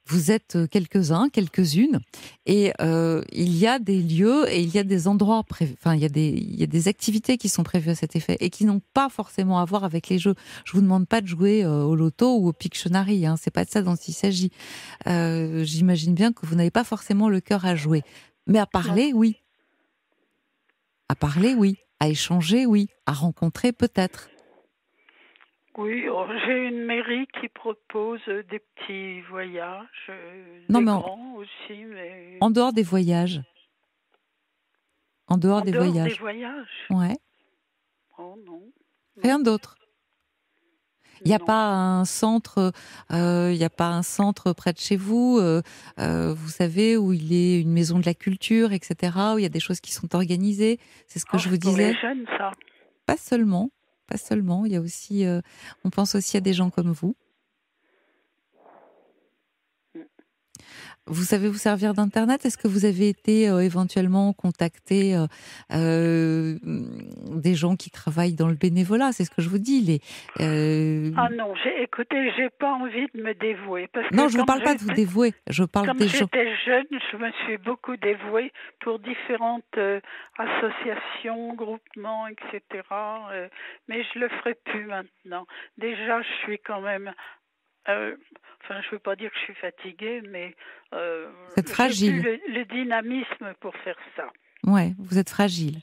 Speaker 4: Vous êtes euh, quelques-uns, quelques-unes, et euh, il y a des lieux et il y a des endroits, enfin il y a des, activités qui sont prévues à cet effet et qui n'ont pas forcément à voir avec les jeux. Je vous demande pas de jouer euh, au loto ou au Pictionary, hein, c'est pas de ça dont il s'agit. J'imagine bien que vous n'avez pas forcément le cœur à jouer, mais à parler, oui. À parler, oui. À échanger, oui. À rencontrer, peut-être.
Speaker 8: Oui, oh, j'ai une mairie qui propose des petits voyages, euh,
Speaker 4: non,
Speaker 8: des
Speaker 4: mais
Speaker 8: grands aussi, mais...
Speaker 4: En dehors des voyages En dehors, des, voyages.
Speaker 8: des voyages
Speaker 4: Ouais.
Speaker 8: Oh non.
Speaker 4: Rien d'autre il n'y a pas un centre, euh, il n'y a pas un centre près de chez vous, euh, vous savez où il y a une maison de la culture, etc. Où il y a des choses qui sont organisées. C'est ce que
Speaker 8: oh,
Speaker 4: je vous disais.
Speaker 8: Les jeunes, ça.
Speaker 4: Pas seulement pas seulement. Il y a aussi, euh, on pense aussi à des gens comme vous. Vous savez vous servir d'Internet? Est-ce que vous avez été euh, éventuellement contacté euh, euh, des gens qui travaillent dans le bénévolat? C'est ce que je vous dis. Les,
Speaker 8: Ah non, écoutez, j'ai pas envie de me dévouer. Parce
Speaker 4: non, je ne vous parle pas de vous dévouer. Je parle des gens.
Speaker 8: Quand j'étais jeune, je me suis beaucoup dévouée pour différentes associations, groupements, etc. mais je le ferai plus maintenant. Déjà, je suis quand même Enfin, je ne veux pas dire que je suis fatiguée, mais
Speaker 4: euh, vous êtes fragile.
Speaker 8: Le, le, dynamisme pour faire ça.
Speaker 4: Ouais, vous êtes fragile.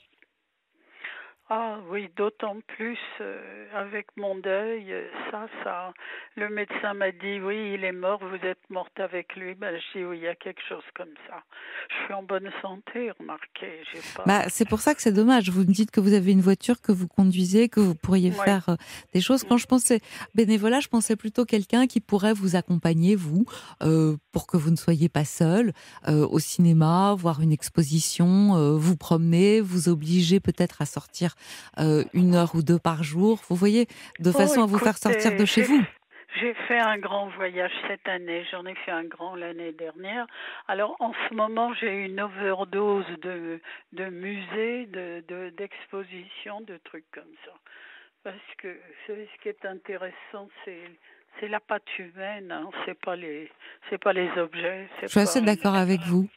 Speaker 8: Ah oui, d'autant plus euh, avec mon deuil, euh, ça, ça. Le médecin m'a dit oui, il est mort, vous êtes morte avec lui. Ben, je dis oui, il y a quelque chose comme ça. Je suis en bonne santé, remarquez. Pas...
Speaker 4: Bah, c'est pour ça que c'est dommage. Vous me dites que vous avez une voiture que vous conduisez, que vous pourriez faire euh, des choses. Quand je pensais bénévolat, je pensais plutôt quelqu'un qui pourrait vous accompagner, vous, pour que vous ne soyez pas seul, au cinéma, voir une exposition, vous promener, vous obliger peut-être à sortir euh, une heure ou deux par jour, vous voyez, de oh, façon à vous faire sortir de chez vous.
Speaker 8: J'ai fait un grand voyage cette année, j'en ai fait un grand l'année dernière. Alors en ce moment, j'ai une overdose de, de musées, de, d'expositions, de, trucs comme ça. Parce que ce qui est intéressant, c'est c'est la patte humaine, hein. c'est pas les c'est pas les objets.
Speaker 4: Je suis assez d'accord avec vous.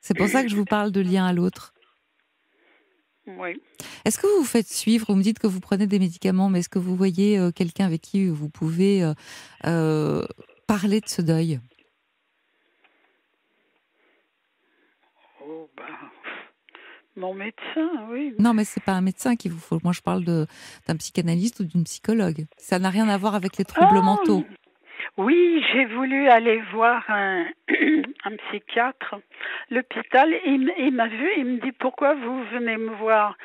Speaker 4: C'est pour ça que je vous parle de lien à l'autre.
Speaker 8: Oui.
Speaker 4: Est-ce que vous vous faites suivre Vous me dites que vous prenez des médicaments, mais est-ce que vous voyez euh, quelqu'un avec qui vous pouvez euh, euh, parler de ce deuil?
Speaker 8: Oh, ben, mon médecin, oui.
Speaker 4: Non, mais c'est pas un médecin qu'il vous faut. Moi, je parle d'un psychanalyste ou d'une psychologue. Ça n'a rien à voir avec les troubles
Speaker 8: ah,
Speaker 4: mentaux.
Speaker 8: Oui, j'ai voulu aller voir un, [clears throat] un psychiatre, l'hôpital. Il, m'a vu, il me dit pourquoi vous venez me voir?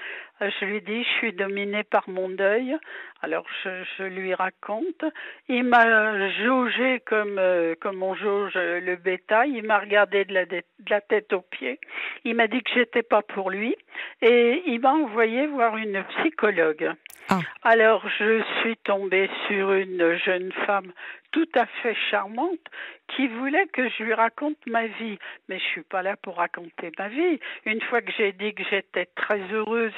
Speaker 8: Euh, je lui dis, je suis dominée par mon deuil. Alors je, je lui raconte. Il m'a jaugé comme euh, comme on jauge le bétail. Il m'a regardé de la, de la tête aux pieds. Il m'a dit que j'étais pas pour lui et il m'a envoyé voir une psychologue. Ah. Alors je suis tombée sur une jeune femme tout à fait charmante qui voulait que je lui raconte ma vie. Mais je suis pas là pour raconter ma vie. Une fois que j'ai dit que j'étais très heureuse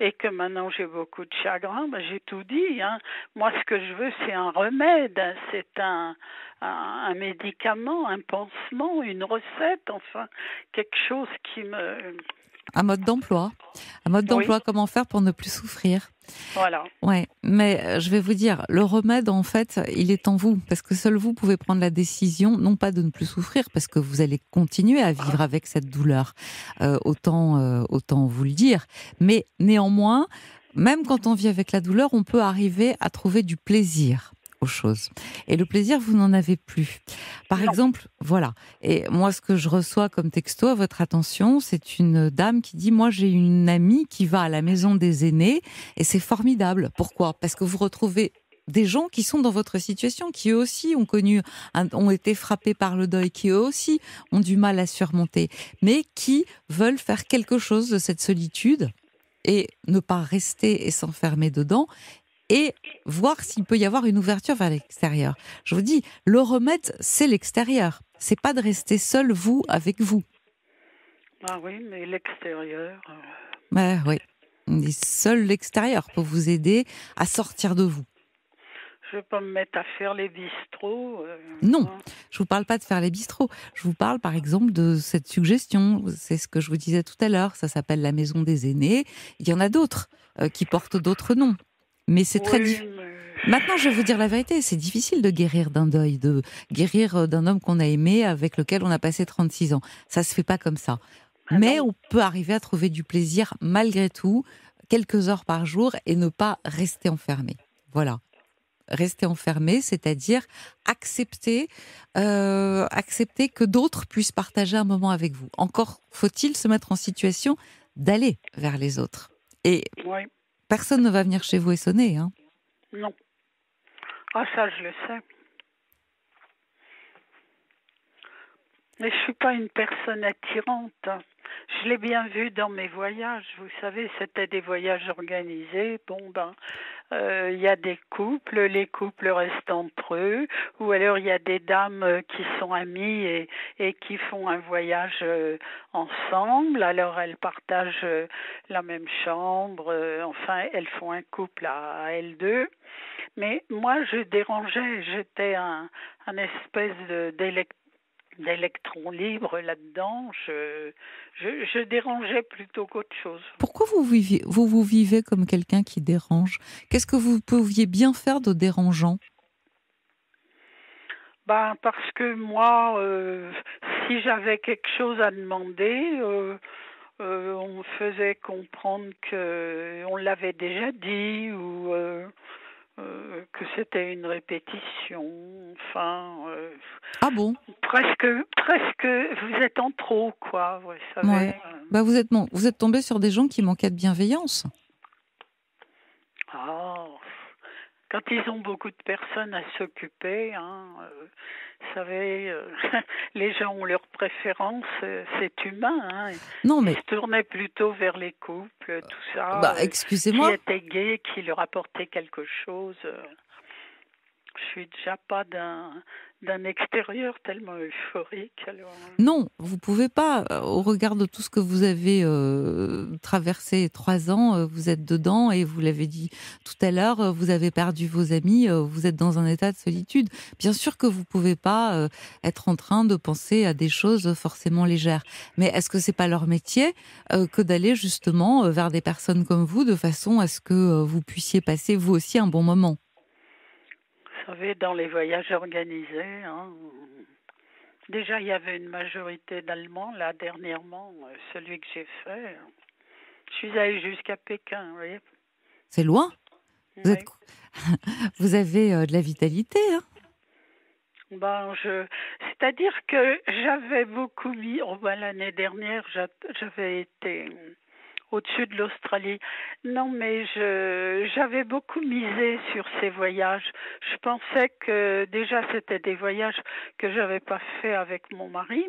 Speaker 8: et que maintenant j'ai beaucoup de chagrin, ben j'ai tout dit. Hein. Moi, ce que je veux, c'est un remède, c'est un, un, médicament, un pansement, une recette, enfin, quelque chose qui me...
Speaker 4: Un mode d'emploi. Un mode d'emploi, comment faire pour ne plus souffrir
Speaker 8: voilà.
Speaker 4: Ouais, mais euh, je vais vous dire, le remède, en fait, il est en vous, parce que seul vous pouvez prendre la décision, non pas de ne plus souffrir, parce que vous allez continuer à vivre avec cette douleur, euh, autant, euh, autant vous le dire, mais néanmoins, même quand on vit avec la douleur, on peut arriver à trouver du plaisir aux choses. Et le plaisir, vous n'en avez plus. Par exemple, voilà. Et moi, ce que je reçois comme texto à votre attention, c'est une dame qui dit, moi, j'ai une amie qui va à la maison des aînés et c'est formidable. Pourquoi? Parce que vous retrouvez des gens qui sont dans votre situation, qui eux aussi ont connu, ont été frappés par le deuil, qui eux aussi ont du mal à surmonter, mais qui veulent faire quelque chose de cette solitude et ne pas rester et s'enfermer dedans et voir s'il peut y avoir une ouverture vers l'extérieur. Je vous dis, le remède, c'est l'extérieur. C'est pas de rester seul, vous, avec vous.
Speaker 8: Ah oui, mais l'extérieur. Euh,
Speaker 4: bah oui. Seul l'extérieur peut vous aider à sortir de vous.
Speaker 8: Je vais pas me mettre à faire les bistrots. euh,
Speaker 4: Non,
Speaker 8: hein.
Speaker 4: je vous parle pas de faire les bistrots. Je vous parle par exemple de cette suggestion. C'est ce que je vous disais tout à l'heure. Ça s'appelle la maison des aînés. Il y en a d'autres euh, qui portent d'autres noms. Mais c'est très difficile.
Speaker 8: mais-
Speaker 4: Maintenant, je vais vous dire la vérité, c'est difficile de guérir d'un deuil, de guérir euh, d'un homme qu'on a aimé, avec lequel on a passé 36 ans. Ça se fait pas comme ça.
Speaker 8: Ah
Speaker 4: Mais
Speaker 8: non.
Speaker 4: on peut arriver à trouver du plaisir malgré tout, quelques heures par jour, et ne pas rester enfermé. Voilà. Rester enfermé, c'est-à-dire accepter, euh, accepter que d'autres puissent partager un moment avec vous. Encore faut-il se mettre en situation d'aller vers les autres. Et
Speaker 8: Oui,
Speaker 4: personne ne va venir chez vous et sonner. Hein.
Speaker 8: non. Ah, ça, je le sais. Mais je suis pas une personne attirante. Je l'ai bien vu dans mes voyages. Vous savez, c'était des voyages organisés. Bon, ben, euh, il y a des couples, les couples restent entre eux, ou alors il y a des dames euh, qui sont amies et, et qui font un voyage euh, ensemble. Alors elles partagent euh, la même chambre. enfin, elles font un couple à, à elles deux. Mais moi, je dérangeais. J'étais un, un espèce de- d'élec- d'électron libre là-dedans. Je, je, je dérangeais plutôt qu'autre chose.
Speaker 4: Pourquoi vous vivez, vous, vous vivez comme quelqu'un qui dérange? Qu'est-ce que vous pouviez bien faire de dérangeant?
Speaker 8: Ben, parce que moi, euh, si j'avais quelque chose à demander, euh, euh, on me faisait comprendre que on l'avait déjà dit ou euh, que c'était une répétition. Enfin, euh,
Speaker 4: Ah bon
Speaker 8: presque, presque, vous êtes en trop, quoi. Vous savez.
Speaker 4: Ouais. bah vous, êtes, vous êtes tombé sur des gens qui manquaient de bienveillance.
Speaker 8: Ah, quand ils ont beaucoup de personnes à s'occuper, hein, euh, vous savez, euh, [laughs] les gens ont leurs préférences, euh, c'est humain. Hein.
Speaker 4: Non,
Speaker 8: Ils
Speaker 4: mais
Speaker 8: se tournaient plutôt vers les couples, tout ça.
Speaker 4: bah,
Speaker 8: euh, qui
Speaker 4: excusez-moi.
Speaker 8: étaient gays, qui leur apportaient quelque chose. Je suis déjà pas d'un d'un extérieur tellement euphorique. Euh.
Speaker 4: Non, vous pouvez pas. euh, Au regard de tout ce que vous avez euh, traversé trois ans, euh, vous êtes dedans et vous l'avez dit tout à l'heure, euh, vous avez perdu vos amis, vous êtes dans un état de solitude. Bien sûr que vous pouvez pas être en train de penser à des choses forcément légères. Mais est-ce que c'est pas leur métier que d'aller justement vers des personnes comme vous de façon à ce que vous puissiez passer vous aussi un bon moment?
Speaker 8: Savez, dans les voyages organisés, hein, déjà il y avait une majorité d'Allemands. Là, dernièrement, euh, celui que j'ai fait, je suis allée jusqu'à Pékin. Voyez
Speaker 4: C'est loin. Vous,
Speaker 8: Oui.
Speaker 4: êtes... [laughs] vous avez euh, de la vitalité. Hein
Speaker 8: Ben, je, c'est-à-dire que j'avais beaucoup mis. Oh, ben, l'année dernière, j'a- j'avais été au-dessus de l'Australie. Non, mais je, j'avais beaucoup misé sur ces voyages. Je pensais que déjà c'était des voyages que j'avais pas fait avec mon mari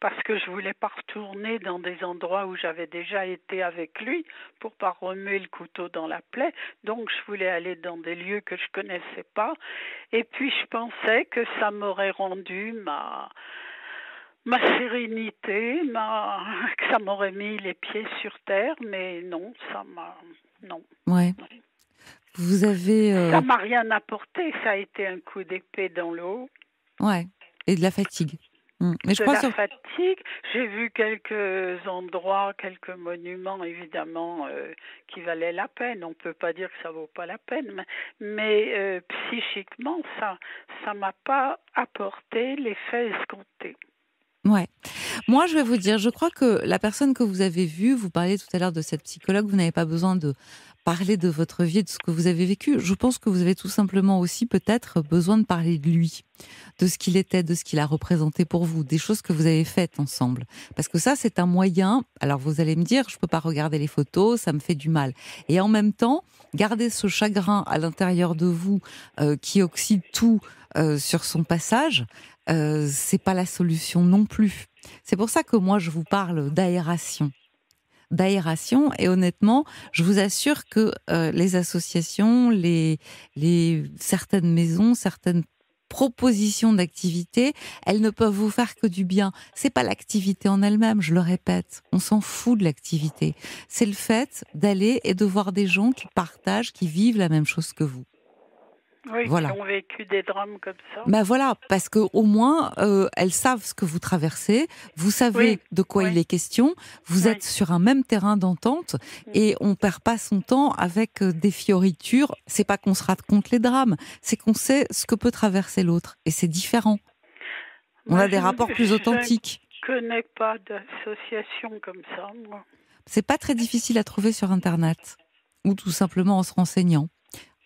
Speaker 8: parce que je voulais pas retourner dans des endroits où j'avais déjà été avec lui pour pas remuer le couteau dans la plaie. Donc je voulais aller dans des lieux que je connaissais pas. Et puis je pensais que ça m'aurait rendu ma ma sérénité, ma que ça m'aurait mis les pieds sur terre, mais non, ça m'a non,
Speaker 4: Ouais. Vous avez. euh,
Speaker 8: ça m'a rien apporté. Ça a été un coup d'épée dans l'eau.
Speaker 4: Ouais. Et de la fatigue. Mm. Mais je
Speaker 8: de
Speaker 4: crois
Speaker 8: la
Speaker 4: sur...
Speaker 8: fatigue. J'ai vu quelques endroits, quelques monuments, évidemment, euh, qui valaient la peine. On peut pas dire que ça vaut pas la peine, mais, mais euh, psychiquement, ça, ça m'a pas apporté l'effet escompté.
Speaker 4: Ouais. Moi, je vais vous dire, je crois que la personne que vous avez vue, vous parliez tout à l'heure de cette psychologue, vous n'avez pas besoin de parler de votre vie et de ce que vous avez vécu. Je pense que vous avez tout simplement aussi peut-être besoin de parler de lui, de ce qu'il était, de ce qu'il a représenté pour vous, des choses que vous avez faites ensemble. Parce que ça, c'est un moyen. Alors, vous allez me dire, je peux pas regarder les photos, ça me fait du mal. Et en même temps, garder ce chagrin à l'intérieur de vous euh, qui oxyde tout euh, sur son passage, euh, c'est pas la solution non plus. C'est pour ça que moi je vous parle d'aération. D'aération et honnêtement, je vous assure que euh, les associations, les, les certaines maisons, certaines propositions d'activité, elles ne peuvent vous faire que du bien. C'est pas l'activité en elle-même, je le répète. On s'en fout de l'activité. C'est le fait d'aller et de voir des gens qui partagent, qui vivent la même chose que vous.
Speaker 8: Oui,
Speaker 4: voilà.
Speaker 8: qui ont vécu des drames comme ça.
Speaker 4: Ben voilà, parce que au moins euh, elles savent ce que vous traversez, vous savez
Speaker 8: Oui,
Speaker 4: de quoi
Speaker 8: oui.
Speaker 4: il est question, vous
Speaker 8: Oui.
Speaker 4: êtes sur un même terrain d'entente et on perd pas son temps avec euh, des fioritures. C'est pas qu'on se rate contre les drames, c'est qu'on sait ce que peut traverser l'autre et c'est différent. On
Speaker 8: Moi,
Speaker 4: a des rapports plus
Speaker 8: je
Speaker 4: authentiques.
Speaker 8: connais pas d'association comme ça, moi.
Speaker 4: C'est pas très difficile à trouver sur internet ou tout simplement en se renseignant.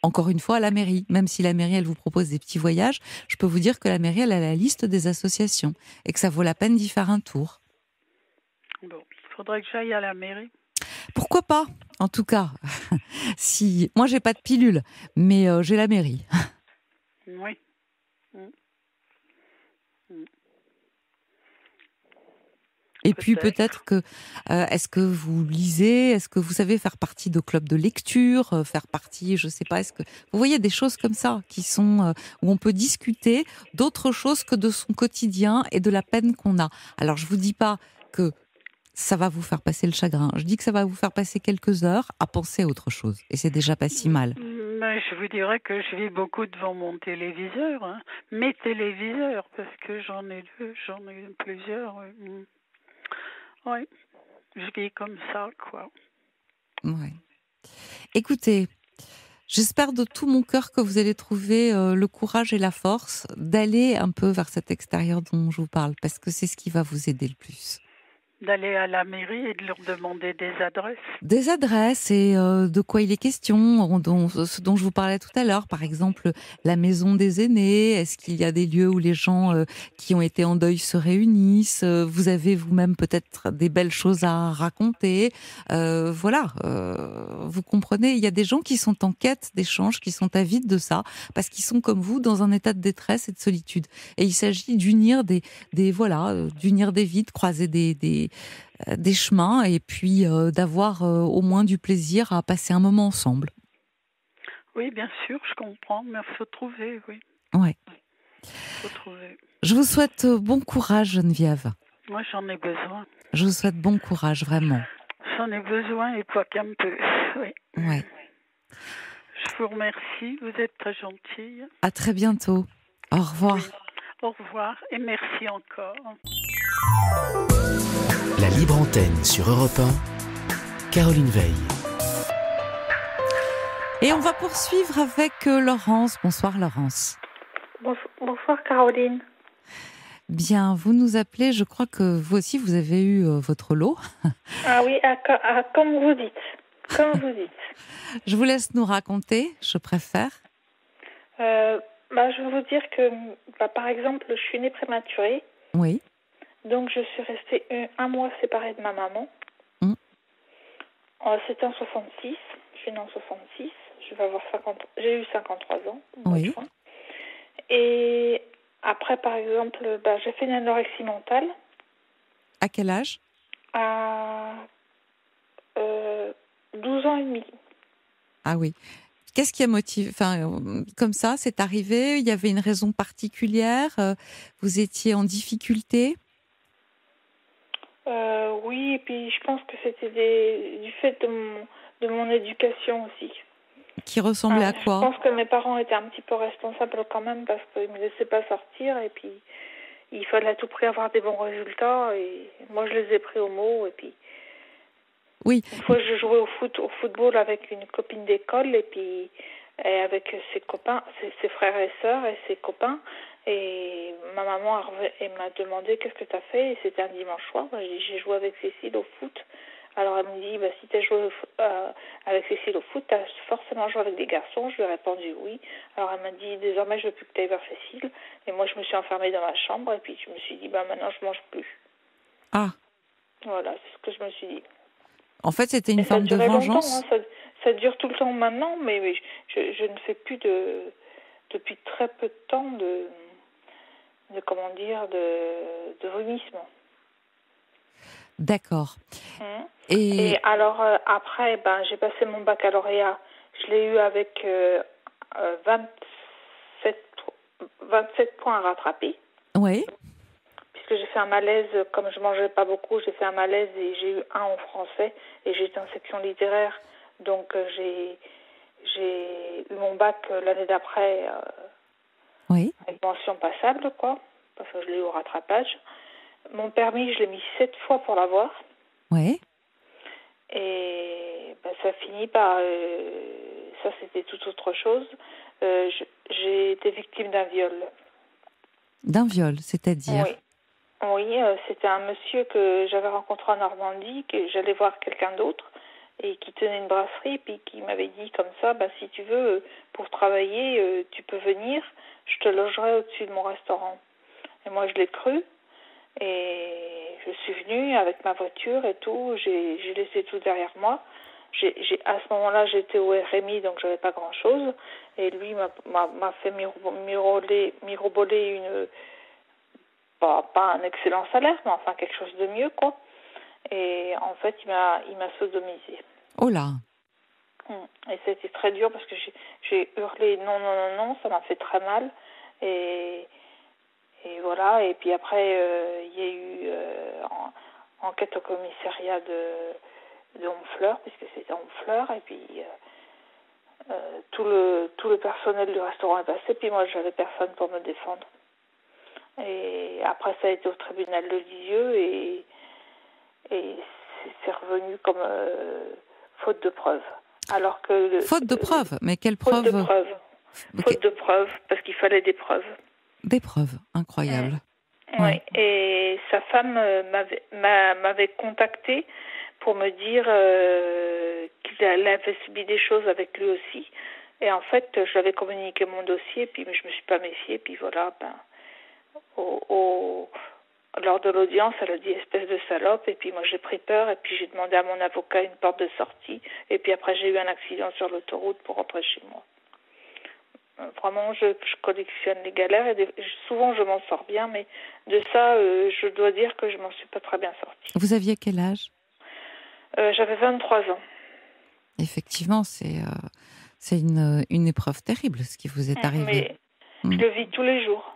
Speaker 4: Encore une fois, à la mairie, même si la mairie elle vous propose des petits voyages, je peux vous dire que la mairie elle a la liste des associations et que ça vaut la peine d'y faire un tour.
Speaker 8: Bon, il faudrait que j'aille à la mairie.
Speaker 4: Pourquoi pas En tout cas, [laughs] si moi j'ai pas de pilule, mais euh, j'ai la mairie.
Speaker 8: Oui.
Speaker 4: Et puis
Speaker 8: Peut-être.
Speaker 4: que euh, est-ce que vous lisez? Est-ce que vous savez faire partie de clubs de lecture euh, Faire partie, je sais pas. Est-ce que vous voyez des choses comme ça qui sont euh, où on peut discuter d'autres choses que de son quotidien et de la peine qu'on a. Alors je vous dis pas que ça va vous faire passer le chagrin. Je dis que ça va vous faire passer quelques heures à penser à autre chose. Et c'est déjà pas si mal.
Speaker 8: Mais je vous dirais que je vis beaucoup devant mon téléviseur, hein. mes téléviseurs, parce que j'en ai deux, j'en ai plusieurs. Oui. Oui, je vis comme ça, quoi.
Speaker 4: Ouais. Écoutez, j'espère de tout mon cœur que vous allez trouver euh, le courage et la force d'aller un peu vers cet extérieur dont je vous parle, parce que c'est ce qui va vous aider le plus.
Speaker 8: D'aller à la mairie et de leur demander des adresses.
Speaker 4: Des adresses et euh, de quoi il est question, dont, ce dont je vous parlais tout à l'heure, par exemple la maison des aînés, est-ce qu'il y a des lieux où les gens euh, qui ont été en deuil se réunissent, Euh, vous avez vous-même peut-être des belles choses à raconter, Euh, voilà, euh, vous comprenez, il y a des gens qui sont en quête d'échange, qui sont avides de ça, parce qu'ils sont comme vous dans un état de détresse et de solitude. Et il s'agit d'unir des, des voilà, euh, d'unir des vies, de croiser des, des, des chemins et puis euh, d'avoir euh, au moins du plaisir à passer un moment ensemble.
Speaker 8: Oui, bien sûr, je comprends, mais il faut trouver, oui.
Speaker 4: Ouais.
Speaker 8: faut trouver.
Speaker 4: Je vous souhaite euh, bon courage, Geneviève.
Speaker 8: Moi, j'en ai besoin.
Speaker 4: Je vous souhaite bon courage, vraiment.
Speaker 8: J'en ai besoin et pas qu'un peu. [laughs] Oui.
Speaker 4: Ouais.
Speaker 8: Je vous remercie, vous êtes très gentille.
Speaker 4: À très bientôt. Au revoir.
Speaker 8: Au revoir et merci encore.
Speaker 3: La libre antenne sur Europe 1. Caroline Veil.
Speaker 4: Et on va poursuivre avec euh, Laurence. Bonsoir, Laurence.
Speaker 9: Bonsoir Caroline.
Speaker 4: Bien, vous nous appelez. Je crois que vous aussi, vous avez eu euh, votre lot.
Speaker 9: Ah oui, à, à- comme vous dites. Comme vous dites. [laughs]
Speaker 4: Je vous laisse nous raconter. Je préfère.
Speaker 9: Euh, bah, je vais vous dire que, bah, par exemple, je suis née prématurée.
Speaker 4: Oui.
Speaker 9: Donc, je suis restée un, un mois séparée de ma maman.
Speaker 4: Mm.
Speaker 9: Euh, C'était en 66. Je suis née en 66. Je vais avoir 50... J'ai eu 53 ans.
Speaker 4: Oui.
Speaker 9: Et après, par exemple, bah, j'ai fait une anorexie mentale
Speaker 4: À quel âge?
Speaker 9: À euh, 12 ans et demi.
Speaker 4: Ah oui. Qu'est-ce qui a motivé Enfin, comme ça, c'est arrivé. Il y avait une raison particulière. euh, Vous étiez en difficulté?
Speaker 9: Euh, oui, et puis je pense que c'était des- du fait de mon, de mon éducation aussi.
Speaker 4: Qui ressemblait
Speaker 9: Ah,
Speaker 4: à quoi
Speaker 9: Je pense que mes parents étaient un petit peu responsables quand même parce qu'ils ne me laissaient pas sortir et puis il fallait à tout prix avoir des bons résultats et moi je les ai pris au mot et puis
Speaker 4: Oui.
Speaker 9: une fois je jouais au foot au football avec une copine d'école et puis et avec ses copains, ses, ses frères et sœurs et ses copains et ma maman m'a demandé qu'est-ce que tu as fait? Et c'était un dimanche soir. J'ai joué avec Cécile au foot. Alors elle me dit bah, si tu as joué au euh, avec Cécile au foot, tu as forcément joué avec des garçons. Je lui ai répondu oui. Alors elle m'a dit désormais je veux plus que tu ailles vers Cécile. Et moi je me suis enfermée dans ma chambre et puis je me suis dit bah maintenant je mange plus.
Speaker 4: Ah,
Speaker 9: Voilà, c'est ce que je me suis dit.
Speaker 4: en fait, c'était une
Speaker 9: Et
Speaker 4: forme de vengeance.
Speaker 9: hein, ça, ça dure tout le temps maintenant, mais, mais je, je ne fais plus de depuis très peu de temps de, de comment dire de, de vomissement.
Speaker 4: D'accord.
Speaker 9: Hein.
Speaker 4: Et,
Speaker 9: Et alors euh, après, ben j'ai passé mon baccalauréat. Je l'ai eu avec euh, euh, 27, 27 points à rattraper.
Speaker 4: oui,
Speaker 9: Puisque j'ai fait un malaise, comme je mangeais pas beaucoup, j'ai fait un malaise et j'ai eu un en français et j'étais en section littéraire. Donc euh, j'ai j'ai eu mon bac l'année d'après
Speaker 4: Oui.
Speaker 9: avec mention passable, quoi, parce que je l'ai eu au rattrapage. Mon permis, je l'ai mis sept fois pour l'avoir.
Speaker 4: Oui.
Speaker 9: Et ben, ça finit par. euh, ça, c'était tout autre chose. Euh, J'ai été victime d'un viol.
Speaker 4: D'un viol, c'est-à-dire
Speaker 9: Oui. Oui, euh, c'était un monsieur que j'avais rencontré en Normandie, que j'allais voir quelqu'un d'autre et qui tenait une brasserie, puis qui m'avait dit comme ça, bah, si tu veux, pour travailler, euh, tu peux venir, je te logerai au-dessus de mon restaurant. Et moi, je l'ai cru, et je suis venue avec ma voiture et tout, j'ai laissé tout derrière moi. J'ai, j'ai- à ce moment-là, j'étais au RMI, donc j'avais pas grand-chose, et lui m'a, fait miro- miroler, miroboler une pas, pas un excellent salaire, mais enfin quelque chose de mieux, quoi. Et en fait, il m'a, il m'a sodomisé.
Speaker 4: Oh là
Speaker 9: Mm. Et c'était très dur parce que j'ai, j'ai hurlé non, non, non, non, ça m'a fait très mal. Et, et voilà, et puis après, euh, il y a eu euh, en- enquête au commissariat de, de Honfleur, puisque c'était Honfleur, et puis euh, euh, tout, le, tout le personnel du restaurant est passé, puis moi, j'avais personne pour me défendre. Et après, ça a été au tribunal de Lisieux, et, et c'est, revenu comme euh, faute de preuve. Alors que le-
Speaker 4: Faute de preuves? Mais quelle
Speaker 9: Faute
Speaker 4: preuve
Speaker 9: de preuves? Faute de preuves, parce qu'il fallait des preuves.
Speaker 4: Des preuves, incroyable.
Speaker 9: Oui. Et sa femme euh, m'avait, m'a- m'avait contacté pour me dire euh, qu'il avait subi des choses avec lui aussi. Et en fait, je lui avais communiqué mon dossier, puis je me suis pas méfiée, puis voilà, ben, au, au- lors de l'audience, elle a dit espèce de salope, et puis moi j'ai pris peur, et puis j'ai demandé à mon avocat une porte de sortie, et puis après j'ai eu un accident sur l'autoroute pour rentrer chez moi. Euh, Vraiment, je, je collectionne les galères et des- souvent je m'en sors bien, mais de ça, euh, je dois dire que je m'en suis pas très bien sortie.
Speaker 4: Vous aviez quel âge?
Speaker 9: Euh, J'avais 23 ans.
Speaker 4: Effectivement, c'est euh, une, une épreuve terrible ce qui vous est arrivé.
Speaker 9: Mais
Speaker 4: Mm.
Speaker 9: je le vis tous les jours.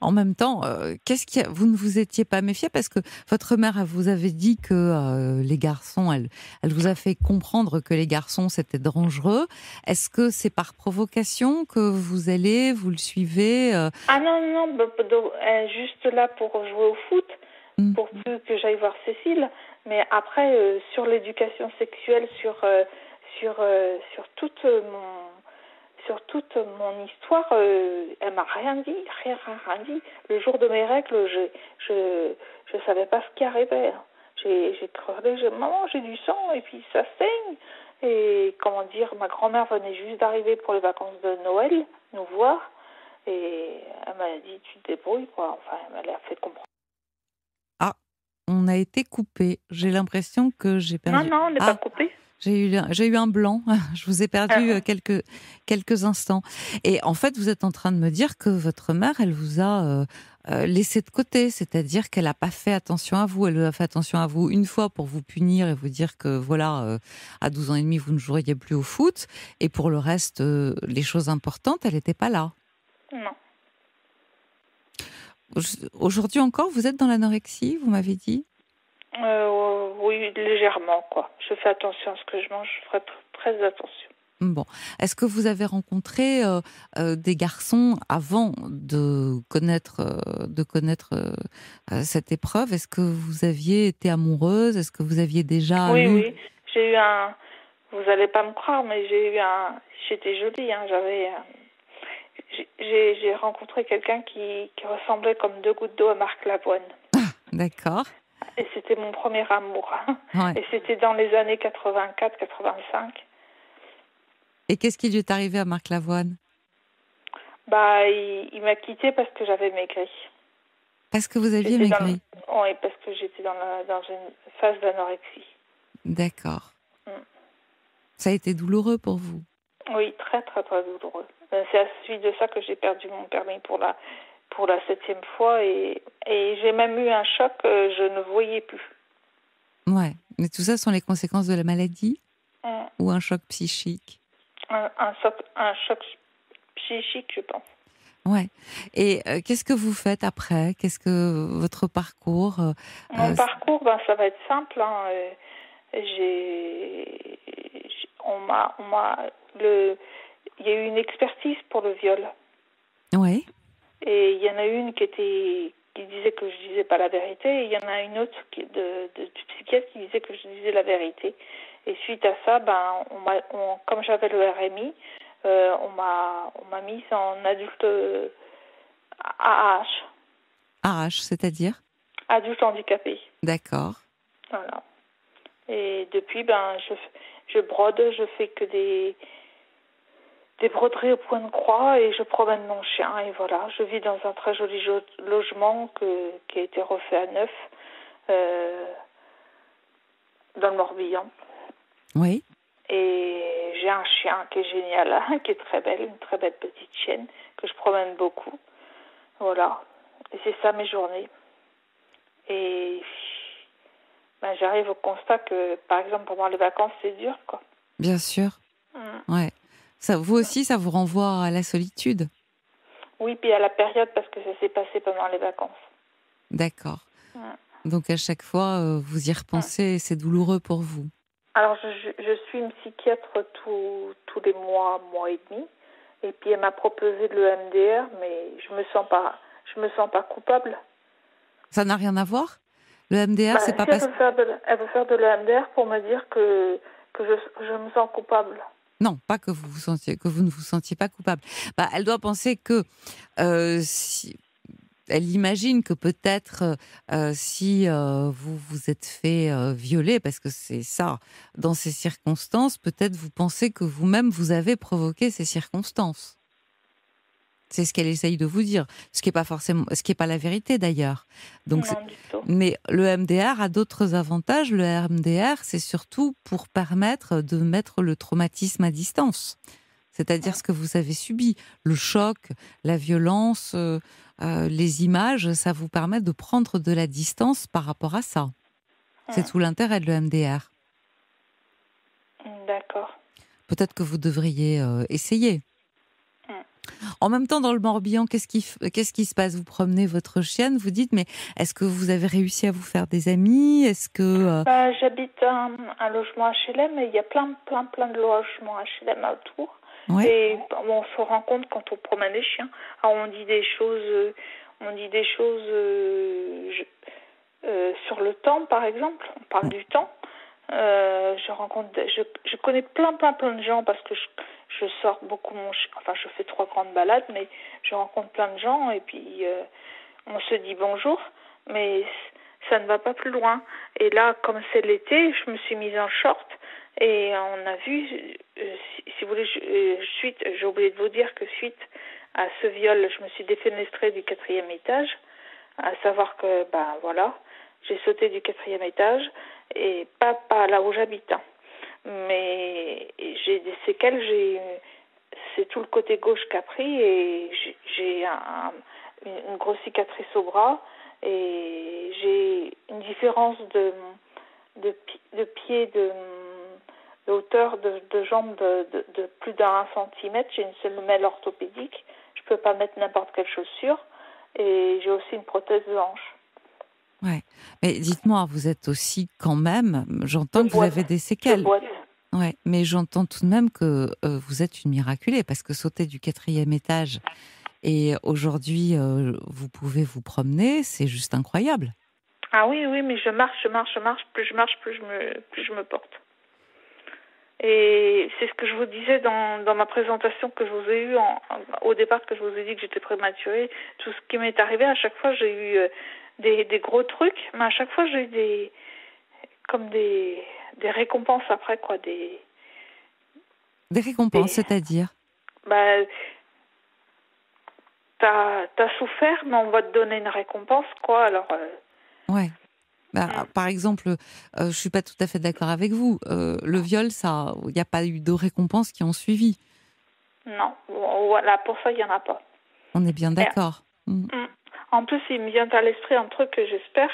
Speaker 4: En même temps, euh, qu'est-ce qui a- vous ne vous étiez pas méfié parce que votre mère elle vous avait dit que euh, les garçons, elle, elle vous a fait comprendre que les garçons c'était dangereux. Est-ce que c'est par provocation que vous allez, vous le suivez euh,
Speaker 9: Ah non, non, non, bah, bah, juste là pour jouer au foot,
Speaker 4: Mm.
Speaker 9: pour que j'aille voir Cécile. Mais après, sur l'éducation sexuelle, sur, sur, sur toute mon sur toute mon histoire, euh, elle m'a rien dit, rien, rien, rien dit. Le jour de mes règles, je je je savais pas ce qui arrivait. J'ai j'ai crevé, j'ai maman, j'ai du sang et puis ça saigne. Et comment dire, ma grand-mère venait juste d'arriver pour les vacances de Noël nous voir et elle m'a dit tu te débrouilles quoi. Enfin, elle m'a fait comprendre.
Speaker 4: On a été coupé. J'ai l'impression que j'ai perdu.
Speaker 9: Non, non, on n'est
Speaker 4: Ah,
Speaker 9: pas coupé.
Speaker 4: J'ai eu, j'ai eu un blanc. [laughs] Je vous ai perdu [laughs] euh, quelques, quelques instants. Et en fait, vous êtes en train de me dire que votre mère, elle vous a euh, euh, laissé de côté. C'est-à-dire qu'elle n'a pas fait attention à vous. Elle a fait attention à vous une fois pour vous punir et vous dire que, voilà, euh, à 12 ans et demi, vous ne joueriez plus au foot. Et pour le reste, les choses importantes, elle n'était pas là.
Speaker 9: Non.
Speaker 4: Aujourd'hui encore, vous êtes dans l'anorexie, vous m'avez dit?
Speaker 9: Euh, oui, légèrement quoi. Je fais attention à ce que je mange. Je ferai tr- très attention.
Speaker 4: Bon, est-ce que vous avez rencontré euh, euh, des garçons avant de connaître, euh, de connaître cette épreuve? Est-ce que vous aviez été amoureuse? Est-ce que vous aviez déjà
Speaker 9: oui,
Speaker 4: eu
Speaker 9: oui. J'ai eu un. Vous allez pas me croire, mais j'ai eu un. J'étais jolie. Hein. J'avais. j'ai- rencontré quelqu'un qui, qui ressemblait comme deux gouttes d'eau à Marc Lavoine.
Speaker 4: D'accord.
Speaker 9: Et c'était mon premier amour.
Speaker 4: Ouais.
Speaker 9: Et c'était dans les années 84-85.
Speaker 4: Et qu'est-ce qui lui est arrivé à Marc Lavoine
Speaker 9: Bah, il, il m'a quitté parce que j'avais maigri.
Speaker 4: Parce que vous aviez
Speaker 9: dans
Speaker 4: maigri?
Speaker 9: Oui, parce que j'étais dans, la- dans une phase d'anorexie.
Speaker 4: D'accord.
Speaker 9: Mm.
Speaker 4: Ça a été douloureux pour vous?
Speaker 9: Oui, très, très, très douloureux. Euh, C'est à la suite de ça que j'ai perdu mon permis pour la, pour la septième fois et, et j'ai même eu un choc, je ne voyais plus.
Speaker 4: Ouais. Mais tout ça sont les conséquences de la maladie
Speaker 9: Un,
Speaker 4: ou un choc psychique?
Speaker 9: Un, un choc, un choc psychique, je pense.
Speaker 4: Ouais. Et euh, qu'est-ce que vous faites après? Qu'est-ce que votre parcours euh,
Speaker 9: Mon
Speaker 4: euh,
Speaker 9: parcours, ben, ça va être simple. hein. J'ai, j'ai- on m'a, on m'a, le, il y a eu une expertise pour le viol.
Speaker 4: Oui.
Speaker 9: Et il y en a une qui était qui disait que je disais pas la vérité, et il y en a une autre qui, de, de, du psychiatre qui disait que je disais la vérité. Et suite à ça, ben, on m'a, on, comme j'avais le RMI, euh, on m'a, on m'a mise en adulte AH,
Speaker 4: AH, c'est-à-dire?
Speaker 9: Adulte handicapé.
Speaker 4: D'accord.
Speaker 9: Voilà. Et depuis, ben, je, je brode, je fais que des, des broderies au point de croix et je promène mon chien. Et voilà, je vis dans un très joli jo- logement que, qui a été refait à neuf euh, dans le Morbihan.
Speaker 4: Oui.
Speaker 9: Et j'ai un chien qui est génial, hein, qui est très belle, une très belle petite chienne que je promène beaucoup. Voilà. Et c'est ça mes journées. Et ben, j'arrive au constat que, par exemple, pendant les vacances, c'est dur, quoi.
Speaker 4: Bien sûr.
Speaker 9: Mm.
Speaker 4: Ouais. Ça, vous aussi, ça vous renvoie à la solitude?
Speaker 9: Oui, puis à la période, parce que ça s'est passé pendant les vacances.
Speaker 4: D'accord.
Speaker 9: Ouais.
Speaker 4: Donc à chaque fois, euh, vous y repensez et c'est douloureux pour vous?
Speaker 9: Alors, je, suis une psychiatre tous tous les mois, mois et demi. Et puis, elle m'a proposé de l'EMDR, mais je me sens pas, je me sens pas coupable.
Speaker 4: Ça n'a rien à voir? Le MDR,
Speaker 9: Bah,
Speaker 4: c'est pas
Speaker 9: si elle,
Speaker 4: parce...
Speaker 9: veut faire de, elle veut faire de l'EMDR pour me dire que, que je, je me sens coupable.
Speaker 4: Non, pas que vous vous que vous ne vous sentiez pas coupable. Bah, elle doit penser que euh, elle imagine que peut-être euh, si euh, vous vous êtes fait violer, parce que c'est ça, dans ces circonstances, peut-être vous pensez que vous-même vous avez provoqué ces circonstances. C'est ce qu'elle essaye de vous dire, ce qui n'est pas forcément, ce qui est pas la vérité d'ailleurs. Donc,
Speaker 9: non,
Speaker 4: mais le MDR a d'autres avantages. Le MDR, c'est surtout pour permettre de mettre le traumatisme à distance. C'est-à-dire ce que vous avez subi, le choc, la violence, euh, euh, les images, ça vous permet de prendre de la distance par rapport à ça. C'est tout l'intérêt de le MDR.
Speaker 9: D'accord.
Speaker 4: Peut-être que vous devriez euh, essayer. En même temps, dans le Morbihan, qu'est-ce qui, qu'est-ce qui se passe? Vous promenez votre chienne, vous dites, mais est-ce que vous avez réussi à vous faire des amis? Est-ce que... euh,
Speaker 9: Bah, J'habite un, un logement HLM et il y a plein, plein, plein de logements HLM autour.
Speaker 4: Ouais.
Speaker 9: Et bon, on se rend compte quand on promène les chiens. Alors, on dit des choses, euh, on dit des choses euh, je- euh, sur le temps, par exemple. On parle du temps. Euh, je rencontre, je, je connais plein, plein, plein de gens parce que je, je sors beaucoup mon. Enfin, je fais trois grandes balades, mais je rencontre plein de gens et puis euh, on se dit bonjour, mais ça ne va pas plus loin. Et là, comme c'est l'été, je me suis mise en short et on a vu, euh, si, si vous voulez, suite, j'ai oublié de vous dire que suite à ce viol, je me suis défenestrée du quatrième étage, à savoir que, ben voilà, j'ai sauté du quatrième étage et pas, là où j'habite. Mais j'ai des séquelles, j'ai c'est tout le côté gauche qui a pris et j'ai- j'ai un- une, grosse cicatrice au bras et j'ai une différence de de, de pied de, hauteur de, de jambe de, de, de plus d'un centimètre. J'ai une semelle orthopédique. Je peux pas mettre n'importe quelle chaussure et j'ai aussi une prothèse de hanche.
Speaker 4: Ouais. Mais dites-moi, vous êtes aussi quand même, j'entends
Speaker 9: Je
Speaker 4: que vous avez des séquelles. Ouais, mais j'entends tout de même que euh, vous êtes une miraculée parce que sauter du quatrième étage et aujourd'hui euh, vous pouvez vous promener, c'est juste incroyable.
Speaker 9: Ah oui, oui, mais je marche, je marche, je marche. Plus je marche, plus je me, plus je me porte. Et c'est ce que je vous disais dans, dans ma présentation que je vous ai eue en, au départ, que je vous ai dit que j'étais prématurée. Tout ce qui m'est arrivé, à chaque fois, j'ai eu euh, des, des gros trucs, mais à chaque fois, j'ai eu des, comme des, des récompenses après, quoi. Des,
Speaker 4: Des récompenses, c'est-à-dire
Speaker 9: bah, t'as, t'as souffert, mais on va te donner une récompense, quoi. Alors, euh,
Speaker 4: Ouais. Bah, Par exemple, euh, je suis pas tout à fait d'accord avec vous. Euh, le viol, ça, il n'y a pas eu de récompenses qui ont suivi.
Speaker 9: non, voilà, pour ça, il n'y en a pas.
Speaker 4: On est bien d'accord. Mm.
Speaker 9: Mm. En plus, il me vient à l'esprit un truc que j'espère,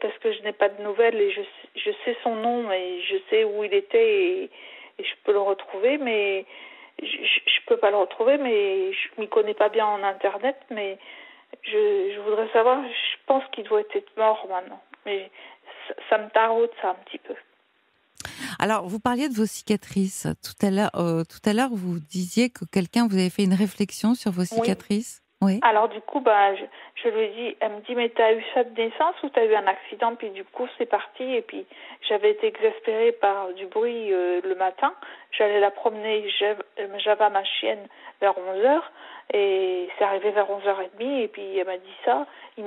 Speaker 9: parce que je n'ai pas de nouvelles et je, sais- je sais son nom et je sais où il était et, et je peux le retrouver, mais je, je peux pas le retrouver, mais je m'y connais pas bien en internet, mais je, je voudrais savoir, je pense qu'il doit être mort maintenant, mais ça, ça me taraude ça un petit peu.
Speaker 4: Alors, vous parliez de vos cicatrices. Tout à l'heure, euh, tout à l'heure, vous disiez que quelqu'un vous avait fait une réflexion sur vos cicatrices.
Speaker 9: Alors du coup, bah, je, je lui dis, elle me dit, mais t'as eu ça de naissance ou t'as eu un accident? Puis du coup, c'est parti. Et puis, j'avais été exaspérée par du bruit euh, le matin. J'allais la promener, j'avais ma chienne vers 11 heures. Et c'est arrivé vers 11h30 et puis elle m'a dit ça.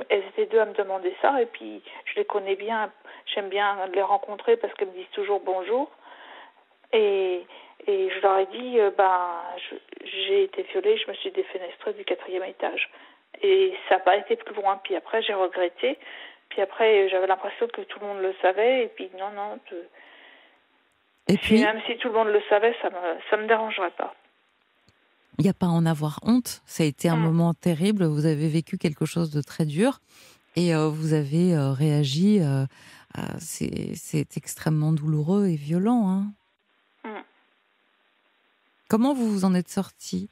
Speaker 9: Elles étaient deux à me demander ça et puis je les connais bien. J'aime bien les rencontrer parce qu'elles me disent toujours bonjour. Et, et je leur ai dit, euh, ben, j'ai été violée, je me suis défenestrée du quatrième étage. Et ça n'a pas été plus loin. Puis après, j'ai regretté. Puis après, j'avais l'impression que tout le monde le savait. Et puis non, non.
Speaker 4: Et puis,
Speaker 9: même si tout le monde le savait, ça me, ça me dérangerait pas.
Speaker 4: Il n'y a pas à en avoir honte. Ça a été un
Speaker 9: Mm.
Speaker 4: moment terrible. Vous avez vécu quelque chose de très dur et euh, vous avez euh, réagi. euh, c'est extrêmement douloureux et violent. hein.
Speaker 9: Mm.
Speaker 4: Comment vous vous en êtes sorti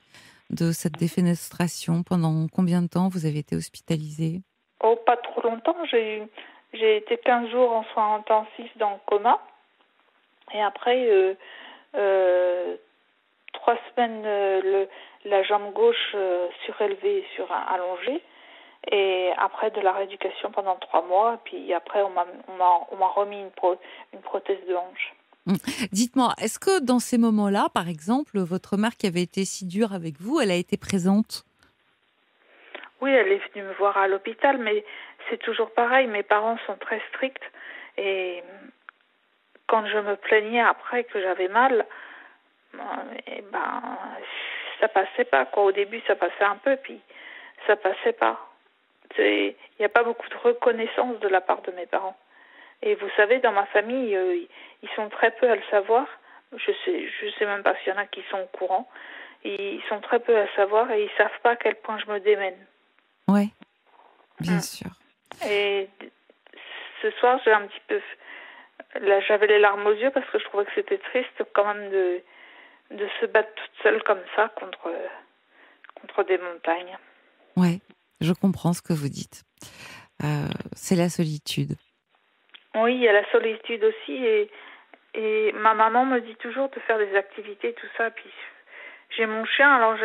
Speaker 4: de cette défenestration? Pendant combien de temps vous avez été hospitalisé?
Speaker 9: Oh, pas trop longtemps. J'ai j'ai été 15 jours en soins intensifs dans le coma. Et après, euh, euh, trois semaines, euh, le, la jambe gauche surélevée sur un allongé. Et après, de la rééducation pendant trois mois. Puis après, on m'a, on m'a, on m'a remis une, pro- une prothèse de hanche.
Speaker 4: Dites-moi, est-ce que dans ces moments-là, par exemple, votre mère qui avait été si dure avec vous, elle a été présente?
Speaker 9: Oui, elle est venue me voir à l'hôpital, mais c'est toujours pareil. Mes parents sont très stricts et quand je me plaignais après que j'avais mal, eh ben ça passait pas quoi. Au début, ça passait un peu, puis ça passait pas. Il n'y a pas beaucoup de reconnaissance de la part de mes parents. Et vous savez, dans ma famille, euh, ils sont très peu à le savoir. Je sais, je sais même pas s'il y en a qui sont au courant. Ils sont très peu à savoir et ils savent pas à quel point je me démène.
Speaker 4: Oui, bien
Speaker 9: Mm.
Speaker 4: sûr.
Speaker 9: Et ce soir, j'ai un petit peu. Là, j'avais les larmes aux yeux parce que je trouvais que c'était triste quand même de, de se battre toute seule comme ça contre, contre des montagnes.
Speaker 4: Ouais, je comprends ce que vous dites. Euh, c'est la solitude.
Speaker 9: Oui, il y a la solitude aussi et, et ma maman me dit toujours de faire des activités, tout ça. Puis j'ai mon chien, alors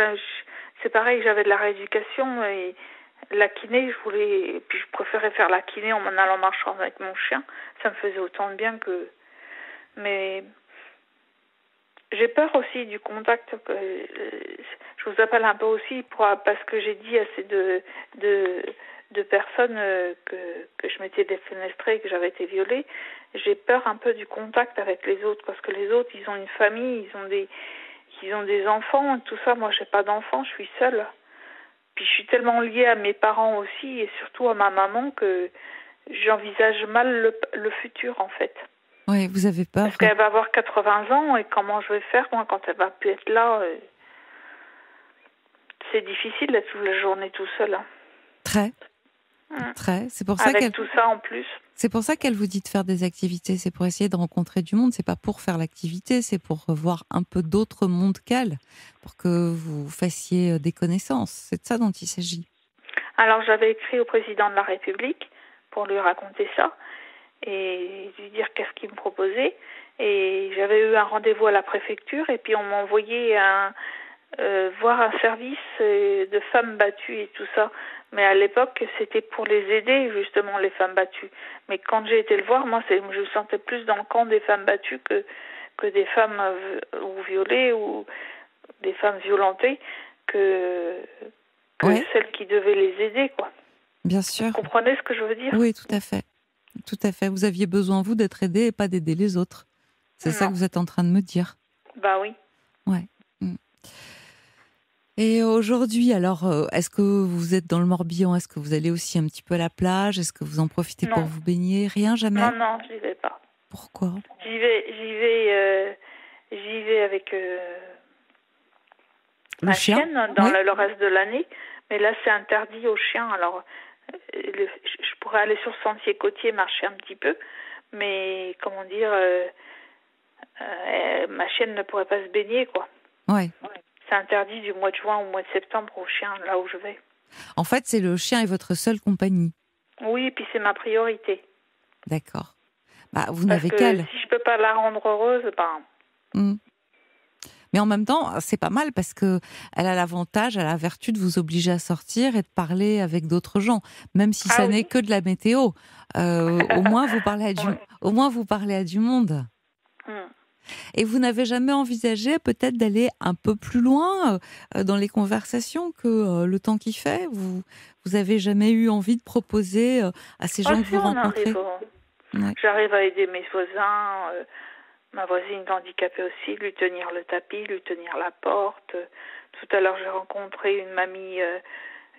Speaker 9: c'est pareil, j'avais de la rééducation et la kiné, je voulais, puis je préférais faire la kiné en allant marchant avec mon chien. Ça me faisait autant de bien que. Mais j'ai peur aussi du contact. euh, je vous appelle un peu aussi pour, parce que j'ai dit assez de, de, de personnes euh, que, que je m'étais défenestrée, que j'avais été violée. J'ai peur un peu du contact avec les autres parce que les autres, ils ont une famille, ils ont des, ils ont des enfants, tout ça. Moi, j'ai pas d'enfants, je suis seule. Puis je suis tellement liée à mes parents aussi et surtout à ma maman que j'envisage mal le, le futur en fait.
Speaker 4: Oui, vous avez peur.
Speaker 9: Parce qu'elle va avoir 80 ans et comment je vais faire moi quand elle va plus être là euh, C'est difficile d'être toute la journée tout seul. hein.
Speaker 4: Très. Très. C'est pour ça
Speaker 9: Avec
Speaker 4: qu'elle.
Speaker 9: tout ça en plus.
Speaker 4: C'est pour ça qu'elle vous dit de faire des activités. C'est pour essayer de rencontrer du monde. C'est pas pour faire l'activité. C'est pour voir un peu d'autres mondes qu'elle, pour que vous fassiez euh, des connaissances. C'est de ça dont il s'agit.
Speaker 9: Alors j'avais écrit au président de la République pour lui raconter ça et lui dire qu'est-ce qu'il me proposait. Et j'avais eu un rendez-vous à la préfecture et puis on m'a envoyé un, euh, voir un service euh, de femmes battues et tout ça. Mais à l'époque, c'était pour les aider justement les femmes battues. Mais quand j'ai été le voir, moi, je me sentais plus dans le camp des femmes battues que que des femmes euh, ou violées ou des femmes violentées que que
Speaker 4: Ouais.
Speaker 9: celles qui devaient les aider, quoi.
Speaker 4: Bien sûr.
Speaker 9: Vous comprenez ce que je veux dire?
Speaker 4: Oui, tout à fait. Tout à fait. Vous aviez besoin, vous, d'être aidé et pas d'aider les autres. C'est ça que vous êtes en train de me dire.
Speaker 9: Bah oui.
Speaker 4: Ouais. Mm. Et aujourd'hui, alors, euh, est-ce que vous êtes dans le Morbihan? Est-ce que vous allez aussi un petit peu à la plage? Est-ce que vous en profitez pour vous baigner? Rien, jamais?
Speaker 9: Non, non, j'y vais pas.
Speaker 4: Pourquoi?
Speaker 9: J'y vais, j'y vais, euh, j'y vais avec euh, ma
Speaker 4: chien?
Speaker 9: chienne dans
Speaker 4: Ouais.
Speaker 9: le, le reste de l'année. Mais là, c'est interdit aux chiens. Alors, euh, le- je pourrais aller sur le sentier côtier, marcher un petit peu. Mais, comment dire, ma chienne ne pourrait pas se baigner, quoi.
Speaker 4: Ouais.
Speaker 9: C'est interdit du mois de juin au mois de septembre aux chiens, là où je vais.
Speaker 4: En fait, c'est le chien et votre seule compagnie.
Speaker 9: Oui, puis c'est ma priorité.
Speaker 4: D'accord. Bah, vous n'avez qu'elle.
Speaker 9: Si je peux pas la rendre heureuse, ben.
Speaker 4: Hmm. Mais en même temps, c'est pas mal parce que elle a l'avantage, elle a la vertu de vous obliger à sortir et de parler avec d'autres gens, même si
Speaker 9: Ah
Speaker 4: ça
Speaker 9: oui.
Speaker 4: n'est que de la météo. Euh, au moins, vous parlez à du, [laughs] au moins vous parlez à du monde.
Speaker 9: Hmm.
Speaker 4: Et vous n'avez jamais envisagé peut-être d'aller un peu plus loin euh, dans les conversations que euh, le temps qui fait? Vous vous avez jamais eu envie de proposer euh, à ces gens que
Speaker 9: si,
Speaker 4: vous
Speaker 9: on
Speaker 4: rencontrez? Ouais.
Speaker 9: J'arrive à aider mes voisins, euh, ma voisine handicapée aussi, lui tenir le tapis, lui tenir la porte. Tout à l'heure, j'ai rencontré une mamie, euh,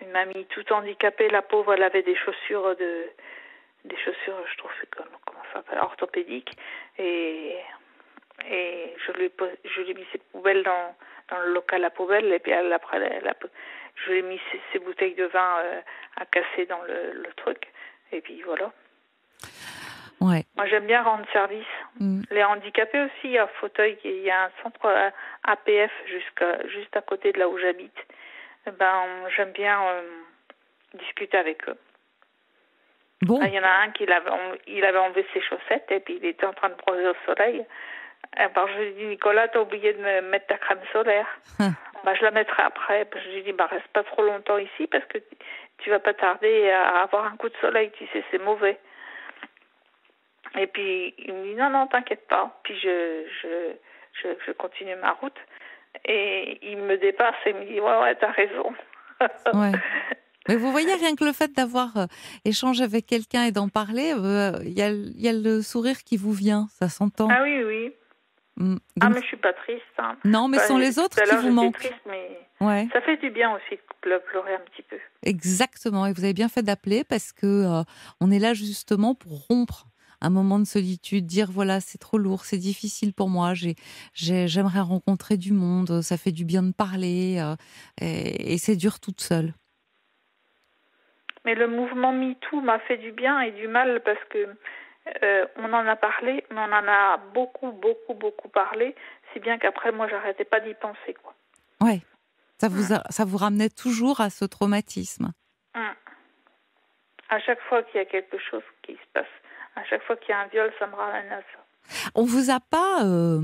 Speaker 9: une mamie toute handicapée. La pauvre, elle avait des chaussures de, des chaussures, je trouve, comme, comment ça s'appelle, orthopédiques. Et, et je lui, je lui ai mis ses poubelles dans, dans le local à poubelle. Et puis elle, après, elle a- je lui ai mis ses, ses bouteilles de vin euh, à casser dans le, le truc. Et puis voilà.
Speaker 4: Ouais.
Speaker 9: Moi, j'aime bien rendre service.
Speaker 4: Mm.
Speaker 9: Les handicapés aussi, à Fauteuil, il y a un centre euh, APF jusqu'à, juste à côté de là où j'habite. Eh Ben, j'aime bien euh, discuter avec eux.
Speaker 4: Bon.
Speaker 9: Il y en a un qui l'avait, en- il avait enlevé ses chaussettes et puis il était en train de bronzer au soleil. Eh ben, je lui ai dit, Nicolas, t'as oublié de me mettre ta crème solaire.
Speaker 4: Hum.
Speaker 9: bah, je la mettrai après. Je lui ai dit, bah, reste pas trop longtemps ici parce que tu vas pas tarder à avoir un coup de soleil, tu sais, c'est mauvais. Et puis, il me dit, non, non, t'inquiète pas. Puis, je, je, je, je continue ma route. Et il me dépasse et me dit, ouais, ouais, t'as raison. [laughs]
Speaker 4: Ouais. [laughs] Mais vous voyez, rien que le fait d'avoir euh, échangé avec quelqu'un et d'en parler, euh, il y, a, il y a le sourire qui vous vient, ça s'entend.
Speaker 9: Ah oui, oui.
Speaker 4: Mm.
Speaker 9: Ah, mais je suis pas triste. Hein.
Speaker 4: non, mais ce sont les autres qui vous manquent.
Speaker 9: triste, mais
Speaker 4: Ouais,
Speaker 9: ça fait du bien aussi de ple- pleurer un petit peu.
Speaker 4: exactement. Et vous avez bien fait d'appeler parce que euh, on est là justement pour rompre un moment de solitude, dire voilà, c'est trop lourd, c'est difficile pour moi, j'ai, j'ai- j'aimerais rencontrer du monde, ça fait du bien de parler, euh, et, et c'est dur toute seule.
Speaker 9: Mais le mouvement MeToo m'a fait du bien et du mal parce que euh, on en a parlé, mais on en a beaucoup, beaucoup, beaucoup parlé, si bien qu'après, moi, j'arrêtais pas d'y penser, quoi.
Speaker 4: Ouais, ça vous, a- ça vous ramenait toujours à ce traumatisme.
Speaker 9: Hum. À chaque fois qu'il y a quelque chose qui se passe, à chaque fois qu'il y a un viol, ça me ramène à ça.
Speaker 4: On vous a pas, euh,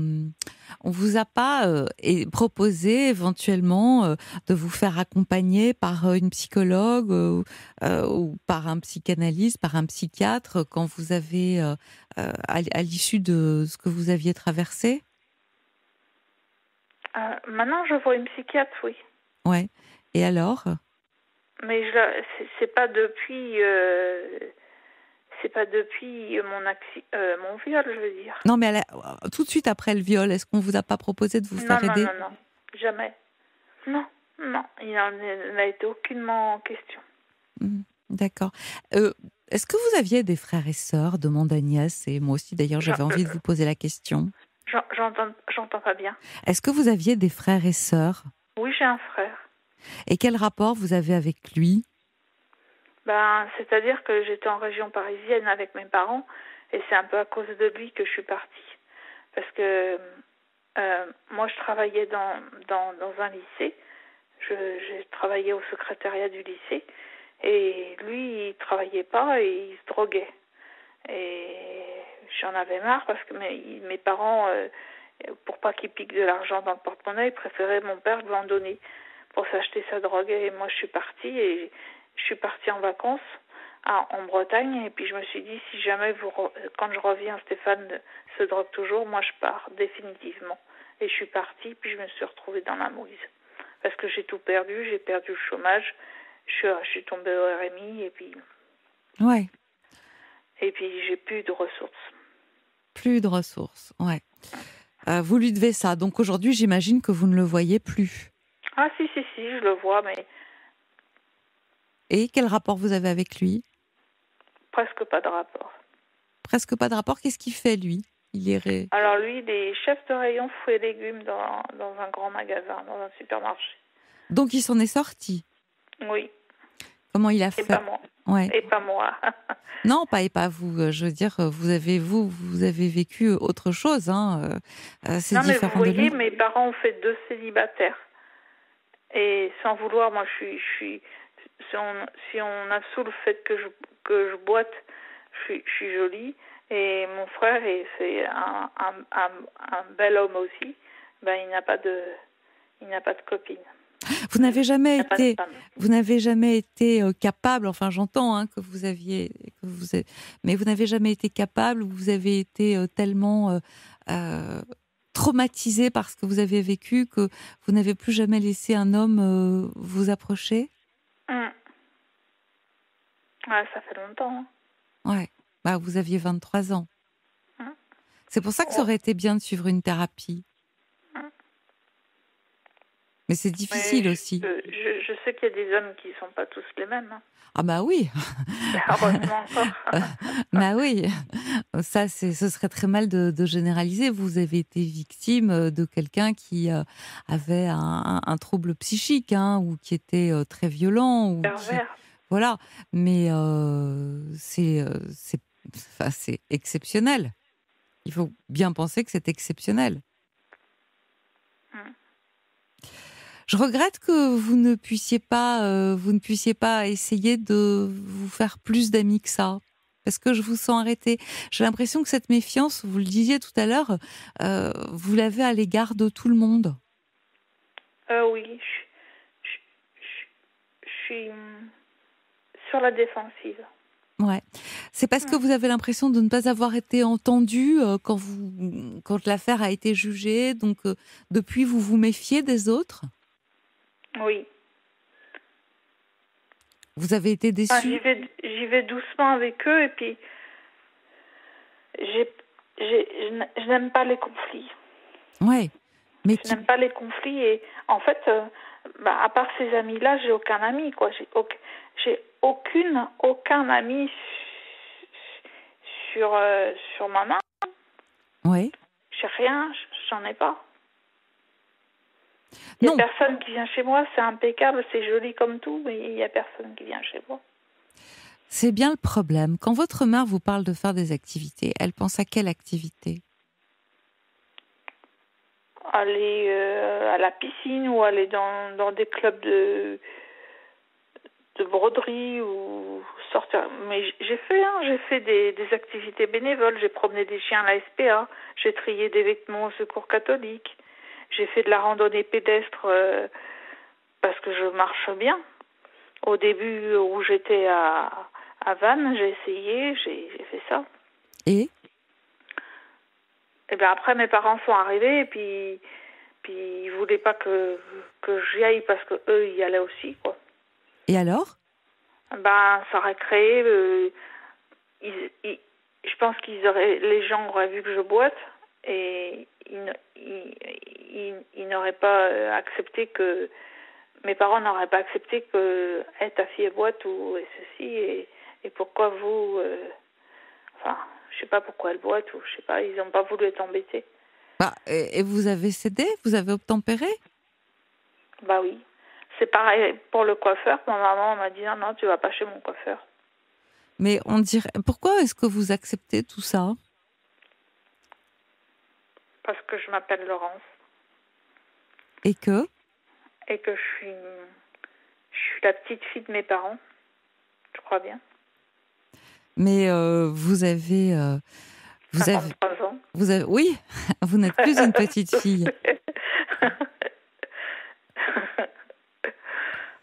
Speaker 4: on vous a pas euh, et proposé éventuellement euh, de vous faire accompagner par une psychologue ou par un psychanalyste, par un psychiatre quand vous avez à, à l'issue de ce que vous aviez traversé?
Speaker 9: Maintenant, je vois une psychiatre, oui.
Speaker 4: Ouais. Et alors?
Speaker 9: Mais je c'est- pas depuis, c'est pas depuis mon acci- euh, mon viol, je veux dire.
Speaker 4: Non, mais la- tout de suite après le viol, est-ce qu'on vous a pas proposé de vous
Speaker 9: non,
Speaker 4: faire
Speaker 9: non,
Speaker 4: aider
Speaker 9: non, non, jamais. Non, non, il n'en n'a été aucunement question.
Speaker 4: Mhm, D'accord. Euh, Est-ce que vous aviez des frères et sœurs demande Agnès, et moi aussi d'ailleurs j'avais envie de vous poser la question.
Speaker 9: J'en- J'entends, j'entends pas bien.
Speaker 4: Est-ce que vous aviez des frères et sœurs?
Speaker 9: Oui, j'ai un frère.
Speaker 4: Et quel rapport vous avez avec lui?
Speaker 9: Ben, c'est-à-dire que j'étais en région parisienne avec mes parents et c'est un peu à cause de lui que je suis partie. Parce que euh, moi, je travaillais dans, dans, un lycée. Je, j'ai travaillé au secrétariat du lycée et lui, il travaillait pas et il se droguait. Et j'en avais marre parce que mes, parents, euh, pour pas qu'ils piquent de l'argent dans le porte-monnaie, préféraient mon père lui en donner pour s'acheter sa drogue. Et moi, je suis partie et je suis partie en vacances à- en Bretagne et puis je me suis dit si jamais vous quand je reviens Stéphane se drogue toujours moi je pars définitivement et je suis partie puis je me suis retrouvée dans la mouise parce que j'ai tout perdu j'ai perdu le chômage je suis, je suis tombée au RMI et puis
Speaker 4: Ouais,
Speaker 9: et puis j'ai plus de ressources
Speaker 4: plus de ressources. Ouais. Euh, vous lui devez ça. Donc aujourd'hui, j'imagine que vous ne le voyez plus.
Speaker 9: ah si si si je le vois mais
Speaker 4: Et quel rapport vous avez avec lui?
Speaker 9: Presque pas de rapport
Speaker 4: Presque pas de rapport. Qu'est-ce qu'il fait lui? Il est
Speaker 9: alors lui il est chef de rayon fruits et légumes dans, dans un grand magasin dans un supermarché
Speaker 4: Donc il s'en est sorti?
Speaker 9: oui
Speaker 4: Comment il a
Speaker 9: et
Speaker 4: fait?
Speaker 9: pas moi
Speaker 4: Ouais.
Speaker 9: et pas moi [laughs]
Speaker 4: Non, pas et pas vous. euh, Je veux dire, euh, vous avez vous, vous avez vécu autre chose. Hein. euh, C'est
Speaker 9: Non, mais vous voyez, mes parents ont fait deux célibataires. Et sans vouloir, moi, je suis, je suis, si on, si on le fait que je, que je boite, je suis, je suis jolie. Et mon frère, et c'est un, un, un, un bel homme aussi, ben, il n'a pas de, il n'a pas de copine.
Speaker 4: Vous n'avez jamais été, vous n'avez jamais été euh, capable. Enfin, j'entends hein, que vous aviez, que vous, mais vous n'avez jamais été capable. ou Vous avez été euh, tellement euh, euh, traumatisé par ce que vous avez vécu que vous n'avez plus jamais laissé un homme euh, vous approcher?
Speaker 9: Hum. Ouais, ça fait longtemps. hein.
Speaker 4: Ouais. Bah, vous aviez 23 ans.
Speaker 9: Hein
Speaker 4: C'est pour ça que ça aurait été bien de suivre une thérapie.
Speaker 9: Hein
Speaker 4: Mais c'est difficile
Speaker 9: Mais
Speaker 4: aussi.
Speaker 9: Je, je, je sais qu'il y a des hommes qui sont pas tous les mêmes.
Speaker 4: Ah bah oui, [laughs]
Speaker 9: Heureusement encore. [laughs]
Speaker 4: bah oui. Ça, c'est, ce serait très mal de, de généraliser. Vous avez été victime euh, de quelqu'un qui euh, avait un, trouble psychique hein, ou qui était euh, très violent. Ou qui-
Speaker 9: Pervers.
Speaker 4: Voilà. Mais euh, c'est, euh, enfin, exceptionnel. Il faut bien penser que c'est exceptionnel.
Speaker 9: Hmm.
Speaker 4: Je regrette que vous ne puissiez pas, euh, vous ne puissiez pas essayer de vous faire plus d'amis que ça, parce que je vous sens arrêté. J'ai l'impression que cette méfiance, vous le disiez tout à l'heure, euh, vous l'avez à l'égard de tout le monde.
Speaker 9: Euh, oui, je, je, je- je suis sur la défensive.
Speaker 4: Ouais. C'est parce que vous avez l'impression de ne pas avoir été entendu euh, quand vous, quand l'affaire a été jugée. Donc euh, depuis, vous vous méfiez des autres?
Speaker 9: Oui.
Speaker 4: Vous avez été déçu?
Speaker 9: Enfin, j'y vais, j'y vais doucement avec eux et puis j'ai, j'ai, je n'a- je n'aime pas les conflits.
Speaker 4: Ouais. Mais
Speaker 9: Je n'aime pas les conflits et en fait, euh, bah, à part ces amis-là, j'ai aucun ami quoi. J'ai, j'ai aucune, aucun ami sur euh, sur ma main.
Speaker 4: ouais.
Speaker 9: J'ai rien, j'en ai pas. Il n'y a personne qui vient chez moi, c'est impeccable, c'est joli comme tout, mais il n'y a personne qui vient chez moi.
Speaker 4: C'est bien le problème. Quand votre mère vous parle de faire des activités, elle pense à quelle activité?
Speaker 9: Aller euh, à la piscine ou aller dans, dans des clubs de, de broderie ou sortir. Mais j'ai fait, hein, j'ai fait des, des activités bénévoles. J'ai promené des chiens à la SPA, j'ai trié des vêtements au secours catholique, j'ai fait de la randonnée pédestre euh, parce que je marche bien. Au début où j'étais à, à Vannes, j'ai essayé, j'ai j'ai fait ça.
Speaker 4: Et?
Speaker 9: Et bien après, mes parents sont arrivés et puis, puis ils voulaient pas que, que j'y aille parce que eux y allaient aussi, quoi.
Speaker 4: Et alors?
Speaker 9: Ben, ça aurait créé. euh, ils- ils- je pense qu'ils auraient, les gens auraient vu que je boite et ils, n'auraient pas euh, accepté que. Mes parents n'auraient pas accepté que eh, ta fille boite ou et ceci et, et pourquoi vous. euh, enfin, je sais pas pourquoi elle boite ou je sais pas, ils n'ont pas voulu être embêtés.
Speaker 4: Bah, et, et vous avez cédé? Vous avez obtempéré?
Speaker 9: Bah oui. C'est pareil pour le coiffeur. Ma maman m'a dit non, non, tu vas pas chez mon coiffeur.
Speaker 4: Mais on dirait. Pourquoi est-ce que vous acceptez tout ça?
Speaker 9: Parce que je m'appelle Laurence
Speaker 4: Et que?
Speaker 9: Et que je suis, je suis la petite fille de mes parents. Je crois bien?
Speaker 4: Mais euh, vous avez. euh, vous avez.
Speaker 9: 53 ans.
Speaker 4: Vous avez. Oui, [laughs] vous n'êtes plus une petite fille. [laughs]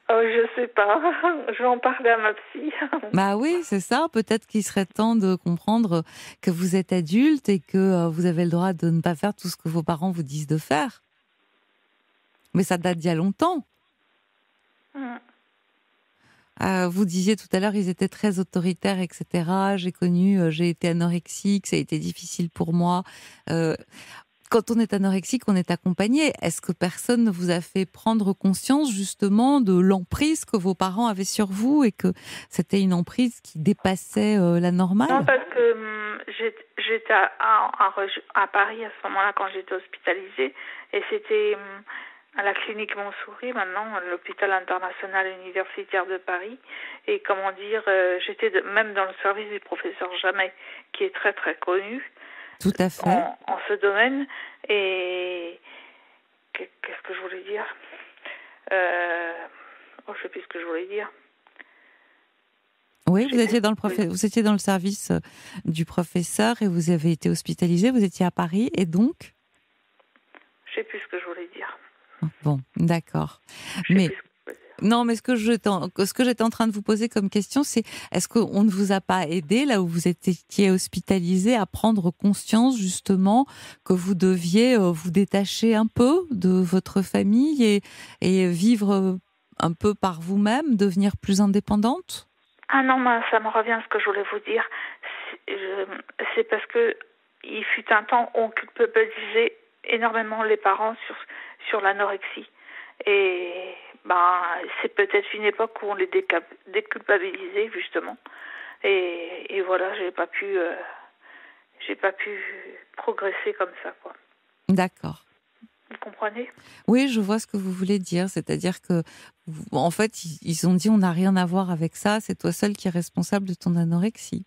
Speaker 9: oh, je sais pas. [laughs] Je vais en parler à ma psy. [laughs]
Speaker 4: Bah oui, c'est ça. Peut-être qu'il serait temps de comprendre que vous êtes adulte et que euh, vous avez le droit de ne pas faire tout ce que vos parents vous disent de faire. Mais ça date d'il y a longtemps.
Speaker 9: Mm.
Speaker 4: Euh, vous disiez tout à l'heure, ils étaient très autoritaires, etc. J'ai connu, euh, j'ai été anorexique, ça a été difficile pour moi. Euh, quand on est anorexique, on est accompagné. Est-ce que personne ne vous a fait prendre conscience justement de l'emprise que vos parents avaient sur vous et que c'était une emprise qui dépassait euh, la normale?
Speaker 9: Non, parce que hum, j'étais à, Paris à ce moment-là quand j'étais hospitalisée et c'était hum, à la clinique Montsouris, maintenant l'hôpital international universitaire de Paris. Et comment dire, euh, j'étais même dans le service du professeur Jamais, qui est très très connu
Speaker 4: Tout à fait.
Speaker 9: en, en ce domaine. Et qu'est- qu'est-ce que je voulais dire? Euh... oh, Je sais plus ce que je voulais dire.
Speaker 4: Oui, vous étiez dans le vous étiez dans le service euh, du professeur et vous avez été hospitalisé. Vous étiez à Paris et donc?
Speaker 9: Je sais plus ce que je voulais dire.
Speaker 4: Bon, d'accord. Mais non, mais ce que j'étais en, train de vous poser comme question, c'est est-ce qu'on ne vous a pas aidé là où vous étiez hospitalisé à prendre conscience justement que vous deviez euh, vous détacher un peu de votre famille et, vivre un peu par vous-même, devenir plus indépendante?
Speaker 9: Ah non, ça me revient ce que je voulais vous dire. C'est parce que il fut un temps où on culpabilisait énormément les parents sur, sur l'anorexie. Et ben, c'est peut-être une époque où on les déculpabilisait justement. Et, et voilà, j'ai pas pu, euh, j'ai pas pu progresser comme ça, quoi.
Speaker 4: D'accord.
Speaker 9: Vous comprenez?
Speaker 4: Oui, je vois ce que vous voulez dire. C'est-à-dire que, en fait, ils ont dit on n'a rien à voir avec ça. C'est toi seul qui es responsable de ton anorexie.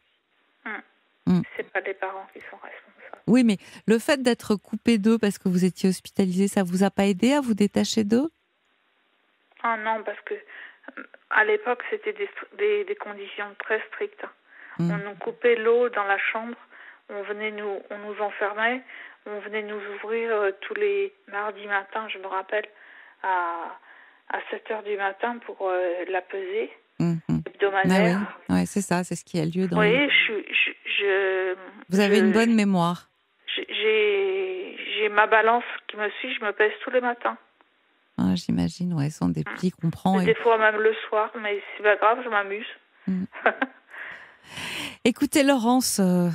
Speaker 9: Hum. Hum. C'est pas les parents qui sont responsables.
Speaker 4: Oui, mais le fait d'être coupé d'eux parce que vous étiez hospitalisé, ça vous a pas aidé à vous détacher d'eux?
Speaker 9: Ah non, parce que euh, à l'époque, c'était des, des, conditions très strictes. Mm. On nous coupait l'eau dans la chambre, on venait nous, on nous enfermait, on venait nous ouvrir euh, tous les mardis matins, je me rappelle, à, à 7 heures du matin pour euh, la peser mm-hmm. hebdomadaire.
Speaker 4: Ah oui, c'est ça, c'est ce qui a lieu dans.
Speaker 9: Je, je, je
Speaker 4: Vous avez une bonne mémoire.
Speaker 9: J'ai ma balance qui me suit, je me pèse tous les matins.
Speaker 4: J'imagine, ouais, ce sont des petits qu'on prend.
Speaker 9: Des fois même le soir, mais c'est pas grave, je m'amuse. Mm. [laughs]
Speaker 4: Écoutez, Laurence, euh,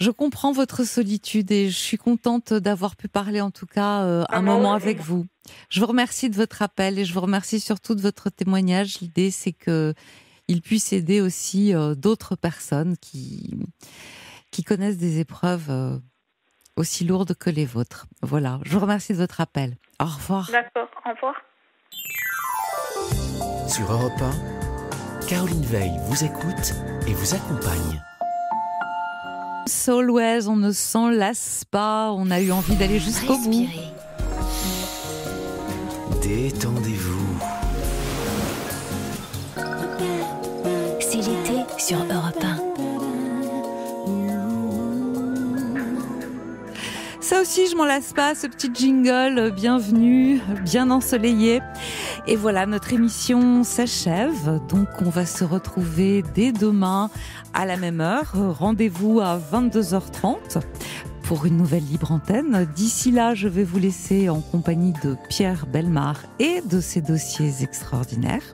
Speaker 4: je comprends votre solitude et je suis contente d'avoir pu parler en tout cas euh, un ah, moment avec vous. Je vous remercie de votre appel et je vous remercie surtout de votre témoignage. L'idée, c'est que il puisse aider aussi euh, d'autres personnes qui qui connaissent des épreuves aussi lourdes que les vôtres. Voilà, je vous remercie de votre appel. Au revoir.
Speaker 9: D'accord, au revoir.
Speaker 3: Sur Europe 1, Caroline Veil vous écoute et vous accompagne.
Speaker 4: Solways, on ne s'en lasse pas, on a eu envie d'aller jusqu'au bout.
Speaker 3: Détendez-vous.
Speaker 5: C'est l'été sur Europe 1.
Speaker 4: Ça aussi, je m'en lasse pas, ce petit jingle, bienvenue, bien ensoleillé. Et voilà, notre émission s'achève, donc on va se retrouver dès demain à la même heure. Rendez-vous à 22h30 pour une nouvelle libre antenne. D'ici là, je vais vous laisser en compagnie de Pierre Belmar et de ses dossiers extraordinaires.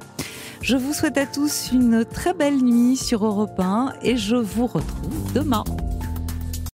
Speaker 4: Je vous souhaite à tous une très belle nuit sur Europe 1 et je vous retrouve demain.